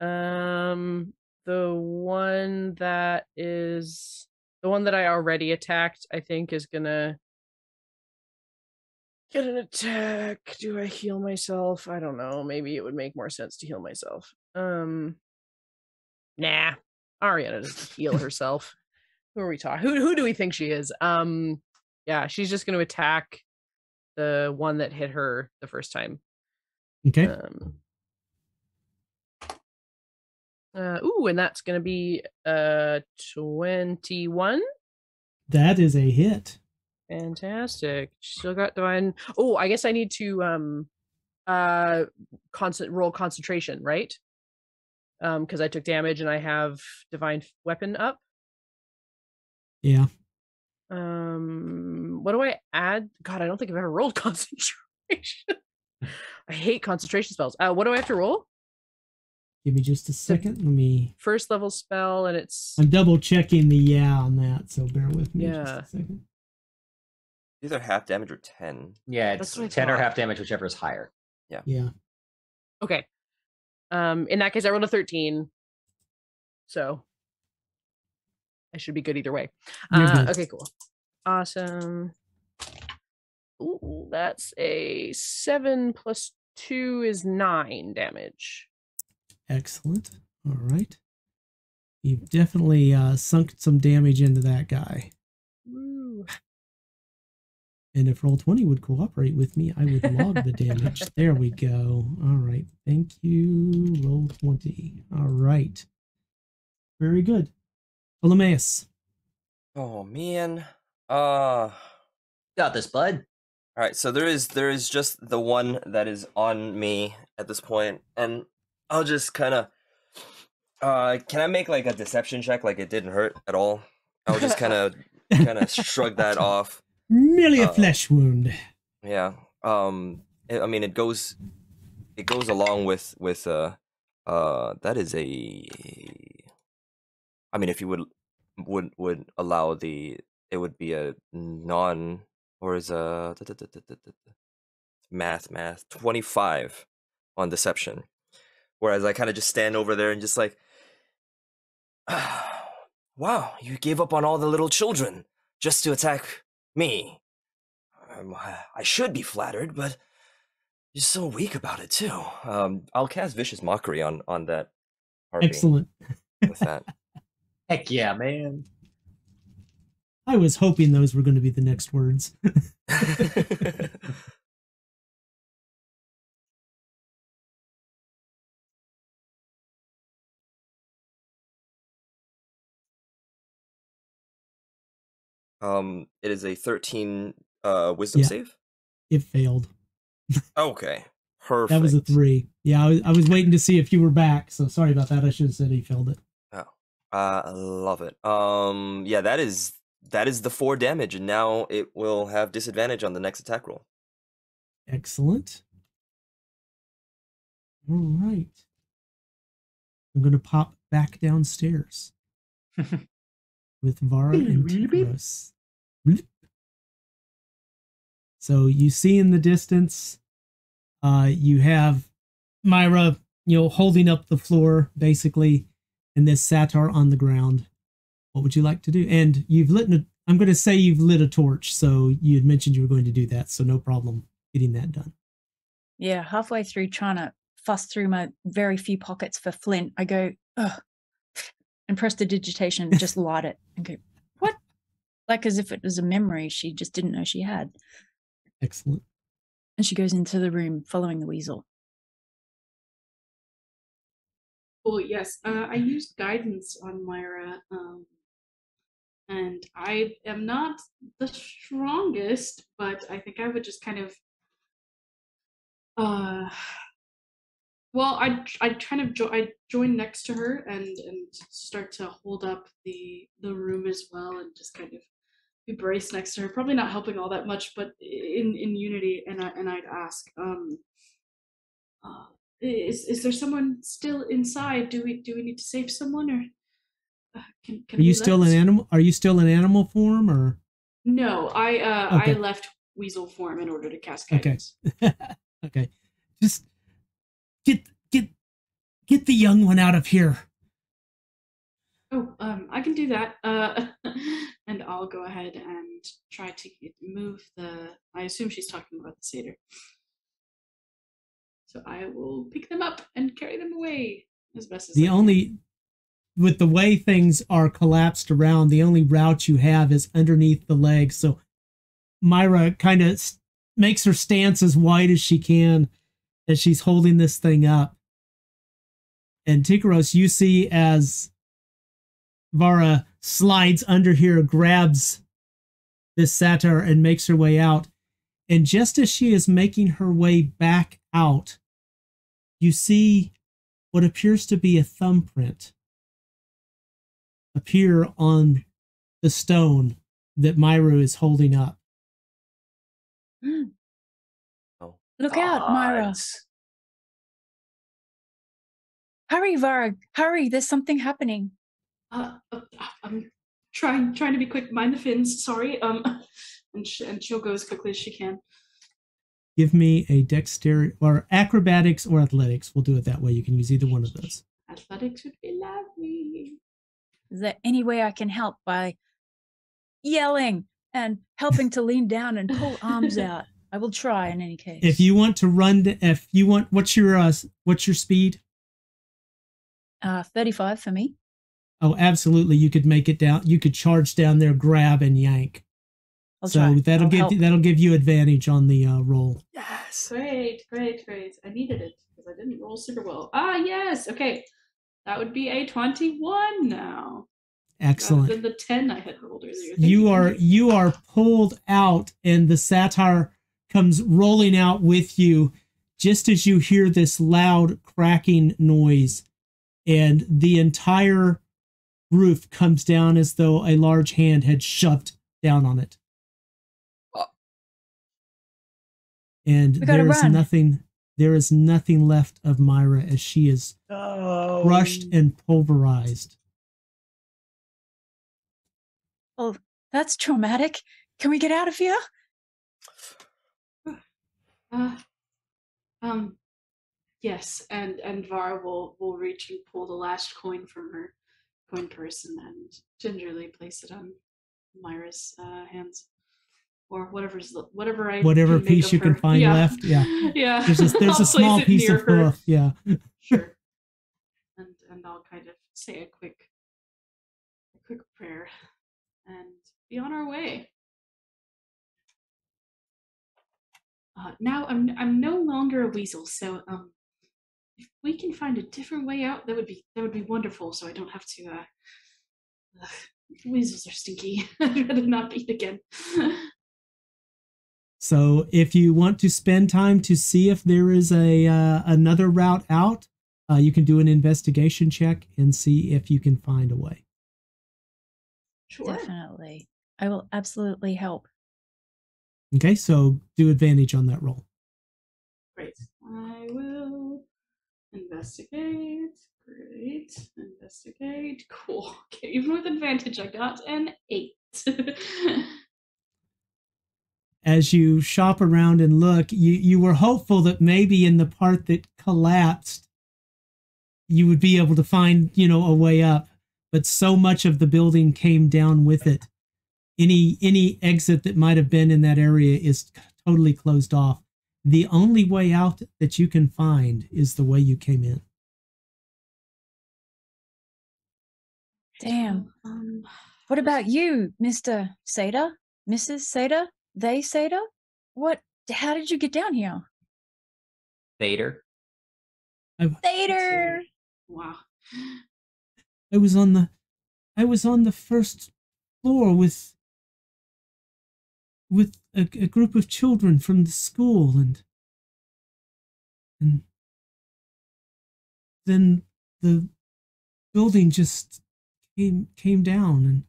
[SPEAKER 7] Um, the one that is the one that I already attacked. I think is gonna get an attack. Do I heal myself? I don't know. Maybe it would make more sense to heal myself. Um, nah. Ariana doesn't heal herself. Who are we talking? Who who do we think she is? Um, yeah, she's just gonna attack the one that hit her the first time.
[SPEAKER 1] Okay.
[SPEAKER 7] Um, uh, ooh, and that's gonna be uh twenty-one.
[SPEAKER 1] that is a hit.
[SPEAKER 7] Fantastic. Still got divine. Oh, I guess I need to um uh constant roll concentration, right? Um, because I took damage and I have divine weapon up.
[SPEAKER 1] Yeah.
[SPEAKER 7] Um, what do I add? God, I don't think I've ever rolled concentration. I hate concentration spells. Uh, what do I have to roll?
[SPEAKER 1] Give me just a second. Let me.
[SPEAKER 7] First level spell, and it's
[SPEAKER 1] I'm double checking the yeah on that, so bear with me
[SPEAKER 7] Yeah.
[SPEAKER 1] just a second.
[SPEAKER 3] Either half damage or ten.
[SPEAKER 8] Yeah,
[SPEAKER 7] That's
[SPEAKER 8] it's
[SPEAKER 7] what I
[SPEAKER 8] 10 or
[SPEAKER 7] thought.
[SPEAKER 8] half damage, whichever is higher.
[SPEAKER 1] Yeah. Yeah.
[SPEAKER 7] Okay. Um, in that case, I rolled a thirteen, so I should be good either way. Uh,
[SPEAKER 1] good.
[SPEAKER 7] okay, cool, awesome. Ooh, that's a seven plus two is nine damage.
[SPEAKER 1] Excellent. All right. You've definitely uh, sunk some damage into that guy.
[SPEAKER 7] Woo.
[SPEAKER 1] And if Roll20 would cooperate with me, I would log the damage. There we go. All right. Thank you, Roll20. All right. Very good. Ptolemaeus.
[SPEAKER 3] Oh man. Uh
[SPEAKER 8] Got this, bud.
[SPEAKER 3] all right, so there is there is just the one that is on me at this point, and I'll just kind of uh can I make like a deception check like it didn't hurt at all? I'll just kind of kind of shrug that off.
[SPEAKER 1] Merely a
[SPEAKER 3] Uh,
[SPEAKER 1] flesh wound.
[SPEAKER 3] Yeah. Um I I mean it goes it goes along with with uh uh that is a I mean if you would would would allow the it would be a non or is a math math 25 on deception whereas I kind of just stand over there and just like wow you gave up on all the little children just to attack me um, I- I should be flattered, but you're so weak about it too. Um, I'll cast vicious mockery on on that. harpy
[SPEAKER 1] Excellent.
[SPEAKER 3] With that,
[SPEAKER 8] Heck yeah, man.
[SPEAKER 1] I was hoping those were going to be the next words.
[SPEAKER 3] um, it is a thirteen uh wisdom
[SPEAKER 1] Yeah.
[SPEAKER 3] save.
[SPEAKER 1] It failed.
[SPEAKER 3] Okay, perfect.
[SPEAKER 1] That was a three. Yeah, I was, I was waiting to see if you were back. So sorry about that. I should have said he failed it.
[SPEAKER 3] Uh, I love it. Um, yeah, that is that is the four damage, and now it will have disadvantage on the next attack roll.
[SPEAKER 1] Excellent. All right. I'm going to pop back downstairs with Vara and Tikaros. So you see in the distance, uh, you have Myra, you know, holding up the floor basically, and this satyr on the ground. What would you like to do? And you've lit. A, I'm going to say you've lit a torch. So you had mentioned you were going to do that. So no problem getting that done.
[SPEAKER 5] Yeah, halfway through trying to fuss through my very few pockets for flint, I go, ugh, and prestidigitation, just light it, and go? Like as if it was a memory she just didn't know she had.
[SPEAKER 1] Excellent.
[SPEAKER 5] And she goes into the room following the weasel.
[SPEAKER 2] Well, yes, uh, I used guidance on Myra, um, and I am not the strongest, but I think I would just kind of, uh, well, I I kind of jo- I join next to her and and start to hold up the the room as well, and just kind of be braced next to her. Probably not helping all that much, but in in unity, and I and I'd ask, um, uh, is is there someone still inside? Do we do we need to save someone or uh, can, can
[SPEAKER 1] Are you still in animal? Are you still in animal form or?
[SPEAKER 2] No, I uh
[SPEAKER 1] Okay.
[SPEAKER 2] I left weasel form in order to cast
[SPEAKER 1] Okay. okay, just get get get the young one out of here.
[SPEAKER 2] Oh, um, I can do that. Uh, and I'll go ahead and try to move the. I assume she's talking about the satyr. So I will pick them up and carry them away as best as I
[SPEAKER 1] The
[SPEAKER 2] can.
[SPEAKER 1] only with the way things are collapsed around, the only route you have is underneath the legs. So Myra kind of makes her stance as wide as she can as she's holding this thing up. And Tikaros, you see as Vara slides under here, grabs this satyr and makes her way out. And just as she is making her way back out, you see what appears to be a thumbprint appear on the stone that Myra is holding up.
[SPEAKER 3] Oh.
[SPEAKER 5] Look out, Myra. Hurry, Varg. Hurry. There's something happening.
[SPEAKER 2] Uh, uh, I'm trying trying to be quick. Mind the fins. Sorry. Um, and sh- and she'll go as quickly as she can.
[SPEAKER 1] Give me a dexterity or acrobatics or athletics. We'll do it that way. You can use either one of those.
[SPEAKER 2] Athletics would be lovely.
[SPEAKER 5] Is there any way I can help by yelling and helping to lean down and pull arms out? I will try in any case.
[SPEAKER 1] If you want to run, d- if you want, what's your uh, what's your speed?
[SPEAKER 5] uh, 35 for me.
[SPEAKER 1] Oh, absolutely. You could make it down. You could charge down there, grab and yank.
[SPEAKER 5] I'll
[SPEAKER 1] so
[SPEAKER 5] try.
[SPEAKER 1] that'll
[SPEAKER 5] I'll
[SPEAKER 1] give
[SPEAKER 5] help.
[SPEAKER 1] you, that'll give you advantage on the uh, roll.
[SPEAKER 3] Yes.
[SPEAKER 2] Great, great, great. I needed it because I didn't roll super well. Ah, yes. Okay, that would be a twenty-one now.
[SPEAKER 1] Excellent.
[SPEAKER 2] than the ten I had rolled earlier. Thank
[SPEAKER 1] you are
[SPEAKER 2] Henry.
[SPEAKER 1] you are pulled out and the satyr comes rolling out with you just as you hear this loud cracking noise and the entire roof comes down as though a large hand had shoved down on it and there is
[SPEAKER 5] run.
[SPEAKER 1] nothing there is nothing left of myra as she is
[SPEAKER 8] No.
[SPEAKER 1] crushed and pulverized Oh,
[SPEAKER 5] That's traumatic. Can we get out of here?
[SPEAKER 2] Uh, um, yes, and and Vara will will reach and pull the last coin from her coin purse and, and gingerly place it on Myra's uh, hands, or whatever's whatever I
[SPEAKER 1] whatever piece you can find
[SPEAKER 2] Yeah.
[SPEAKER 1] left yeah
[SPEAKER 2] yeah.
[SPEAKER 1] there's a, there's a small piece of
[SPEAKER 2] her.
[SPEAKER 1] hoof yeah
[SPEAKER 2] Sure. And and I'll kind of say a quick a quick prayer and be on our way. Uh, now I'm I'm no longer a weasel, so um if we can find a different way out, that would be that would be wonderful. So I don't have to. Uh, ugh, weasels are stinky. I'd rather not eat again.
[SPEAKER 1] So if you want to spend time to see if there is a uh, another route out, uh, you can do an investigation check and see if you can find a way.
[SPEAKER 2] sure.
[SPEAKER 5] Definitely. I will absolutely help.
[SPEAKER 1] Okay, so do advantage on that roll.
[SPEAKER 2] Great. I will investigate. Great. Investigate. Cool. Okay, even with advantage, I got an eight.
[SPEAKER 1] As you shop around and look, you you were hopeful that maybe in the part that collapsed, you would be able to find you know a way up, but so much of the building came down with it. Any any exit that might have been in that area is totally closed off. The only way out that you can find is the way you came in.
[SPEAKER 5] Damn.
[SPEAKER 2] Um,
[SPEAKER 5] What about you, Mr. Seda? Mrs. Seda? They Seda? What? How did you get down here?
[SPEAKER 8] Vader.
[SPEAKER 5] Vader!
[SPEAKER 2] wow.
[SPEAKER 1] I was on the I was on the first floor with with a, a group of children from the school and and then the building just came came down and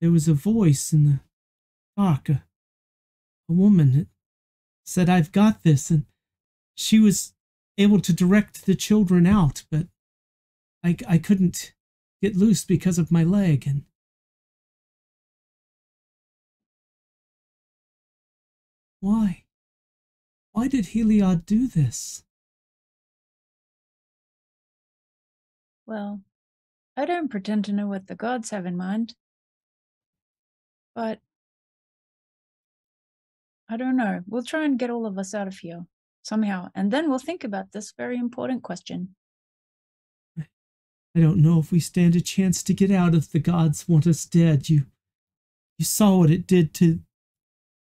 [SPEAKER 1] there was a voice in the dark a, a woman that said i've got this and she was able to direct the children out, but I, I couldn't get loose because of my leg. And why? Why did Heliod do this?
[SPEAKER 5] Well, I don't pretend to know what the gods have in mind. But I don't know. We'll try and get all of us out of here somehow, and then we'll think about this very important question.
[SPEAKER 1] I don't know if we stand a chance to get out if the gods want us dead. You you saw what it did to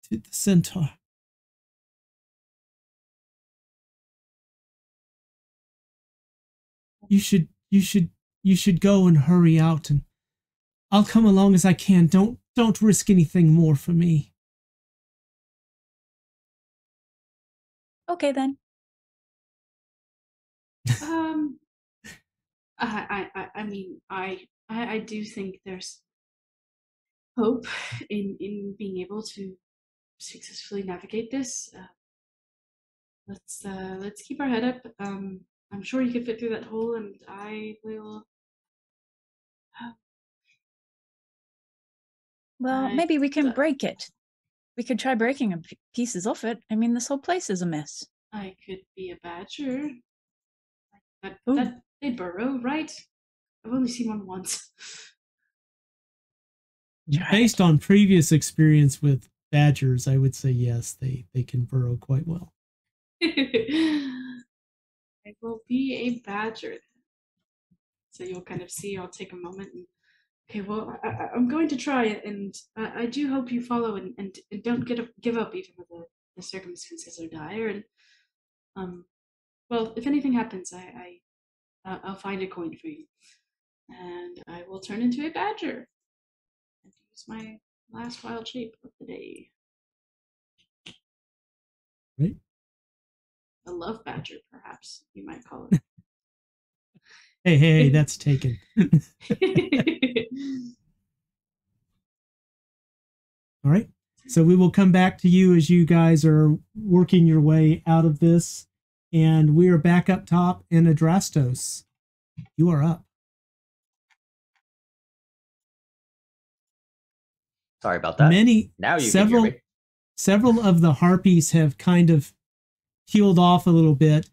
[SPEAKER 1] to the centaur. You should you should you should go and hurry out and I'll come along as I can. Don't don't risk anything more for me.
[SPEAKER 5] Okay, then.
[SPEAKER 2] Um, I, I, I- I mean, I, I, I do think there's hope in in being able to successfully navigate this. Uh, let's uh, let's keep our head up. Um, I'm sure you can fit through that hole, and I will.
[SPEAKER 5] Well,
[SPEAKER 2] I-
[SPEAKER 5] maybe we can
[SPEAKER 2] uh,
[SPEAKER 5] break it. We could try breaking a p- pieces off it. I mean, this whole place is a mess.
[SPEAKER 2] I could be a badger. That, that they burrow, right? I've only seen one once.
[SPEAKER 1] Based on previous experience with badgers, I would say yes, they they can burrow quite well.
[SPEAKER 2] I will be a badger. So you'll kind of see. I'll take a moment and. Okay, well, I, I'm going to try it, and I, I do hope you follow and, and, and don't get give up even though the, the circumstances are dire. And um, well, if anything happens, I, I uh, I'll find a coin for you, and I will turn into a badger and use my last wild shape of the day. A love badger, perhaps you might call it.
[SPEAKER 1] Hey, hey, hey that's taken. All right. So we will come back to you as you guys are working your way out of this. And we are back up top in Adrastos. You are up.
[SPEAKER 8] Sorry about that.
[SPEAKER 1] Many
[SPEAKER 8] now you
[SPEAKER 1] several
[SPEAKER 8] can hear me.
[SPEAKER 1] several of the harpies have kind of peeled off a little bit.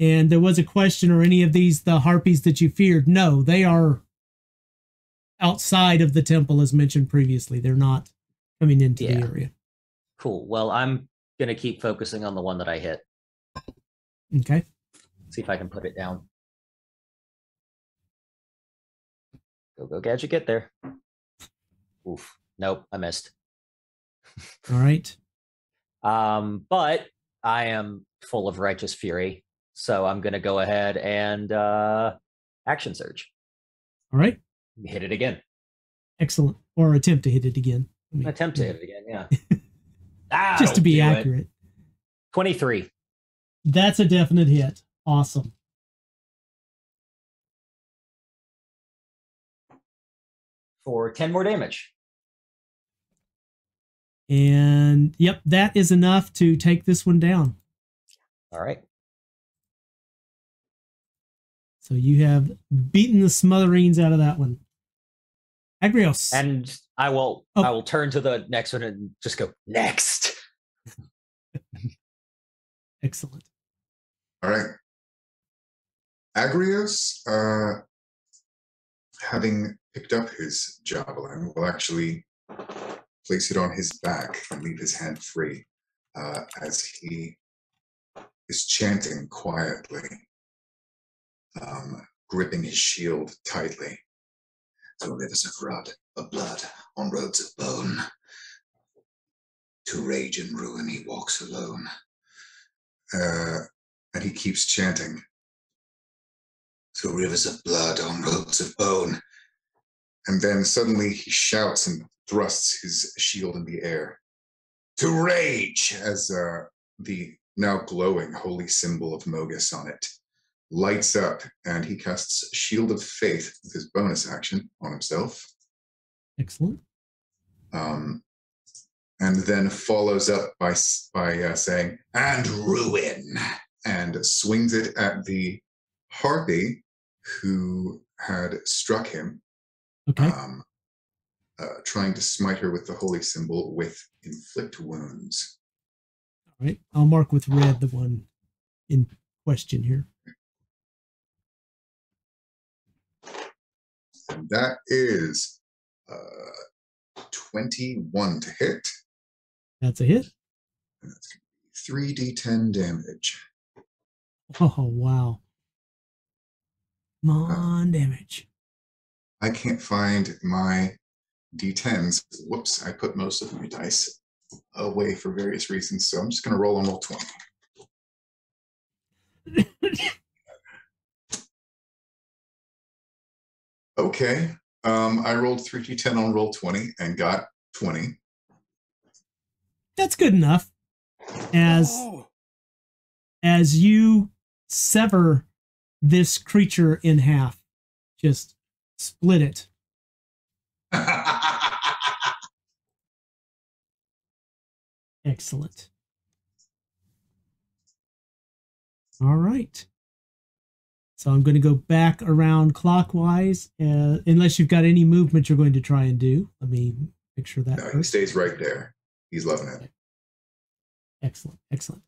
[SPEAKER 1] And there was a question are any of these the harpies that you feared? No, they are outside of the temple as mentioned previously. They're not coming into
[SPEAKER 8] Yeah.
[SPEAKER 1] the area.
[SPEAKER 8] Cool. Well, I'm gonna keep focusing on the one that I hit.
[SPEAKER 1] Okay.
[SPEAKER 8] See if I can put it down. Go, go, gadget, get there. Oof. Nope, I missed.
[SPEAKER 1] All right.
[SPEAKER 8] Um, but I am full of righteous fury, so I'm gonna go ahead and uh, action surge.
[SPEAKER 1] All right.
[SPEAKER 8] Hit it again.
[SPEAKER 1] Excellent. Or attempt to hit it again. I mean,
[SPEAKER 8] Attempt to hit it again. Yeah.
[SPEAKER 1] Just to be
[SPEAKER 8] do it.
[SPEAKER 1] accurate.
[SPEAKER 8] Twenty-three.
[SPEAKER 1] That's a definite hit. Awesome.
[SPEAKER 8] for 10 more damage.
[SPEAKER 1] And yep, that is enough to take this one down.
[SPEAKER 8] All right.
[SPEAKER 1] So you have beaten the smotherings out of that one. Agrios.
[SPEAKER 8] And I will
[SPEAKER 1] Oh.
[SPEAKER 8] I will turn to the next one and just go next.
[SPEAKER 1] Excellent.
[SPEAKER 6] All right. Agrios, uh, having picked up his javelin, will actually place it on his back and leave his hand free uh, as he is chanting quietly, um, gripping his shield tightly. Through rivers of blood, of blood on roads of bone. To rage and ruin he walks alone. Uh, and he keeps chanting through rivers of blood on roads of bone. And then suddenly he shouts and thrusts his shield in the air to rage as uh, the now glowing holy symbol of Mogis on it lights up and he casts Shield of Faith with his bonus action on himself.
[SPEAKER 1] Excellent.
[SPEAKER 6] Um, and then follows up by by uh, saying "and ruin" and swings it at the harpy who had struck him,
[SPEAKER 1] Okay.
[SPEAKER 6] um, uh, trying to smite her with the holy symbol with inflict wounds.
[SPEAKER 1] Right. I'll mark with red the one in question here.
[SPEAKER 6] And that is uh, 21 to hit.
[SPEAKER 1] That's a hit.
[SPEAKER 6] That's going to be 3d10 damage.
[SPEAKER 1] Oh wow. Come on, damage.
[SPEAKER 6] I can't find my d10s. Whoops, I put most of my dice away for various reasons, so I'm just going to roll on Roll20. Okay, um, I rolled 3d10 on Roll20 and got 20.
[SPEAKER 1] That's good enough. As as you sever this creature in half, just split it. Excellent. All right. So I'm going to go back around clockwise, uh, unless you've got any movement you're going to try and do. Let me make sure that.
[SPEAKER 6] No, he stays right there. He's loving it.
[SPEAKER 1] Excellent, excellent.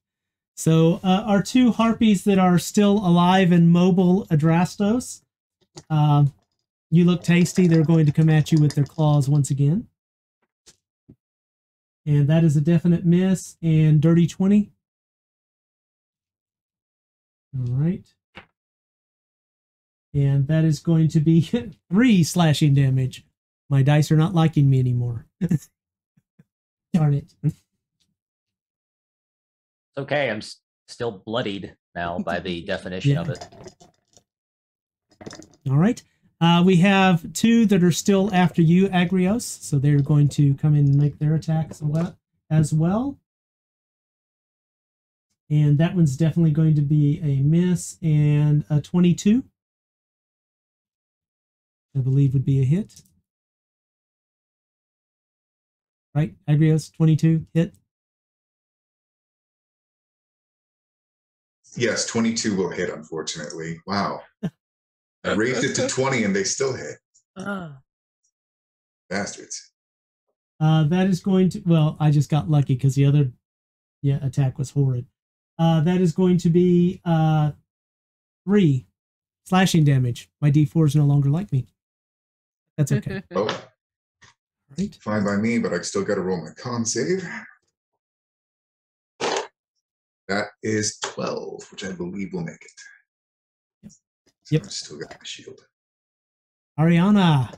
[SPEAKER 1] So uh, our two harpies that are still alive and mobile, Adrastos. Um, you look tasty. They're going to come at you with their claws once again. And that is a definite miss and dirty 20. All right. And that is going to be three slashing damage. My dice are not liking me anymore. Darn it.
[SPEAKER 8] It's okay. I'm still bloodied now by the definition of it.
[SPEAKER 1] All right. Uh, we have two that are still after you, Agrios. So they're going to come in and make their attacks as well. And that one's definitely going to be a miss and a 22. I believe would be a hit. Right? Agrios, 22, hit.
[SPEAKER 6] Yes, 22 will hit, unfortunately. Wow. I raised it to 20 and they still hit.
[SPEAKER 7] Ah.
[SPEAKER 6] Bastards.
[SPEAKER 1] Uh, that is going to, well, I just got lucky because the other yeah, attack was horrid. Uh, that is going to be uh, three slashing damage. My d4 is no longer like me. That's okay.
[SPEAKER 6] Oh,
[SPEAKER 1] right.
[SPEAKER 6] fine by me, but I still got to roll my con save. That is 12, which I believe will make it.
[SPEAKER 1] Yep.
[SPEAKER 6] I still got my shield.
[SPEAKER 1] Ariana,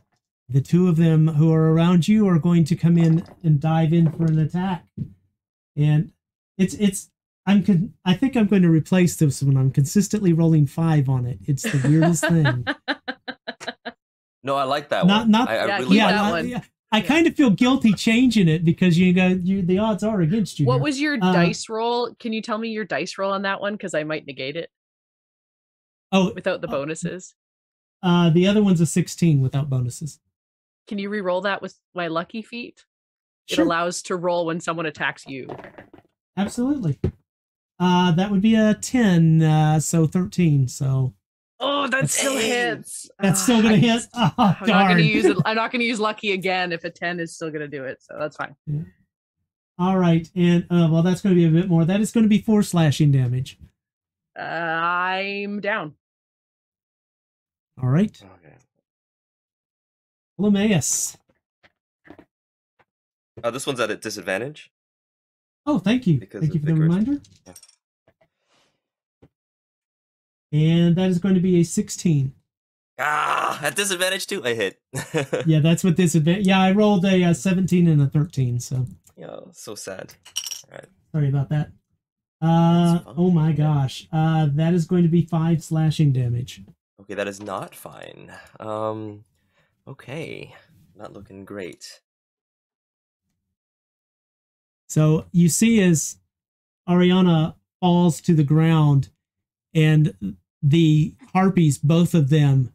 [SPEAKER 1] the two of them who are around you are going to come in and dive in for an attack. And it's, it's, I'm, con- I think I'm going to replace this one. I'm consistently rolling five on it. It's the weirdest thing.
[SPEAKER 3] No, I like that
[SPEAKER 1] Not-
[SPEAKER 3] one.
[SPEAKER 1] not-
[SPEAKER 3] I, I
[SPEAKER 7] Yeah,
[SPEAKER 3] really
[SPEAKER 1] yeah,
[SPEAKER 3] like
[SPEAKER 7] that
[SPEAKER 1] I-
[SPEAKER 7] one.
[SPEAKER 1] yeah. I
[SPEAKER 7] Yeah.
[SPEAKER 1] kind of feel guilty changing it because you go, you, the odds are against you.
[SPEAKER 7] What
[SPEAKER 1] here.
[SPEAKER 7] was your
[SPEAKER 1] Uh,
[SPEAKER 7] dice roll? Can you tell me your dice roll on that one? Because I might negate it
[SPEAKER 1] oh,
[SPEAKER 7] without the
[SPEAKER 1] uh,
[SPEAKER 7] bonuses.
[SPEAKER 1] uh, the other one's a 16 without bonuses.
[SPEAKER 7] Can you re-roll that with my lucky feat? It allows to roll when someone attacks you.
[SPEAKER 1] absolutely. Uh, that would be a 10, uh, so 13. So
[SPEAKER 7] Oh, that
[SPEAKER 1] That's-
[SPEAKER 7] still hits.
[SPEAKER 1] that's
[SPEAKER 7] Ah,
[SPEAKER 1] still gonna
[SPEAKER 7] I
[SPEAKER 1] hit. Oh,
[SPEAKER 7] I'm not gonna use it. I'm not gonna use lucky again if a 10 is still gonna do it. So that's fine.
[SPEAKER 1] All right, and uh, well, that's going to be a bit more. That is going to be four slashing damage.
[SPEAKER 7] Uh, I'm down.
[SPEAKER 1] All right,
[SPEAKER 3] Okay.
[SPEAKER 1] Lumaeus.
[SPEAKER 3] Uh, this one's at a disadvantage.
[SPEAKER 1] Oh, thank you.
[SPEAKER 3] Because
[SPEAKER 1] thank you for the reminder.
[SPEAKER 3] Yeah.
[SPEAKER 1] And that is going to be a 16.
[SPEAKER 3] Ah, at disadvantage too. I hit.
[SPEAKER 1] Yeah, that's what disadvantage. Yeah, I rolled a, uh 17 and a 13, so
[SPEAKER 3] Yeah, so sad.
[SPEAKER 1] sorry about that. Uh, oh my gosh. Uh, that is going to be five slashing damage.
[SPEAKER 3] Okay, that is not fine. Um, okay, not looking great.
[SPEAKER 1] So you see as Ariana falls to the ground and the harpies, both of them,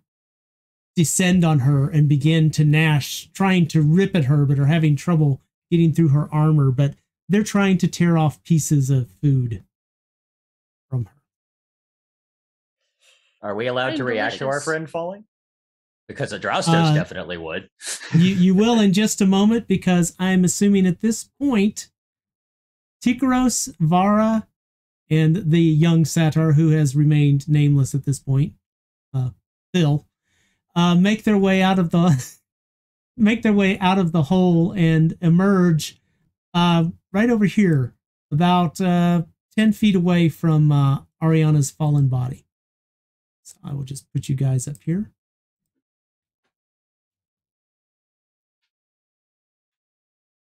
[SPEAKER 1] descend on her and begin to gnash, trying to rip at her, but are having trouble getting through her armor. But they're trying to tear off pieces of food
[SPEAKER 8] Are we allowed
[SPEAKER 7] Very
[SPEAKER 8] to react to our friend falling? Because Adrastos
[SPEAKER 1] Uh,
[SPEAKER 8] definitely would.
[SPEAKER 1] you you will in just a moment because I'm assuming at this point Tikaros, Vara, and the young satyr who has remained nameless at this point, uh, Phil, uh, make their way out of the make their way out of the hole and emerge uh, right over here, about uh, ten feet away from uh, Ariana's fallen body. So I will just put you guys up here.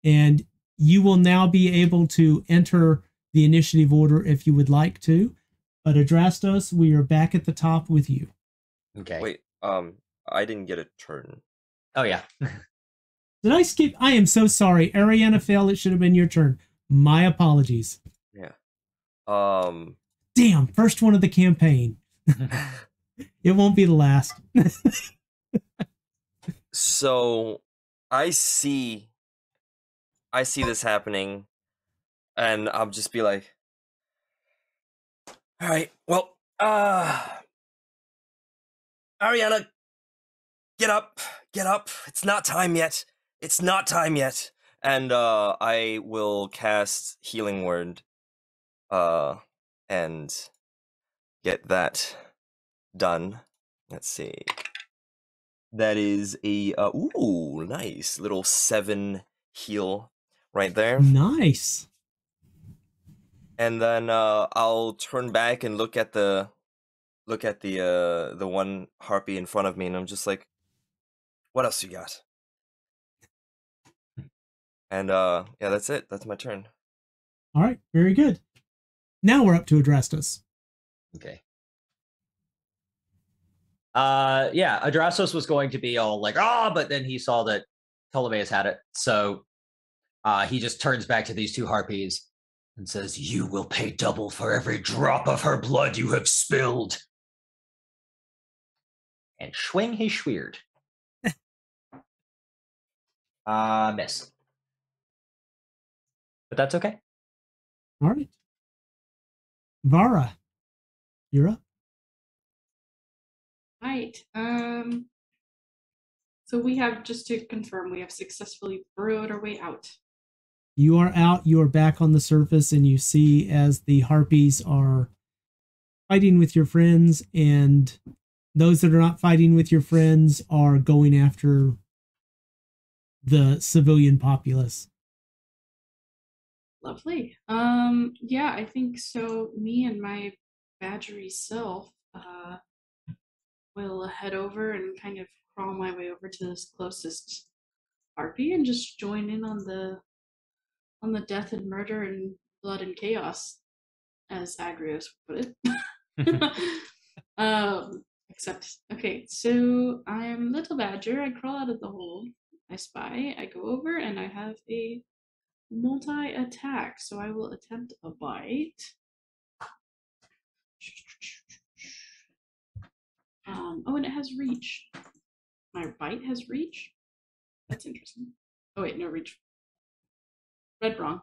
[SPEAKER 1] and you will now be able to enter the initiative order if you would like to. But Adrastos, we are back at the top with you.
[SPEAKER 8] Okay.
[SPEAKER 3] Wait, um, I didn't get a turn.
[SPEAKER 8] Oh yeah.
[SPEAKER 1] Did I skip? I am so sorry. Ariana failed. It should have been your turn. My apologies. Yeah.
[SPEAKER 3] Um,
[SPEAKER 1] Damn, first one of the campaign. It won't be the last.
[SPEAKER 3] so I see, I see this happening. and I'll just be like, "All right, well, uh, Ariana, get up, get up. It's not time yet. It's not time yet." And uh, I will cast Healing Word, uh, and get that done. Let's see. That is a uh, ooh nice little seven heal right there.
[SPEAKER 1] Nice.
[SPEAKER 3] and then uh, I'll turn back and look at the look at the uh, the one harpy in front of me, and I'm just like, "What else you got?" And uh, yeah, that's it. That's my turn.
[SPEAKER 1] All right. Very good. Now we're up to Adrastos.
[SPEAKER 8] Okay. Uh, yeah, Adrastos was going to be all like, ah, but then he saw that Ptolemaeus had it. So uh, he just turns back to these two harpies and says, You will pay double for every drop of her blood you have spilled. And swing his schweard. uh, miss. But that's okay.
[SPEAKER 1] All right. Vara, you're up.
[SPEAKER 2] Right. Um. So we have just to confirm we have successfully burrowed our way out.
[SPEAKER 1] You are out, you are back on the surface, and you see as the harpies are fighting with your friends, and those that are not fighting with your friends are going after the civilian populace.
[SPEAKER 2] Lovely. Um. Yeah, I think so. Me and my badgery self. Uh. Will head over and kind of crawl my way over to this closest harpy and just join in on the on the death and murder and blood and chaos, as Agrios put it. um, except, okay, so I'm Little Badger. I crawl out of the hole. I spy. I go over and I have a multi attack. So I will attempt a bite. Um, oh, and it has reach. My bite has reach. That's interesting. Oh wait, no reach. Read wrong.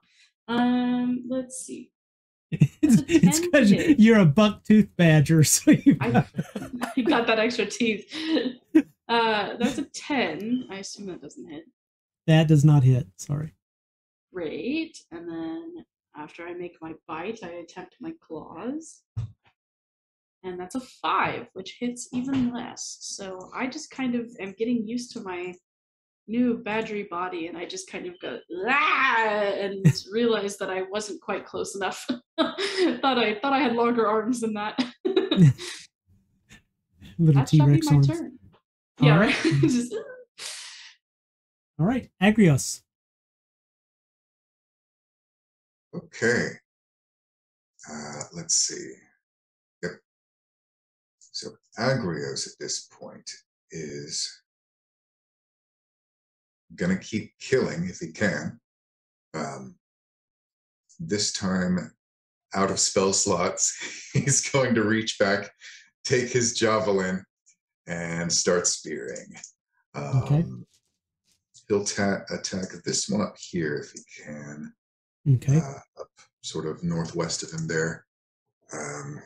[SPEAKER 2] Um, let's see.
[SPEAKER 1] it's because you're a buck tooth badger, so you
[SPEAKER 2] I, I got that extra teeth. Uh, that's a ten. I assume that doesn't hit.
[SPEAKER 1] that does not hit. Sorry.
[SPEAKER 2] Great. And then after I make my bite, I attempt my claws. And that's a five, which hits even less. So I just kind of am getting used to my new badgery body, and I just kind of go ah, and realize that I wasn't quite close enough. thought I thought I had longer arms than that.
[SPEAKER 1] Little T Rex
[SPEAKER 2] my
[SPEAKER 1] arms.
[SPEAKER 2] turn.
[SPEAKER 1] All
[SPEAKER 2] Yeah,
[SPEAKER 1] right.
[SPEAKER 2] right. Just,
[SPEAKER 1] All right. Agrios.
[SPEAKER 6] Okay. Uh, let's see. Agrios at this point is gonna keep killing if he can. Um, this time, out of spell slots, he's going to reach back, take his javelin, and start spearing. Um,
[SPEAKER 1] Okay.
[SPEAKER 6] He'll ta- attack this one up here if he can
[SPEAKER 1] Okay.
[SPEAKER 6] uh, up sort of northwest of him there. Um,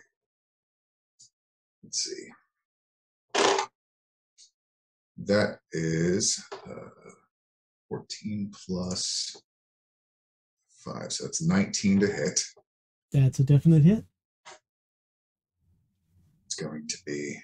[SPEAKER 6] let's see. That is uh, 14 plus 5, so that's 19 to hit.
[SPEAKER 1] That's a definite hit.
[SPEAKER 6] It's going to be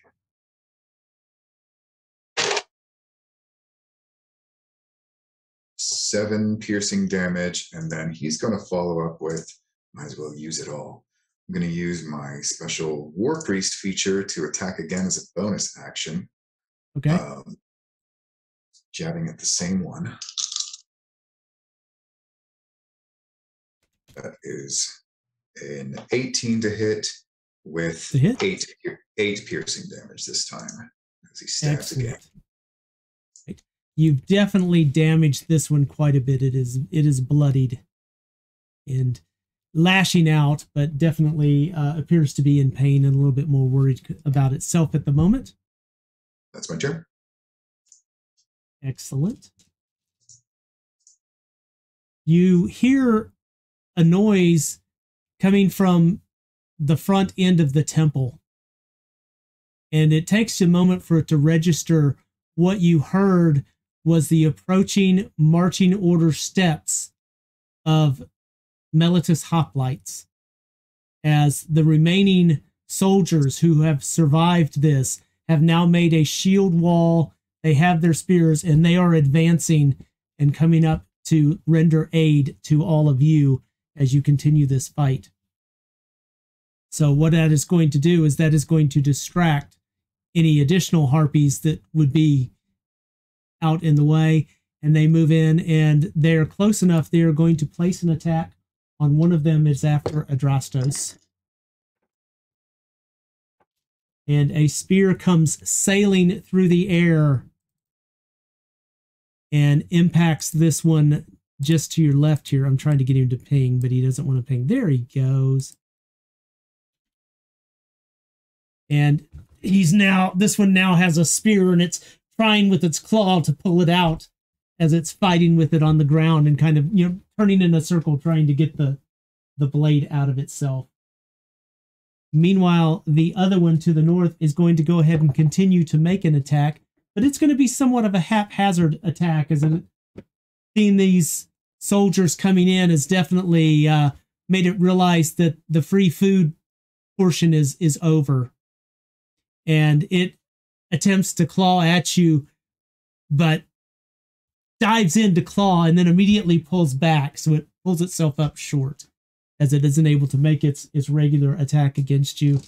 [SPEAKER 6] seven piercing damage, and then he's going to follow up with, might as well use it all. I'm going to use my special War Priest feature to attack again as a bonus action,
[SPEAKER 1] Okay.
[SPEAKER 6] um, jabbing at the same one. That is an 18 to hit with
[SPEAKER 1] To hit?
[SPEAKER 6] eight eight piercing damage this time as he stabs again.
[SPEAKER 1] Excellent. Right. You've definitely damaged this one quite a bit. It is it is bloodied and lashing out, but definitely uh, appears to be in pain and a little bit more worried about itself at the moment.
[SPEAKER 6] That's my turn.
[SPEAKER 1] Excellent. You hear a noise coming from the front end of the temple. And it takes a moment for it to register what you heard was the approaching marching order steps of Meletis hoplites as the remaining soldiers who have survived this have now made a shield wall. They have their spears and they are advancing and coming up to render aid to all of you as you continue this fight. So, what that is going to do is that is going to distract any additional harpies that would be out in the way. And they move in and they're close enough. They are going to place an attack on one of them, is after Adrastos. And a spear comes sailing through the air and impacts this one just to your left here. I'm trying to get him to ping, but he doesn't want to ping. There he goes. And he's now, this one now has a spear and it's trying with its claw to pull it out as it's fighting with it on the ground and kind of, you know, turning in a circle trying to get the, the blade out of itself. Meanwhile, the other one to the north is going to go ahead and continue to make an attack, but it's going to be somewhat of a haphazard attack as it, seeing these soldiers coming in has definitely uh, made it realize that the free food portion is is over and it attempts to claw at you, but dives in to claw and then immediately pulls back. So it pulls itself up short as it isn't able to make its, its regular attack against you.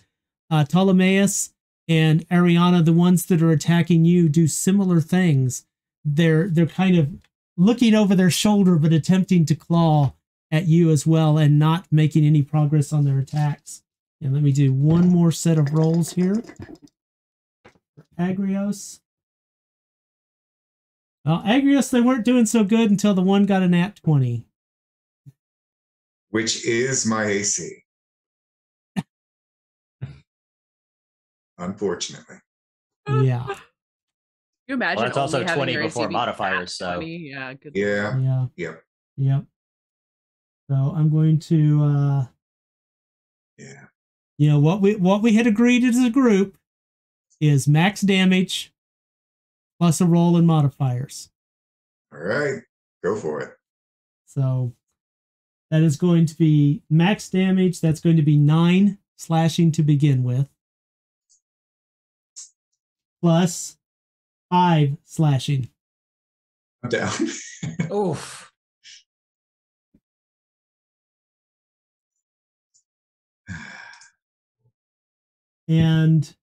[SPEAKER 1] Uh, Ptolemaeus and Ariana, the ones that are attacking you, do similar things. They're they're kind of looking over their shoulder but attempting to claw at you as well and not making any progress on their attacks. And let me do one more set of rolls here. Agrios. Well, Agrios, they weren't doing so good until the one got a nat 20.
[SPEAKER 6] Which is my AC. Unfortunately.
[SPEAKER 1] Yeah.
[SPEAKER 7] you imagine
[SPEAKER 8] Well, that's also 20 before
[SPEAKER 7] be
[SPEAKER 8] modifiers,
[SPEAKER 7] at
[SPEAKER 8] so-
[SPEAKER 7] 20? Yeah, good
[SPEAKER 6] Yeah.
[SPEAKER 1] Yeah.
[SPEAKER 6] Yep.
[SPEAKER 1] Yep. So I'm going to uh
[SPEAKER 6] Yeah.
[SPEAKER 1] you know what we what we had agreed as a group is max damage plus a roll in modifiers.
[SPEAKER 6] All right. Go for it.
[SPEAKER 1] So that is going to be max damage. That's going to be nine slashing to begin with, plus five slashing.
[SPEAKER 6] I'm down.
[SPEAKER 8] Oof.
[SPEAKER 1] And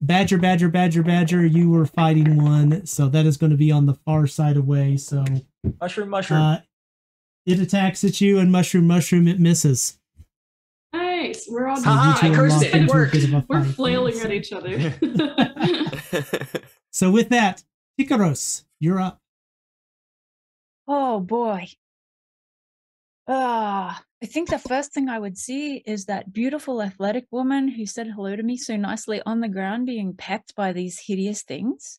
[SPEAKER 1] Badger, Badger, Badger, Badger, you were fighting one. So that is going to be on the far side away. So
[SPEAKER 8] Mushroom, mushroom.
[SPEAKER 1] uh, it attacks at you, and Mushroom, Mushroom, it misses.
[SPEAKER 2] Nice. We're all
[SPEAKER 1] So
[SPEAKER 8] Ah,
[SPEAKER 1] you
[SPEAKER 8] I cursed it. It worked.
[SPEAKER 1] bit of a
[SPEAKER 2] we're flailing at each other.
[SPEAKER 1] So with that, Tikaros, you're up.
[SPEAKER 5] Oh boy. Ah, I think the first thing I would see is that beautiful athletic woman who said hello to me so nicely on the ground being pecked by these hideous things.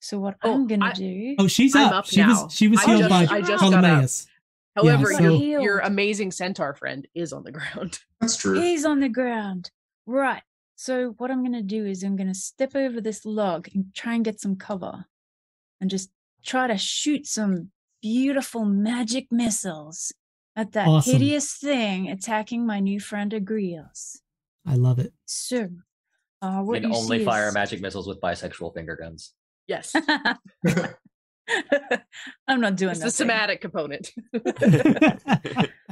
[SPEAKER 5] So what
[SPEAKER 7] Oh,
[SPEAKER 5] I'm gonna
[SPEAKER 7] I-
[SPEAKER 5] do
[SPEAKER 1] Oh, she's
[SPEAKER 7] I'm
[SPEAKER 1] up.
[SPEAKER 7] up
[SPEAKER 1] she
[SPEAKER 7] now.
[SPEAKER 1] was she was
[SPEAKER 7] I
[SPEAKER 1] healed
[SPEAKER 5] just-
[SPEAKER 1] by
[SPEAKER 5] I
[SPEAKER 7] just got up.
[SPEAKER 1] Ptolemaeus.
[SPEAKER 7] However,
[SPEAKER 1] Yeah,
[SPEAKER 7] your,
[SPEAKER 5] so-
[SPEAKER 7] your amazing centaur friend is on the ground.
[SPEAKER 6] That's true.
[SPEAKER 5] He's on the ground. Right. So what I'm gonna do is I'm gonna step over this log and try and get some cover and just try to shoot some beautiful magic missiles at that
[SPEAKER 1] Awesome.
[SPEAKER 5] hideous thing attacking my new friend Agrios.
[SPEAKER 1] I love it.
[SPEAKER 5] So uh
[SPEAKER 8] You can
[SPEAKER 5] you
[SPEAKER 8] only
[SPEAKER 5] see
[SPEAKER 8] fire
[SPEAKER 5] is-
[SPEAKER 8] magic missiles with bisexual finger guns.
[SPEAKER 7] Yes.
[SPEAKER 5] I'm not doing
[SPEAKER 7] It's
[SPEAKER 5] that.
[SPEAKER 7] the somatic component.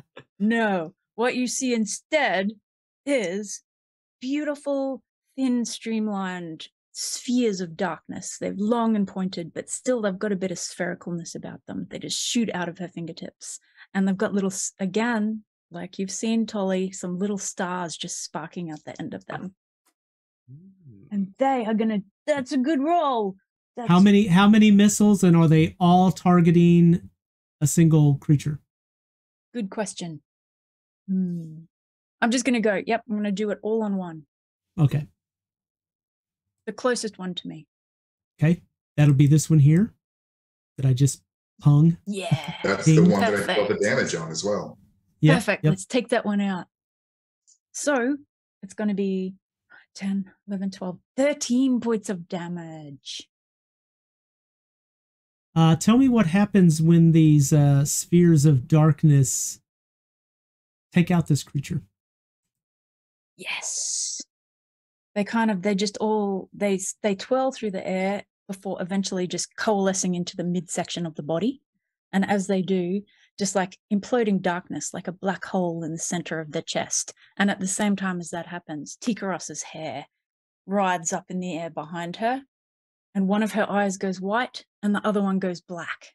[SPEAKER 5] No, what you see instead is beautiful, thin, streamlined spheres of darkness. They're long and pointed, but still they've got a bit of sphericalness about them. They just shoot out of her fingertips. And they've got little, again, like you've seen, Tolly, some little stars just sparking out the end of them. Hmm. And they are gonna, that's a good roll. That's,
[SPEAKER 1] how many how many missiles and are they all targeting a single creature?
[SPEAKER 5] Good question. Hmm. I'm just gonna go, yep, I'm gonna do it all on one.
[SPEAKER 1] Okay.
[SPEAKER 5] The closest one to me.
[SPEAKER 1] Okay. That'll be this one here that I just hung.
[SPEAKER 5] Yeah.
[SPEAKER 6] That's the one that I felt the damage on as well.
[SPEAKER 1] Yeah,
[SPEAKER 5] Perfect.
[SPEAKER 1] yep.
[SPEAKER 5] Let's take that one out. So it's going to be 10, 11, 12, 13 points of damage.
[SPEAKER 1] Uh, tell me what happens when these uh, spheres of darkness take out this creature.
[SPEAKER 5] Yes. They kind of, they just all, they they twirl through the air before eventually just coalescing into the midsection of the body. And as they do, just like imploding darkness, like a black hole in the center of the chest. And at the same time as that happens, Tikaros's hair rides up in the air behind her, and one of her eyes goes white and the other one goes black.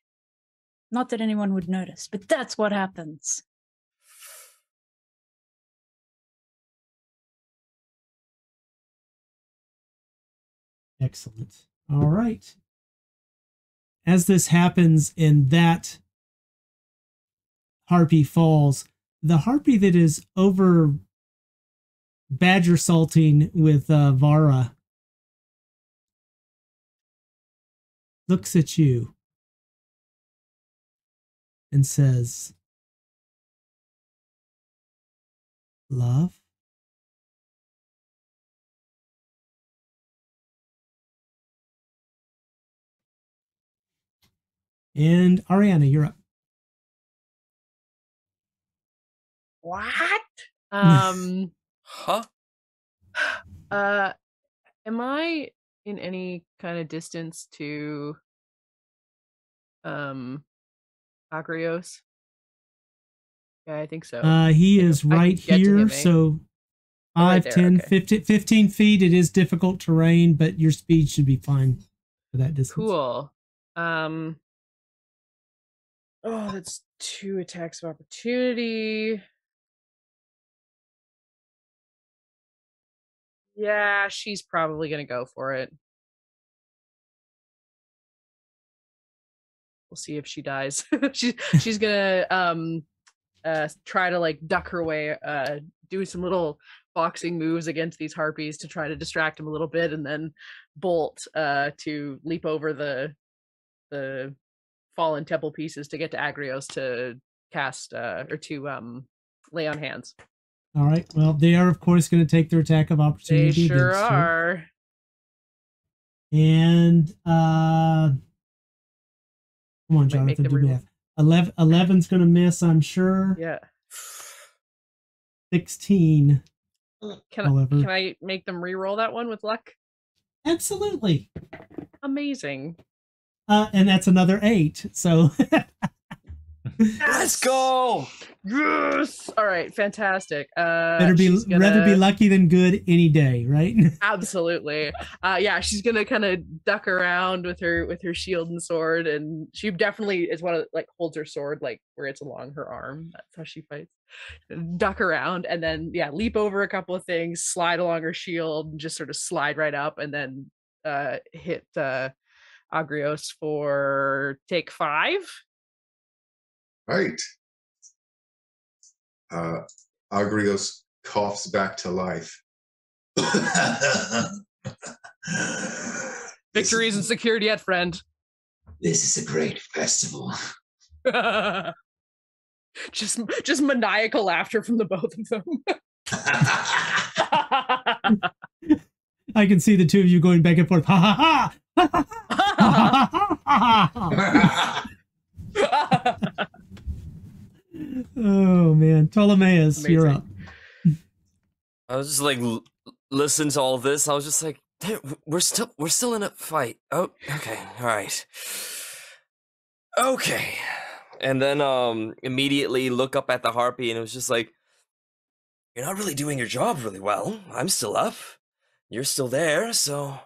[SPEAKER 5] Not that anyone would notice, but that's what happens.
[SPEAKER 1] Excellent. All right. As this happens and that harpy falls, the harpy that is over badger salting with uh, Vara looks at you and says, Love? And Ariana, you're up.
[SPEAKER 7] What? Um
[SPEAKER 3] Huh?
[SPEAKER 7] uh am I in any kind of distance to um Agrios? Yeah, I think so.
[SPEAKER 1] Uh, he
[SPEAKER 7] I
[SPEAKER 1] is
[SPEAKER 7] I
[SPEAKER 1] right
[SPEAKER 7] get
[SPEAKER 1] here,
[SPEAKER 7] him, eh?
[SPEAKER 1] so
[SPEAKER 7] Oh, right
[SPEAKER 1] 10,
[SPEAKER 7] okay.
[SPEAKER 1] 15, 15 feet. It is difficult terrain, but your speed should be fine for that distance.
[SPEAKER 7] Cool. Um Oh, that's two attacks of opportunity. Yeah, she's probably gonna go for it. We'll see if she dies. she she's gonna um uh try to like duck her way, uh do some little boxing moves against these harpies to try to distract him a little bit and then bolt uh to leap over the the fallen temple pieces to get to Agrios to cast uh or to um lay on hands.
[SPEAKER 1] All right. Well, they are, of course, going to take their attack of opportunity.
[SPEAKER 7] They sure
[SPEAKER 1] against you.
[SPEAKER 7] are.
[SPEAKER 1] And uh, come on, Jonathan, do math. 11, 11's going to miss, I'm sure.
[SPEAKER 7] Yeah.
[SPEAKER 1] 16.
[SPEAKER 7] Can
[SPEAKER 1] However-
[SPEAKER 7] I can I make them re-roll that one with luck?
[SPEAKER 1] Absolutely.
[SPEAKER 7] Amazing.
[SPEAKER 1] Uh, and that's another eight. So
[SPEAKER 3] Let's go.
[SPEAKER 7] Yes. All right. Fantastic. Uh,
[SPEAKER 1] better be
[SPEAKER 7] she's
[SPEAKER 1] rather be lucky than good any day, right?
[SPEAKER 7] Absolutely. Uh, yeah, she's gonna kind of duck around with her with her shield and sword, and she definitely is one of like holds her sword like where it's along her arm. That's how she fights. Duck around and then yeah, leap over a couple of things, slide along her shield, and just sort of slide right up, and then uh, hit uh, Agrios for take five.
[SPEAKER 6] Right. Uh, Agrios coughs back to life.
[SPEAKER 7] Victory isn't secured yet, friend.
[SPEAKER 4] This is a great festival.
[SPEAKER 7] just just maniacal laughter from the both of them.
[SPEAKER 1] I can see the two of you going back and forth. Ha ha ha! Ha ha ha ha ha! Oh man, Ptolemaeus, you're up.
[SPEAKER 3] I was just like l- listen to all this. I was just like, we're still we're still in a fight. Oh, okay, all right, okay. And then um immediately look up at the harpy, and it was just like, you're not really doing your job really well. I'm still up. You're still there, so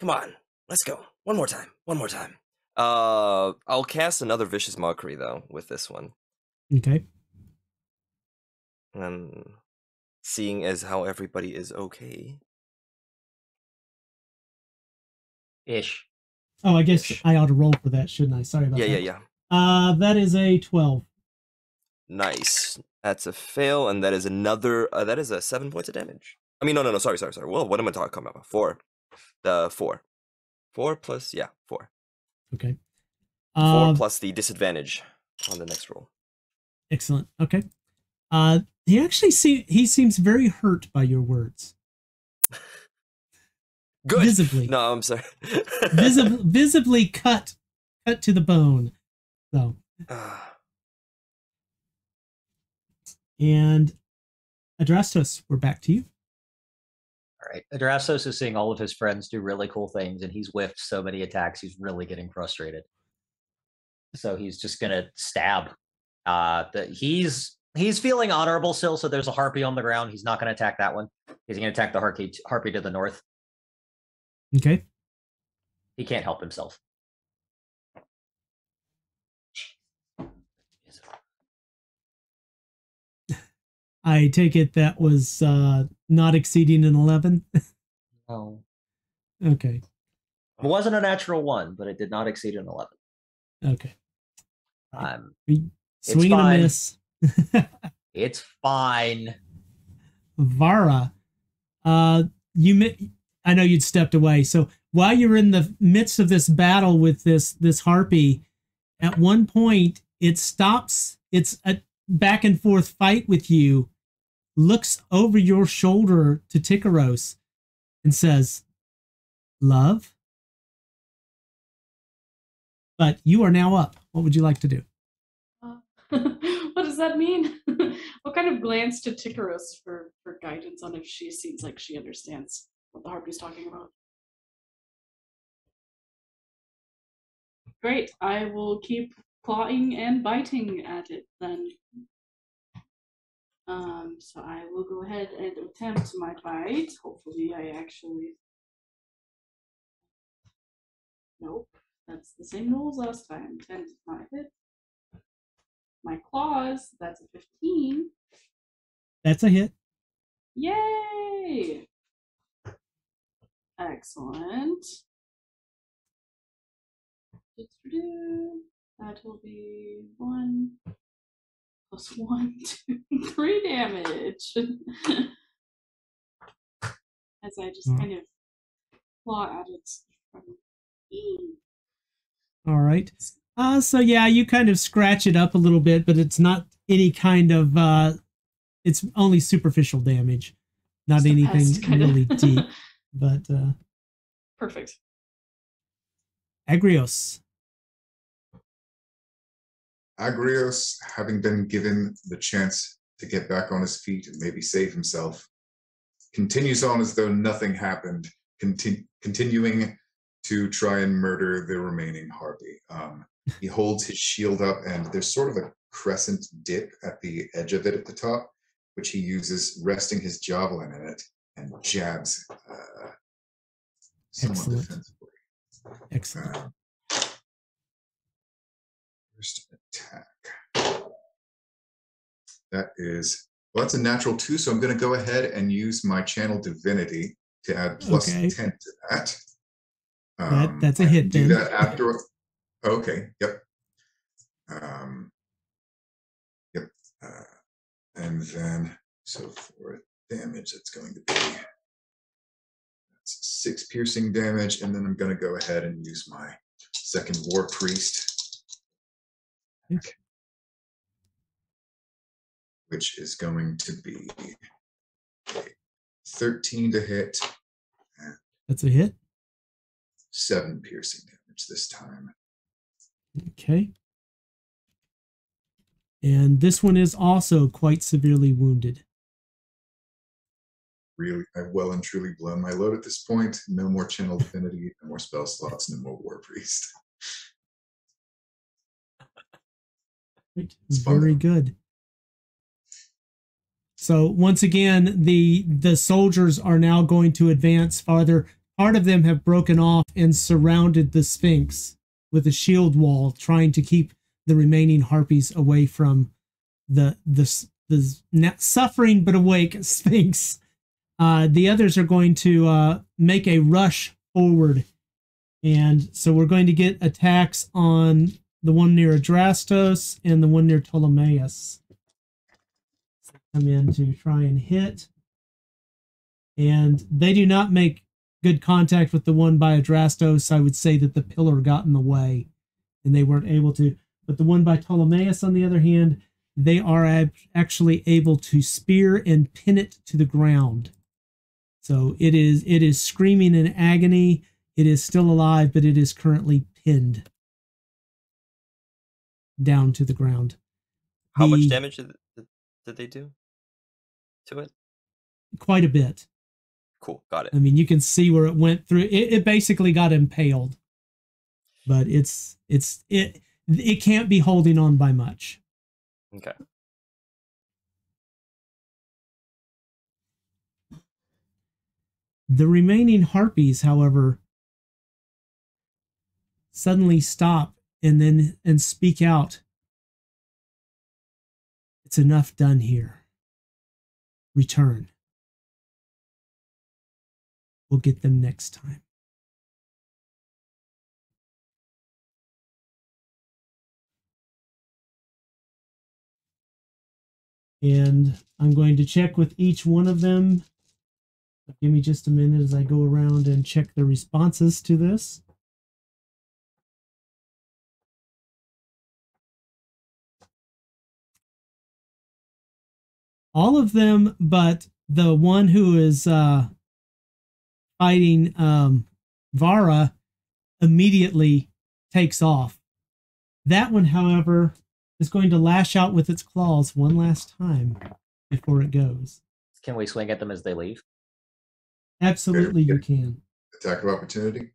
[SPEAKER 3] come on, let's go one more time. One more time. Uh, I'll cast another vicious mockery though with this one.
[SPEAKER 1] Okay.
[SPEAKER 3] And seeing as how everybody is okay.
[SPEAKER 8] Ish.
[SPEAKER 1] Oh, I guess
[SPEAKER 3] Ish.
[SPEAKER 1] I ought to roll for that, shouldn't I? Sorry about
[SPEAKER 3] Yeah,
[SPEAKER 1] that.
[SPEAKER 3] yeah, yeah. yeah.
[SPEAKER 1] Uh, that is a twelve.
[SPEAKER 3] Nice. That's a fail, and that is another. Uh, that is a seven points of damage. I mean, no, no, no. Sorry, sorry, sorry. Well, what am I talking about? Four. The four. Four plus, yeah, four.
[SPEAKER 1] Okay.
[SPEAKER 3] Four
[SPEAKER 1] Um,
[SPEAKER 3] plus the disadvantage on the next roll.
[SPEAKER 1] Excellent. Okay. Uh, he actually see he seems very hurt by your words.
[SPEAKER 3] Good.
[SPEAKER 1] Visibly.
[SPEAKER 3] No, I'm sorry.
[SPEAKER 1] Visib- visibly cut, cut to the bone. So, and Adrastos, we're back to you.
[SPEAKER 8] All right. Adrastos is seeing all of his friends do really cool things, and he's whiffed so many attacks, he's really getting frustrated. So he's just gonna stab. Uh he's he's feeling honorable still, so there's a harpy on the ground. He's not gonna attack that one. He's gonna attack the harpy harpy to the north.
[SPEAKER 1] Okay.
[SPEAKER 8] He can't help himself.
[SPEAKER 1] I take it that was uh, not exceeding an 11.
[SPEAKER 8] Oh.
[SPEAKER 1] okay.
[SPEAKER 8] It wasn't a natural one, but it did not exceed an eleven.
[SPEAKER 1] Okay.
[SPEAKER 8] Um,
[SPEAKER 1] Swing and a
[SPEAKER 8] fine.
[SPEAKER 1] miss.
[SPEAKER 8] it's fine.
[SPEAKER 1] Vara, uh, you mi- I know you'd stepped away. So while you're in the midst of this battle with this this harpy, at one point it stops its a back and forth fight with you, looks over your shoulder to Tikaros, and says, "Love." But you are now up. What would you like to do?
[SPEAKER 2] What does that mean? what kind of glance to Tikaros for, for guidance on if she seems like she understands what the harpy's talking about? Great, I will keep clawing and biting at it then. Um, so I will go ahead and attempt my bite. Hopefully, I actually. Nope, that's the same rules last time. 10 is not hit. My claws, that's a 15.
[SPEAKER 1] That's a hit.
[SPEAKER 2] Yay! Excellent. That will be one plus one, two, three damage. As I just
[SPEAKER 1] Hmm.
[SPEAKER 2] kind of claw at it.
[SPEAKER 1] All right. Uh, so yeah, you kind of scratch it up a little bit, but it's not any kind of. Uh, it's only superficial damage, not anything
[SPEAKER 2] pest,
[SPEAKER 1] really deep. But uh,
[SPEAKER 2] Perfect.
[SPEAKER 1] Agrios.
[SPEAKER 6] Agrios, having been given the chance to get back on his feet and maybe save himself, continues on as though nothing happened, conti- continuing to try and murder the remaining harpy. Um, he holds his shield up, and there's sort of a crescent dip at the edge of it at the top, which he uses, resting his javelin in it, and jabs uh, somewhat
[SPEAKER 1] Excellent.
[SPEAKER 6] defensively.
[SPEAKER 1] Excellent.
[SPEAKER 6] Um, First attack. That is, well, that's a natural two, so I'm going to go ahead and use my channel divinity to add plus
[SPEAKER 1] Okay.
[SPEAKER 6] 10 to that.
[SPEAKER 1] That- that's a hit
[SPEAKER 6] Do
[SPEAKER 1] then.
[SPEAKER 6] that after. Okay, yep. Um, yep. Uh, and then, so for damage, that's going to be that's six piercing damage, and then I'm going to go ahead and use my second war priest.
[SPEAKER 1] Okay.
[SPEAKER 6] Which is going to be 13 to hit,
[SPEAKER 1] That's a hit.
[SPEAKER 6] Seven piercing damage this time.
[SPEAKER 1] Okay. And this one is also quite severely wounded.
[SPEAKER 6] Really, I've well and truly blown my load at this point. No more channel divinity, no more spell slots, no more war priest.
[SPEAKER 1] Right. Very good. So once again, the the soldiers are now going to advance farther. Part of them have broken off and surrounded the Sphinx with a shield wall, trying to keep the remaining harpies away from the the the suffering but awake Sphinx. Uh, the others are going to uh, make a rush forward, and so we're going to get attacks on the one near Adrastos and the one near Ptolemaeus. Come in to try and hit. And they do not make good contact with the one by Adrastos. I would say that the pillar got in the way and they weren't able to. But the one by Ptolemaeus, on the other hand, they are ab- actually able to spear and pin it to the ground. So it is it is screaming in agony. It is still alive, but it is currently pinned down to the ground.
[SPEAKER 3] How much damage did, did they do to it?
[SPEAKER 1] Quite a bit.
[SPEAKER 3] Cool, got it.
[SPEAKER 1] I mean, you can see where it went through. It, it basically got impaled, but it's it's it it can't be holding on by much.
[SPEAKER 3] Okay.
[SPEAKER 1] The remaining harpies, however, suddenly stop and then and speak out. It's enough done here. Return. We'll get them next time. And I'm going to check with each one of them Give me just a minute as I go around and check the responses to this. All of them, but the one who is uh, fighting um, Vara immediately takes off. That one, however, is going to lash out with its claws one last time before it goes.
[SPEAKER 8] Can we swing at them as they leave?
[SPEAKER 1] Absolutely, you can.
[SPEAKER 6] Attack of opportunity.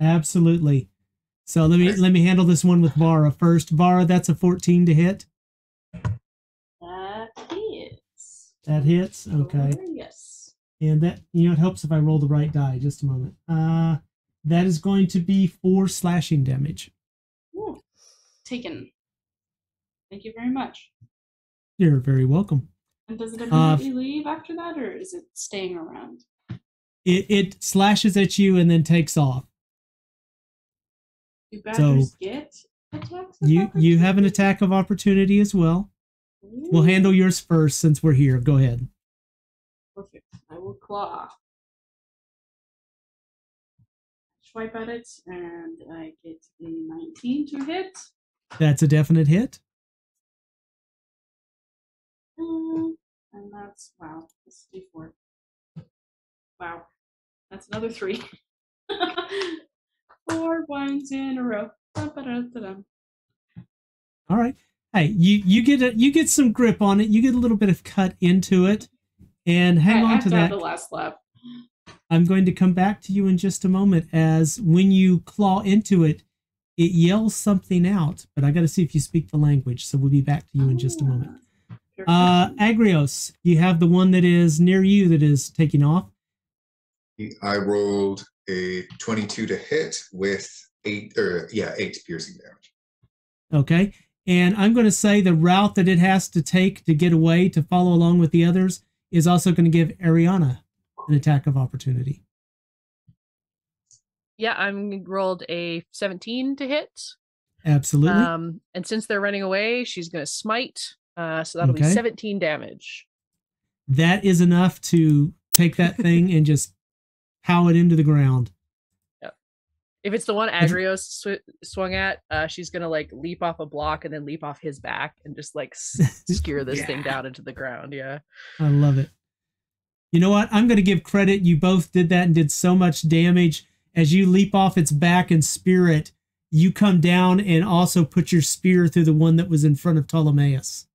[SPEAKER 1] Absolutely. So let me let me handle this one with Vara first. Vara, that's a 14 to hit.
[SPEAKER 9] That hits.
[SPEAKER 1] That hits. Okay.
[SPEAKER 9] Yes.
[SPEAKER 1] And that you know it helps if I roll the right die. Just a moment. Uh that is going to be four slashing damage.
[SPEAKER 9] Ooh. Taken. Thank you very much.
[SPEAKER 1] You're very welcome.
[SPEAKER 9] And does it
[SPEAKER 1] Uh,
[SPEAKER 9] immediately leave after that, or is it staying around?
[SPEAKER 1] It it slashes at you and then takes off.
[SPEAKER 9] Badgers
[SPEAKER 1] So-
[SPEAKER 9] get attacks?
[SPEAKER 1] You you have an attack of opportunity as well. We'll handle yours first since we're here. Go ahead.
[SPEAKER 9] I. Swipe at it, and I get a 19 to hit.
[SPEAKER 1] That's a definite hit.
[SPEAKER 9] Um, and that's wow. That's d4. Wow, that's another three. Four ones in a row.
[SPEAKER 1] All right. Hey, you you get a you get some grip on it. You get a little bit of cut into it, and hang
[SPEAKER 9] I
[SPEAKER 1] on
[SPEAKER 9] have
[SPEAKER 1] to
[SPEAKER 9] to have
[SPEAKER 1] that.
[SPEAKER 9] the last lap.
[SPEAKER 1] I'm going to come back to you in just a moment. As when you claw into it, it yells something out. But I got to see if you speak the language. So we'll be back to you in just a moment.
[SPEAKER 9] Ah,
[SPEAKER 1] Uh, Agrios, you have the one that is near you that is taking off.
[SPEAKER 6] I rolled a 22 to hit with eight, or yeah, eight piercing damage.
[SPEAKER 1] Okay. And I'm going to say the route that it has to take to get away to follow along with the others is also going to give Ariana an attack of opportunity.
[SPEAKER 7] Yeah, I'm rolled a 17 to hit.
[SPEAKER 1] Absolutely.
[SPEAKER 7] Um, and since they're running away, she's gonna smite. Uh, so that'll
[SPEAKER 1] Okay.
[SPEAKER 7] be 17 damage.
[SPEAKER 1] that is enough to take that thing and just pow it into the ground.
[SPEAKER 7] If it's the one
[SPEAKER 1] If-
[SPEAKER 7] Agrios sw- swung at, uh, she's gonna like leap off a block and then leap off his back and just like s- skewer this thing down into the ground. Yeah.
[SPEAKER 1] I love it. You know what? I'm going to give credit. You both did that and did so much damage. As you leap off its back and spear it, you come down and also put your spear through the one that was in front of Ptolemaeus,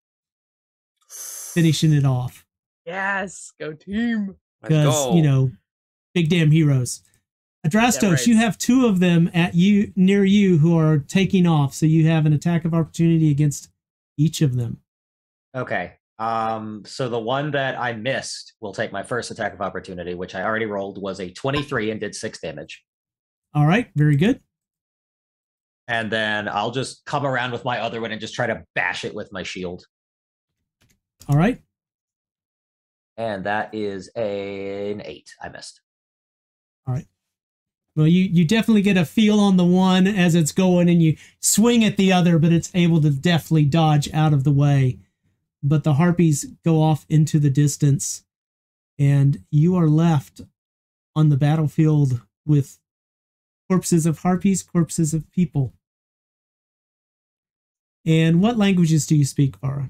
[SPEAKER 1] finishing it off.
[SPEAKER 7] Yes, go team.
[SPEAKER 1] Because, you know, big damn heroes. Adrastos,
[SPEAKER 7] right.
[SPEAKER 1] you have two of them at you near you who are taking off. So you have an attack of opportunity against each of them.
[SPEAKER 8] Okay. Um, so the one that I missed will take my first attack of opportunity, which I already rolled was a 23 and did six damage.
[SPEAKER 1] All right, very good.
[SPEAKER 8] And then I'll just come around with my other one and just try to bash it with my shield.
[SPEAKER 1] All right.
[SPEAKER 8] And that is a, an eight. I missed.
[SPEAKER 1] Well, you you definitely get a feel on the one as it's going, and you swing at the other, but it's able to deftly dodge out of the way. But the harpies go off into the distance, and you are left on the battlefield with corpses of harpies, corpses of people. And what languages do you speak, Vara?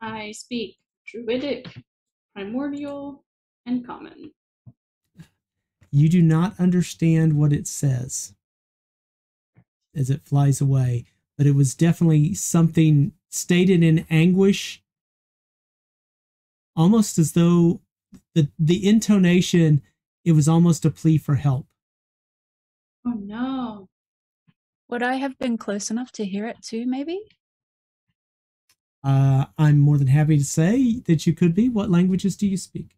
[SPEAKER 2] I speak Druidic, Primordial, and Common.
[SPEAKER 1] You do not understand what it says as it flies away, but it was definitely something stated in anguish, almost as though the the intonation it was almost a plea for help.
[SPEAKER 2] Oh no.
[SPEAKER 5] Would I have been close enough to hear it too, maybe?
[SPEAKER 1] Uh, I'm more than happy to say that you could be. What languages do you speak?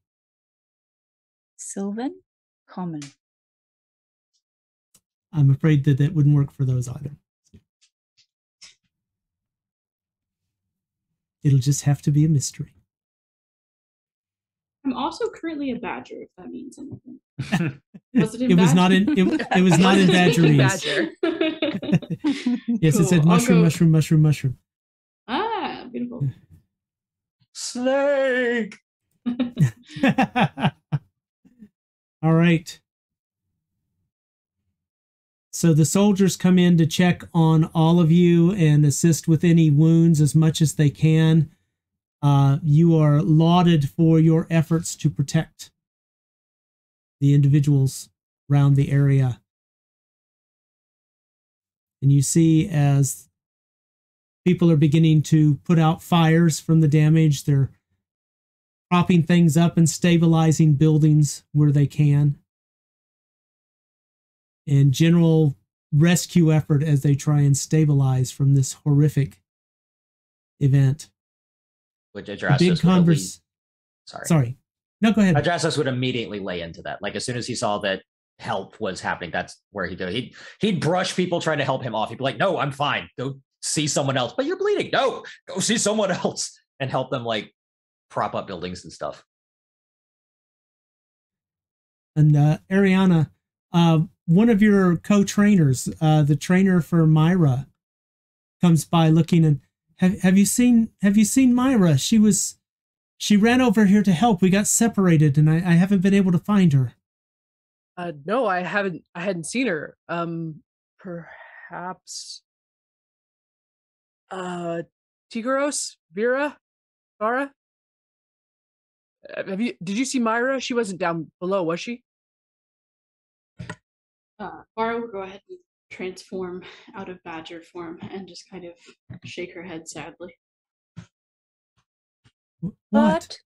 [SPEAKER 5] Sylvan? Common.
[SPEAKER 1] I'm afraid that that wouldn't work for those either. It'll just have to be a mystery.
[SPEAKER 2] I'm also currently a badger, if that means anything. Was it in
[SPEAKER 1] It was not in
[SPEAKER 2] badger?
[SPEAKER 1] it, it was not in
[SPEAKER 7] Speaking
[SPEAKER 1] badgerese.
[SPEAKER 7] badger.
[SPEAKER 1] Yes, it said mushroom, mushroom, mushroom, mushroom.
[SPEAKER 2] ah, beautiful.
[SPEAKER 8] Snake.
[SPEAKER 1] All right. So the soldiers come in to check on all of you and assist with any wounds as much as they can. Uh, you are lauded for your efforts to protect the individuals around the area. And you see as people are beginning to put out fires from the damage, they're propping things up and stabilizing buildings where they can. And general rescue effort as they try and stabilize from this horrific event.
[SPEAKER 8] Which
[SPEAKER 1] A
[SPEAKER 8] Adrastos
[SPEAKER 1] big converse.
[SPEAKER 8] Sorry.
[SPEAKER 1] Sorry. No, go ahead.
[SPEAKER 8] Adrastos would immediately lay into that. Like as soon as he saw that help was happening, that's where he'd go. He'd he'd brush people trying to help him off. He'd be like, "No, I'm fine. Go see someone else." But you're bleeding. No, go see someone else and help them like prop up buildings and stuff.
[SPEAKER 1] And uh, Ariana, uh, one of your co-trainers, uh, the trainer for Myra, comes by looking and have have you seen have you seen Myra? She was she ran over here to help. We got separated, and I, I haven't been able to find her.
[SPEAKER 7] Uh, no, I haven't. I hadn't seen her. Um, perhaps. Uh, Tikaros, Vera, Vara. Uh, Have you? Did you see Myra? She wasn't down below, was she?
[SPEAKER 2] Uh, Vara will go ahead and transform out of badger form and just kind of shake her head sadly.
[SPEAKER 1] What?
[SPEAKER 5] But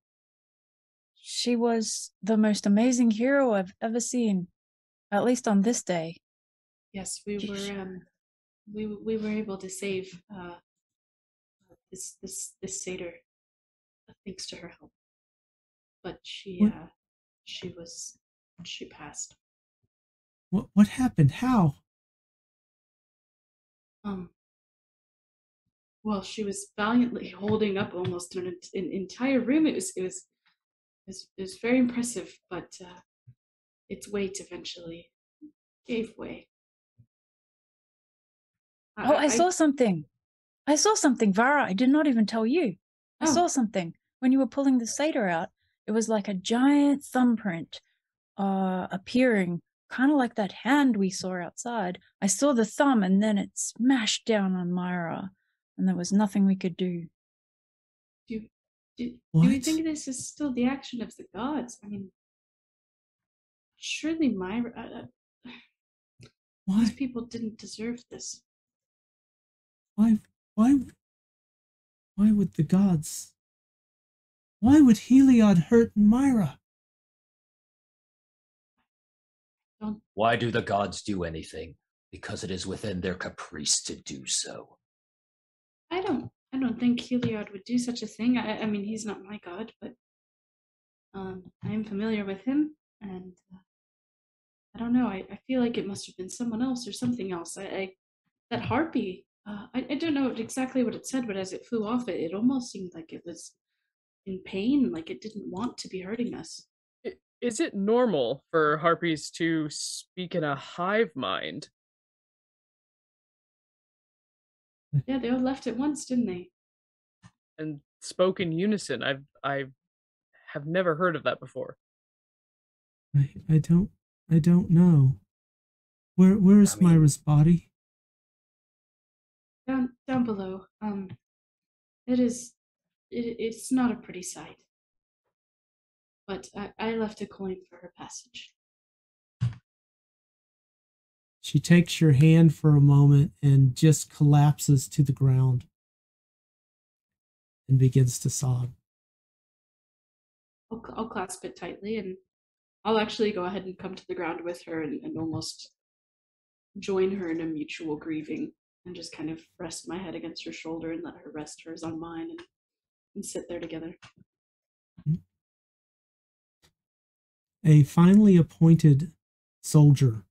[SPEAKER 5] she was the most amazing hero I've ever seen, at least on this day.
[SPEAKER 2] Yes, we
[SPEAKER 5] Sheesh.
[SPEAKER 2] were um, we we were able to save uh, this this this satyr uh, thanks to her help. But she
[SPEAKER 1] What?
[SPEAKER 2] uh, she was she passed.
[SPEAKER 1] What what happened? How?
[SPEAKER 2] Um. Well, she was valiantly holding up almost an, an entire room. It was it was it was, it was very impressive, but uh, its weight eventually gave way.
[SPEAKER 5] Oh, I saw something. I saw something, Vara. I did not even tell you. I
[SPEAKER 2] Oh.
[SPEAKER 5] saw something when you were pulling the satyr out. It was like a giant thumbprint uh, appearing, kind of like that hand we saw outside. I saw the thumb, and then it smashed down on Myra, and there was nothing we could do.
[SPEAKER 2] Do, do you
[SPEAKER 1] What?
[SPEAKER 2] think this is still the action of the gods? I mean, surely Myra. Uh, uh,
[SPEAKER 1] Why?
[SPEAKER 2] these people didn't deserve this.
[SPEAKER 1] Why? Why? Why would the gods? Why would Heliod hurt Myra?
[SPEAKER 8] Why do the gods do anything? Because it is within their caprice to do so.
[SPEAKER 2] I don't. I don't think Heliod would do such a thing. I, I mean, he's not my god, but um, I am familiar with him, and uh, I don't know. I, I feel like it must have been someone else or something else. I, I that harpy. Uh, I, I don't know exactly what it said, but as it flew off, it, it almost seemed like it was in pain, like it didn't want to be hurting us.
[SPEAKER 7] Is it normal for harpies to speak in a hive mind?
[SPEAKER 2] Yeah, they all left at once, didn't they?
[SPEAKER 7] and spoke in unison. I've I have have never heard of that before.
[SPEAKER 1] I I don't I don't know. Where where is
[SPEAKER 8] I mean-
[SPEAKER 1] Myra's body?
[SPEAKER 9] down down below. Um, it is. It, it's not a pretty sight. But I, I left a coin for her passage.
[SPEAKER 1] She takes your hand for a moment and just collapses to the ground and begins to sob.
[SPEAKER 9] I'll, I'll clasp it tightly and I'll actually go ahead and come to the ground with her and, and almost join her in a mutual grieving and just kind of rest my head against her shoulder and let her rest hers on mine and, and sit there together.
[SPEAKER 1] A finally appointed soldier,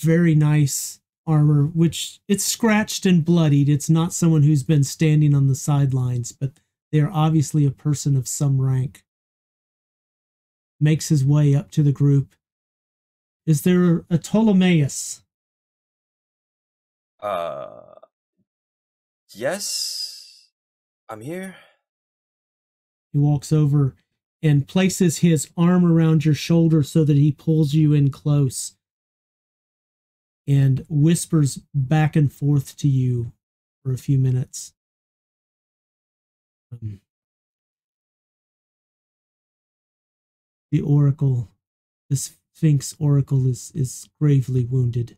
[SPEAKER 1] very nice armor, which it's scratched and bloodied. It's not someone who's been standing on the sidelines, but they are obviously a person of some rank. Makes his way up to the group. Is there a Ptolemaeus?
[SPEAKER 3] Uh, yes, I'm here.
[SPEAKER 1] He walks over and places his arm around your shoulder so that he pulls you in close and whispers back and forth to you for a few minutes. Um, the oracle, the Sphinx oracle, is, is gravely wounded.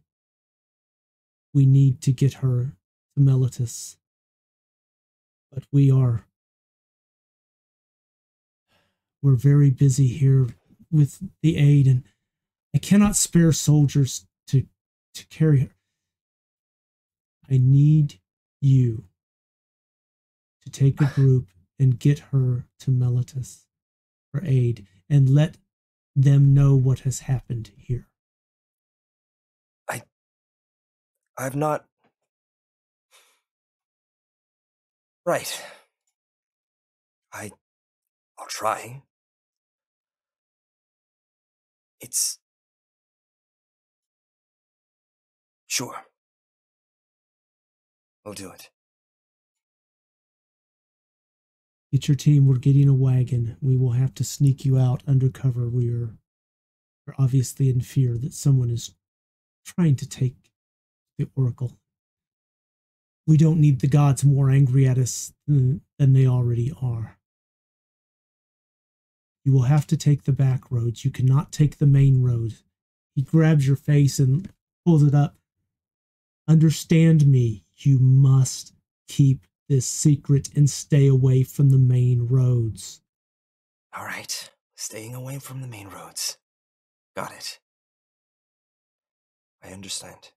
[SPEAKER 1] We need to get her to Meletis. But we are. We're very busy here with the aid, and I cannot spare soldiers to, to carry her. I need you to take a group and get her to Meletis for aid and let them know what has happened here.
[SPEAKER 3] I I've not Right. I I'll try. It's Sure. We'll do it.
[SPEAKER 1] Get your team. We're getting a wagon. We will have to sneak you out undercover. We are, are obviously in fear that someone is trying to take the oracle. We don't need the gods more angry at us than, they already are. You will have to take the back roads. You cannot take the main road. He grabs your face and pulls it up. Understand me. You must keep this secret and stay away from the main roads.
[SPEAKER 3] All right. Staying away from the main roads. Got it. I understand.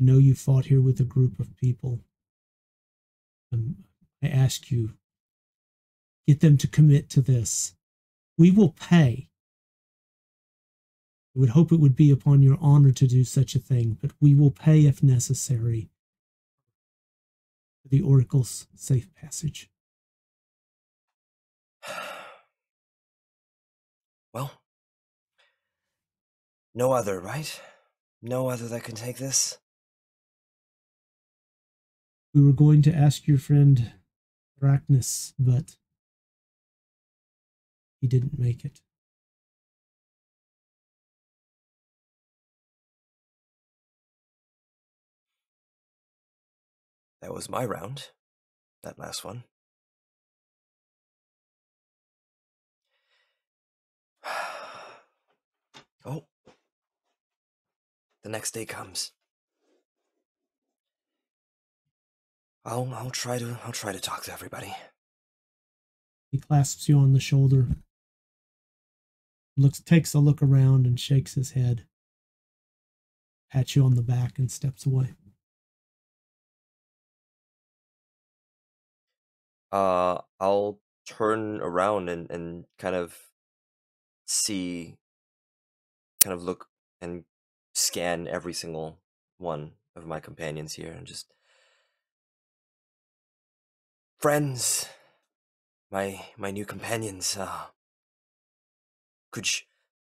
[SPEAKER 1] I know you fought here with a group of people. Um, I ask you, get them to commit to this. We will pay. I would hope it would be upon your honor to do such a thing, but we will pay if necessary for the Oracle's safe passage.
[SPEAKER 3] Well, no other, right? No other that can take this?
[SPEAKER 1] We were going to ask your friend Arachnus, but he didn't make it.
[SPEAKER 3] That was my round. That last one. oh. The next day comes. I'll I'll try to I'll try to talk to everybody.
[SPEAKER 1] He clasps you on the shoulder, looks takes a look around and shakes his head, pats you on the back and steps away.
[SPEAKER 3] Uh I'll turn around and, and kind of see kind of look and scan every single one of my companions here and just friends my my new companions uh could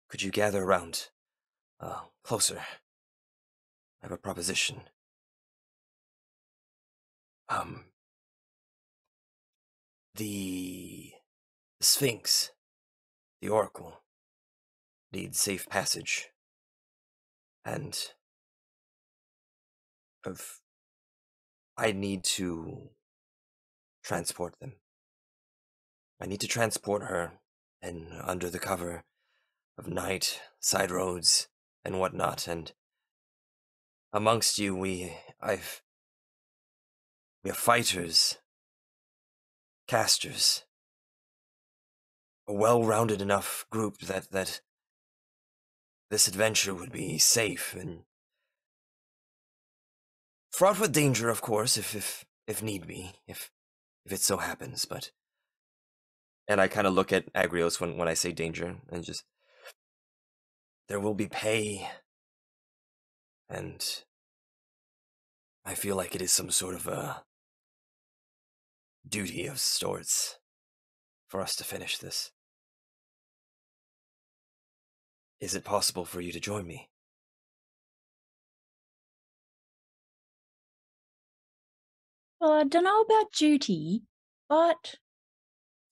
[SPEAKER 3] could you gather around uh closer? I have a proposition. Um the sphinx the oracle needs safe passage and of I need to transport them. I need to transport her, and under the cover of night, side roads, and whatnot, and amongst you, we I've we are fighters, casters, a well-rounded enough group that that this adventure would be safe and fraught with danger, of course, if if if need be, if if it so happens. But and I kind of look at Agrios when when I say danger, and just there will be pay, and I feel like it is some sort of a duty of sorts for us to finish this. Is it possible for you to join me?
[SPEAKER 5] Well, I don't know about duty, but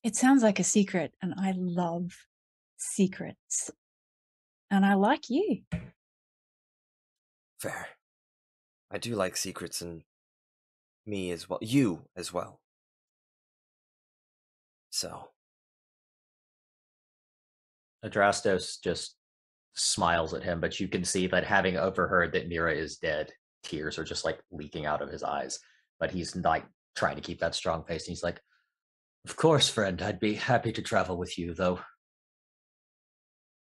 [SPEAKER 5] it sounds like a secret, and I love secrets. And I like you.
[SPEAKER 3] Fair. I do like secrets and me as well. You as well. So,
[SPEAKER 8] Adrastos just smiles at him, but you can see that having overheard that Myra is dead, tears are just like leaking out of his eyes. But he's like trying to keep that strong face. And he's like, Of course, friend, I'd be happy to travel with you, though.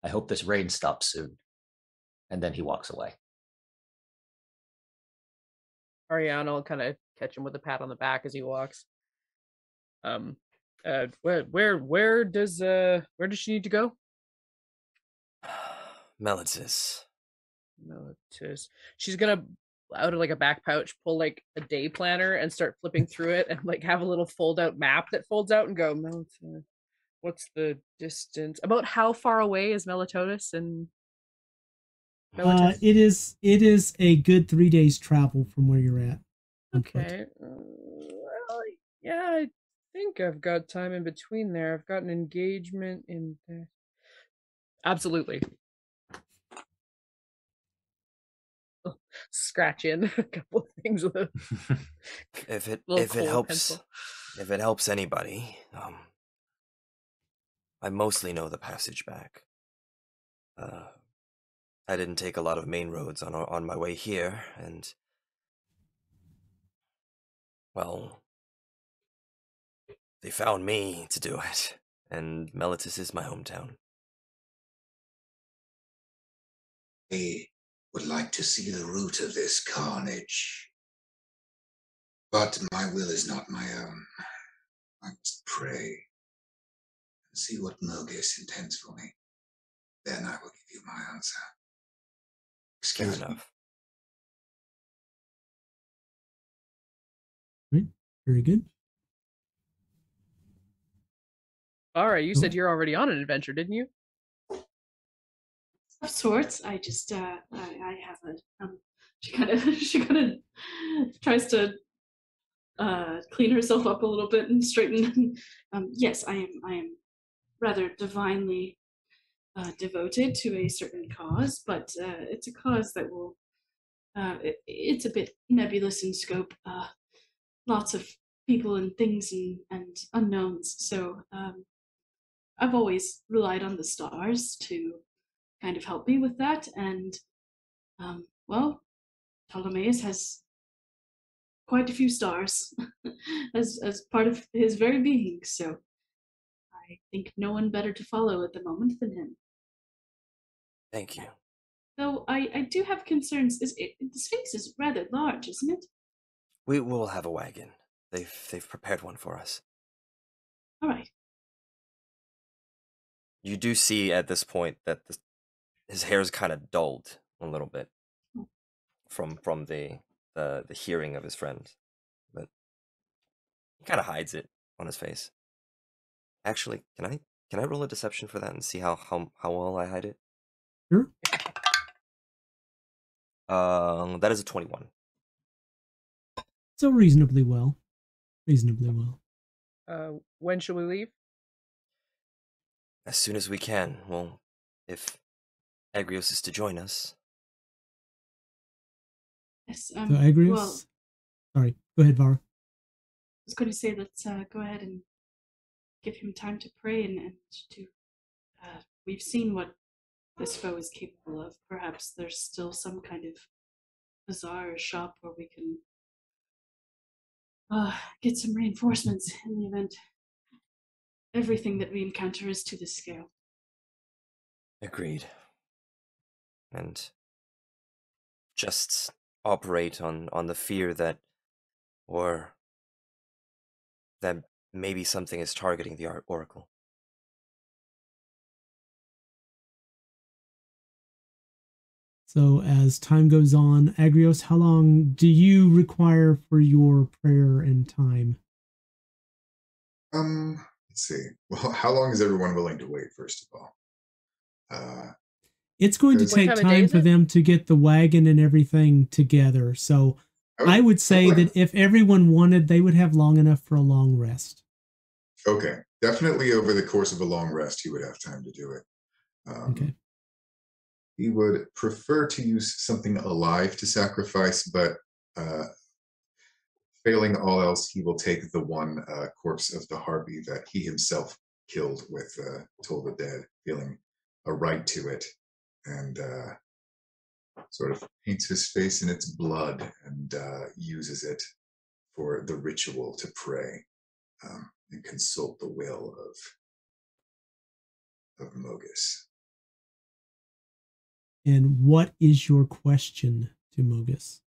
[SPEAKER 8] I hope this rain stops soon. And then he walks away.
[SPEAKER 7] Ariana will kind of catch him with a pat on the back as he walks. Um, uh, where, where, where does, uh, where does she need to go?
[SPEAKER 3] Meletis.
[SPEAKER 7] Meletis. She's gonna out of like a back pouch pull like a day planner and start flipping through it and like have a little fold out map that folds out and go. What's the distance? About how far away is Meletis and
[SPEAKER 1] Uh, it is it is a good three days travel from where you're at.
[SPEAKER 7] Okay. uh, well, yeah, I think I've got time in between there. I've got an engagement in there. Absolutely. Scratch in a couple of things with a
[SPEAKER 3] If it if it helps
[SPEAKER 7] pencil.
[SPEAKER 3] if it helps anybody, um I mostly know the passage back. Uh I didn't take a lot of main roads on on my way here and well they found me to do it and Meletis is my hometown.
[SPEAKER 4] I would like to see the root of this carnage. But my will is not my own. I must pray and see what Mogis intends for me. Then I will give you my answer.
[SPEAKER 3] Fair
[SPEAKER 4] Excuse me.
[SPEAKER 3] enough.
[SPEAKER 1] Very good.
[SPEAKER 7] All right, you
[SPEAKER 1] Cool.
[SPEAKER 7] said you're already on an adventure, didn't you?
[SPEAKER 2] Of sorts. I just uh, I, I have a um, she kind of she kind of tries to uh, clean herself up a little bit and straighten. um, yes, I am I am rather divinely uh, devoted to a certain cause, but uh, it's a cause that will uh, it, it's a bit nebulous in scope. Uh, lots of people and things and, and unknowns. So um, I've always relied on the stars to kind of help me with that. And um, well, Ptolemaeus has quite a few stars as as part of his very being. So I think no one better to follow at the moment than him.
[SPEAKER 3] Thank you.
[SPEAKER 2] Though I, I do have concerns. Is it, the Sphinx is rather large, isn't it?
[SPEAKER 3] We will have a wagon. They've they've prepared one for us.
[SPEAKER 2] All right.
[SPEAKER 3] You do see at this point that the, his hair is kind of dulled a little bit
[SPEAKER 2] Oh.
[SPEAKER 3] from from the the the hearing of his friend, but he kind of hides it on his face. Actually, can I can I roll a deception for that and see how how how well I hide it?
[SPEAKER 1] Sure.
[SPEAKER 3] Um, that is a twenty-one.
[SPEAKER 1] So reasonably well. Reasonably well.
[SPEAKER 7] Uh, when shall we leave?
[SPEAKER 3] As soon as we can. Well, if Agrios is to join us,
[SPEAKER 2] Yes. Um,
[SPEAKER 1] So Agrios,
[SPEAKER 2] Well,
[SPEAKER 1] sorry, go ahead, Vara.
[SPEAKER 2] I was going to say let's uh, go ahead and give him time to pray and, and to. Uh, we've seen what this foe is capable of. Perhaps there's still some kind of bazaar or shop where we can uh, get some reinforcements in the event everything that we encounter is to this scale.
[SPEAKER 3] Agreed. And just operate on on the fear that or that maybe something is targeting the oracle.
[SPEAKER 1] So as time goes on, Agrios, how long do you require for your prayer and time?
[SPEAKER 6] Um, let's see. Well, how long is everyone willing to wait? First of all, uh,
[SPEAKER 1] It's going to take
[SPEAKER 7] time of day
[SPEAKER 1] time
[SPEAKER 7] is
[SPEAKER 1] for them to get the wagon and everything together. So I would say
[SPEAKER 6] okay.
[SPEAKER 1] that if everyone wanted, they would have long enough for a long rest.
[SPEAKER 6] Okay, definitely over the course of a long rest, he would have time to do it. Um,
[SPEAKER 1] Okay.
[SPEAKER 6] He would prefer to use something alive to sacrifice, but uh, failing all else, he will take the one uh, corpse of the harpy that he himself killed with uh, Toll the Dead, feeling a right to it, and uh, sort of paints his face in its blood and uh, uses it for the ritual to pray um, and consult the will of of Mogis.
[SPEAKER 1] And what is your question to Mogis?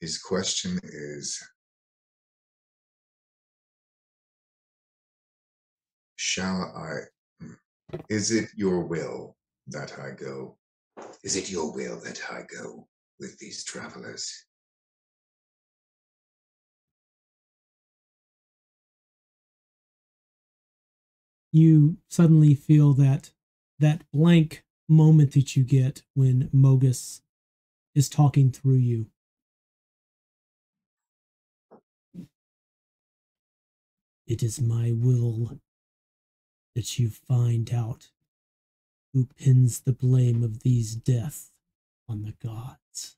[SPEAKER 6] His question is Shall I? Is it your will that I go? Is it your will that I go with these travelers?
[SPEAKER 1] You suddenly feel that that blank moment that you get when Mogis is talking through you. It is my will that you find out who pins the blame of these deaths on the gods.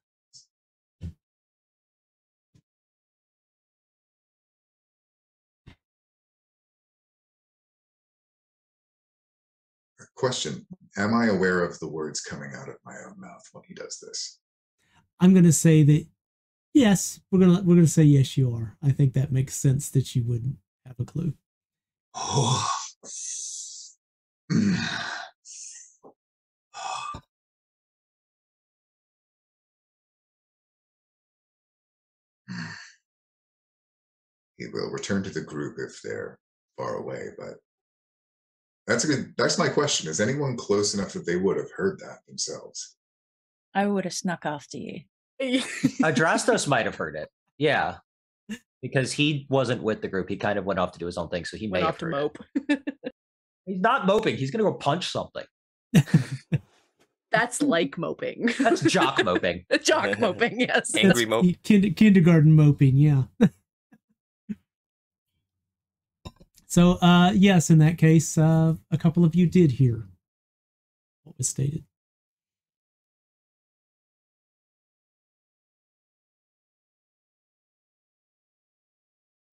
[SPEAKER 6] Question Am I aware of the words coming out of my own mouth when he does this?
[SPEAKER 1] I'm going to say that yes, we're going to we're going to say yes you are. I think that makes sense that you wouldn't have a clue.
[SPEAKER 6] Oh. He will return to the group if they're far away, but that's a good that's my question. Is anyone close enough that they would have heard that themselves?
[SPEAKER 5] I would have snuck after you.
[SPEAKER 8] Adrastos might have heard it. Yeah. Because he wasn't with the group. He kind of went off to do his own thing. So he may
[SPEAKER 7] Went
[SPEAKER 8] have
[SPEAKER 7] off to mope.
[SPEAKER 8] He's not moping. He's going to go punch something.
[SPEAKER 7] That's like moping.
[SPEAKER 8] That's jock moping.
[SPEAKER 7] Jock moping, yes.
[SPEAKER 3] Angry mope.
[SPEAKER 1] Kind- kindergarten moping, yeah. so, uh, yes, in that case, uh, a couple of you did hear what was stated.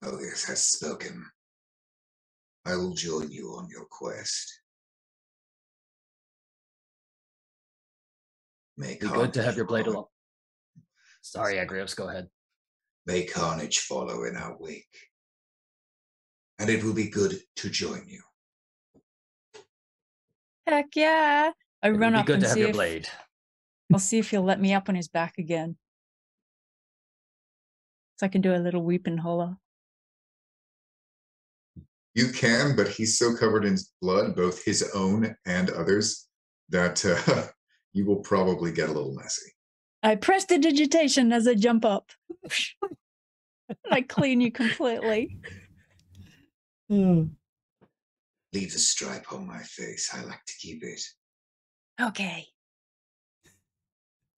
[SPEAKER 4] Oh, Mogis has spoken. I will join you on your quest. May
[SPEAKER 8] Be good to have your blade along. Sorry, Agrios, go ahead.
[SPEAKER 4] May carnage follow in our wake. And it will be good to join you.
[SPEAKER 5] Heck yeah. I
[SPEAKER 8] It would
[SPEAKER 5] run
[SPEAKER 8] be
[SPEAKER 5] up
[SPEAKER 8] good
[SPEAKER 5] and
[SPEAKER 8] to have
[SPEAKER 5] see
[SPEAKER 8] your
[SPEAKER 5] if,
[SPEAKER 8] blade.
[SPEAKER 5] I'll see if he'll let me up on his back again. So I can do a little weep and holler.
[SPEAKER 6] You can, but he's so covered in blood, both his own and others, that uh, you will probably get a little messy.
[SPEAKER 5] I prestidigitation as I jump up. I clean you completely.
[SPEAKER 1] Oh,
[SPEAKER 4] Leave the stripe on my face. I like to keep it.
[SPEAKER 5] Okay.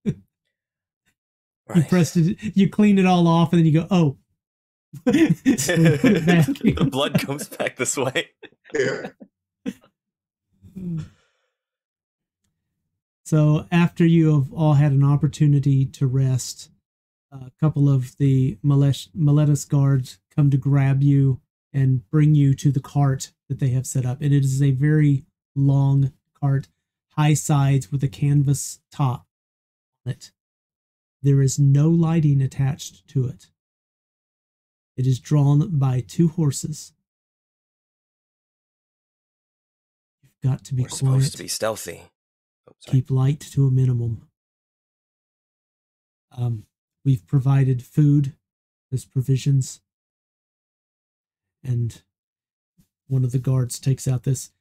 [SPEAKER 1] you
[SPEAKER 3] Right.
[SPEAKER 1] pressed it, you clean it all off, and then you go, oh.
[SPEAKER 3] The blood comes back this way.
[SPEAKER 6] Yeah.
[SPEAKER 1] So after you have all had an opportunity to rest, a couple of the Meletis guards come to grab you and bring you to the cart that they have set up. And it is a very long cart, high sides with a canvas top on it. There is no lighting attached to it. It is drawn by two horses. You've got to be
[SPEAKER 3] We're
[SPEAKER 1] quiet.
[SPEAKER 3] supposed to be stealthy. Oh.
[SPEAKER 1] Keep light to a minimum. Um, we've provided food as provisions. And one of the guards takes out this.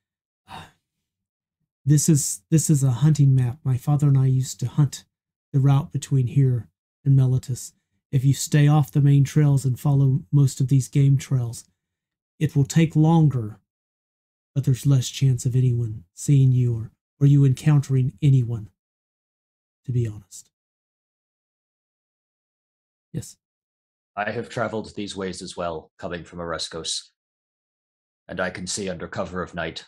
[SPEAKER 1] This is this is a hunting map. My father and I used to hunt the route between here and Meletis. If you stay off the main trails and follow most of these game trails, it will take longer, but there's less chance of anyone seeing you or, or you encountering anyone, to be honest. Yes.
[SPEAKER 8] I have traveled these ways as well, coming from Oreskos, and I can see under cover of night.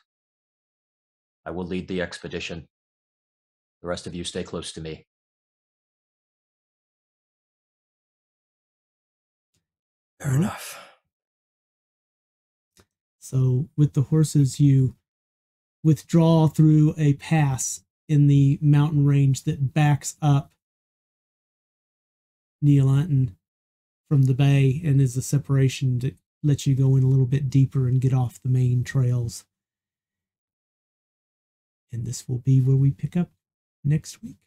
[SPEAKER 8] I will lead the expedition. The rest of you stay close to me.
[SPEAKER 3] Fair
[SPEAKER 1] mm-hmm.
[SPEAKER 3] enough.
[SPEAKER 1] So with the horses, you withdraw through a pass in the mountain range that backs up Neolanton from the bay and is a separation that lets you go in a little bit deeper and get off the main trails. And this will be where we pick up next week.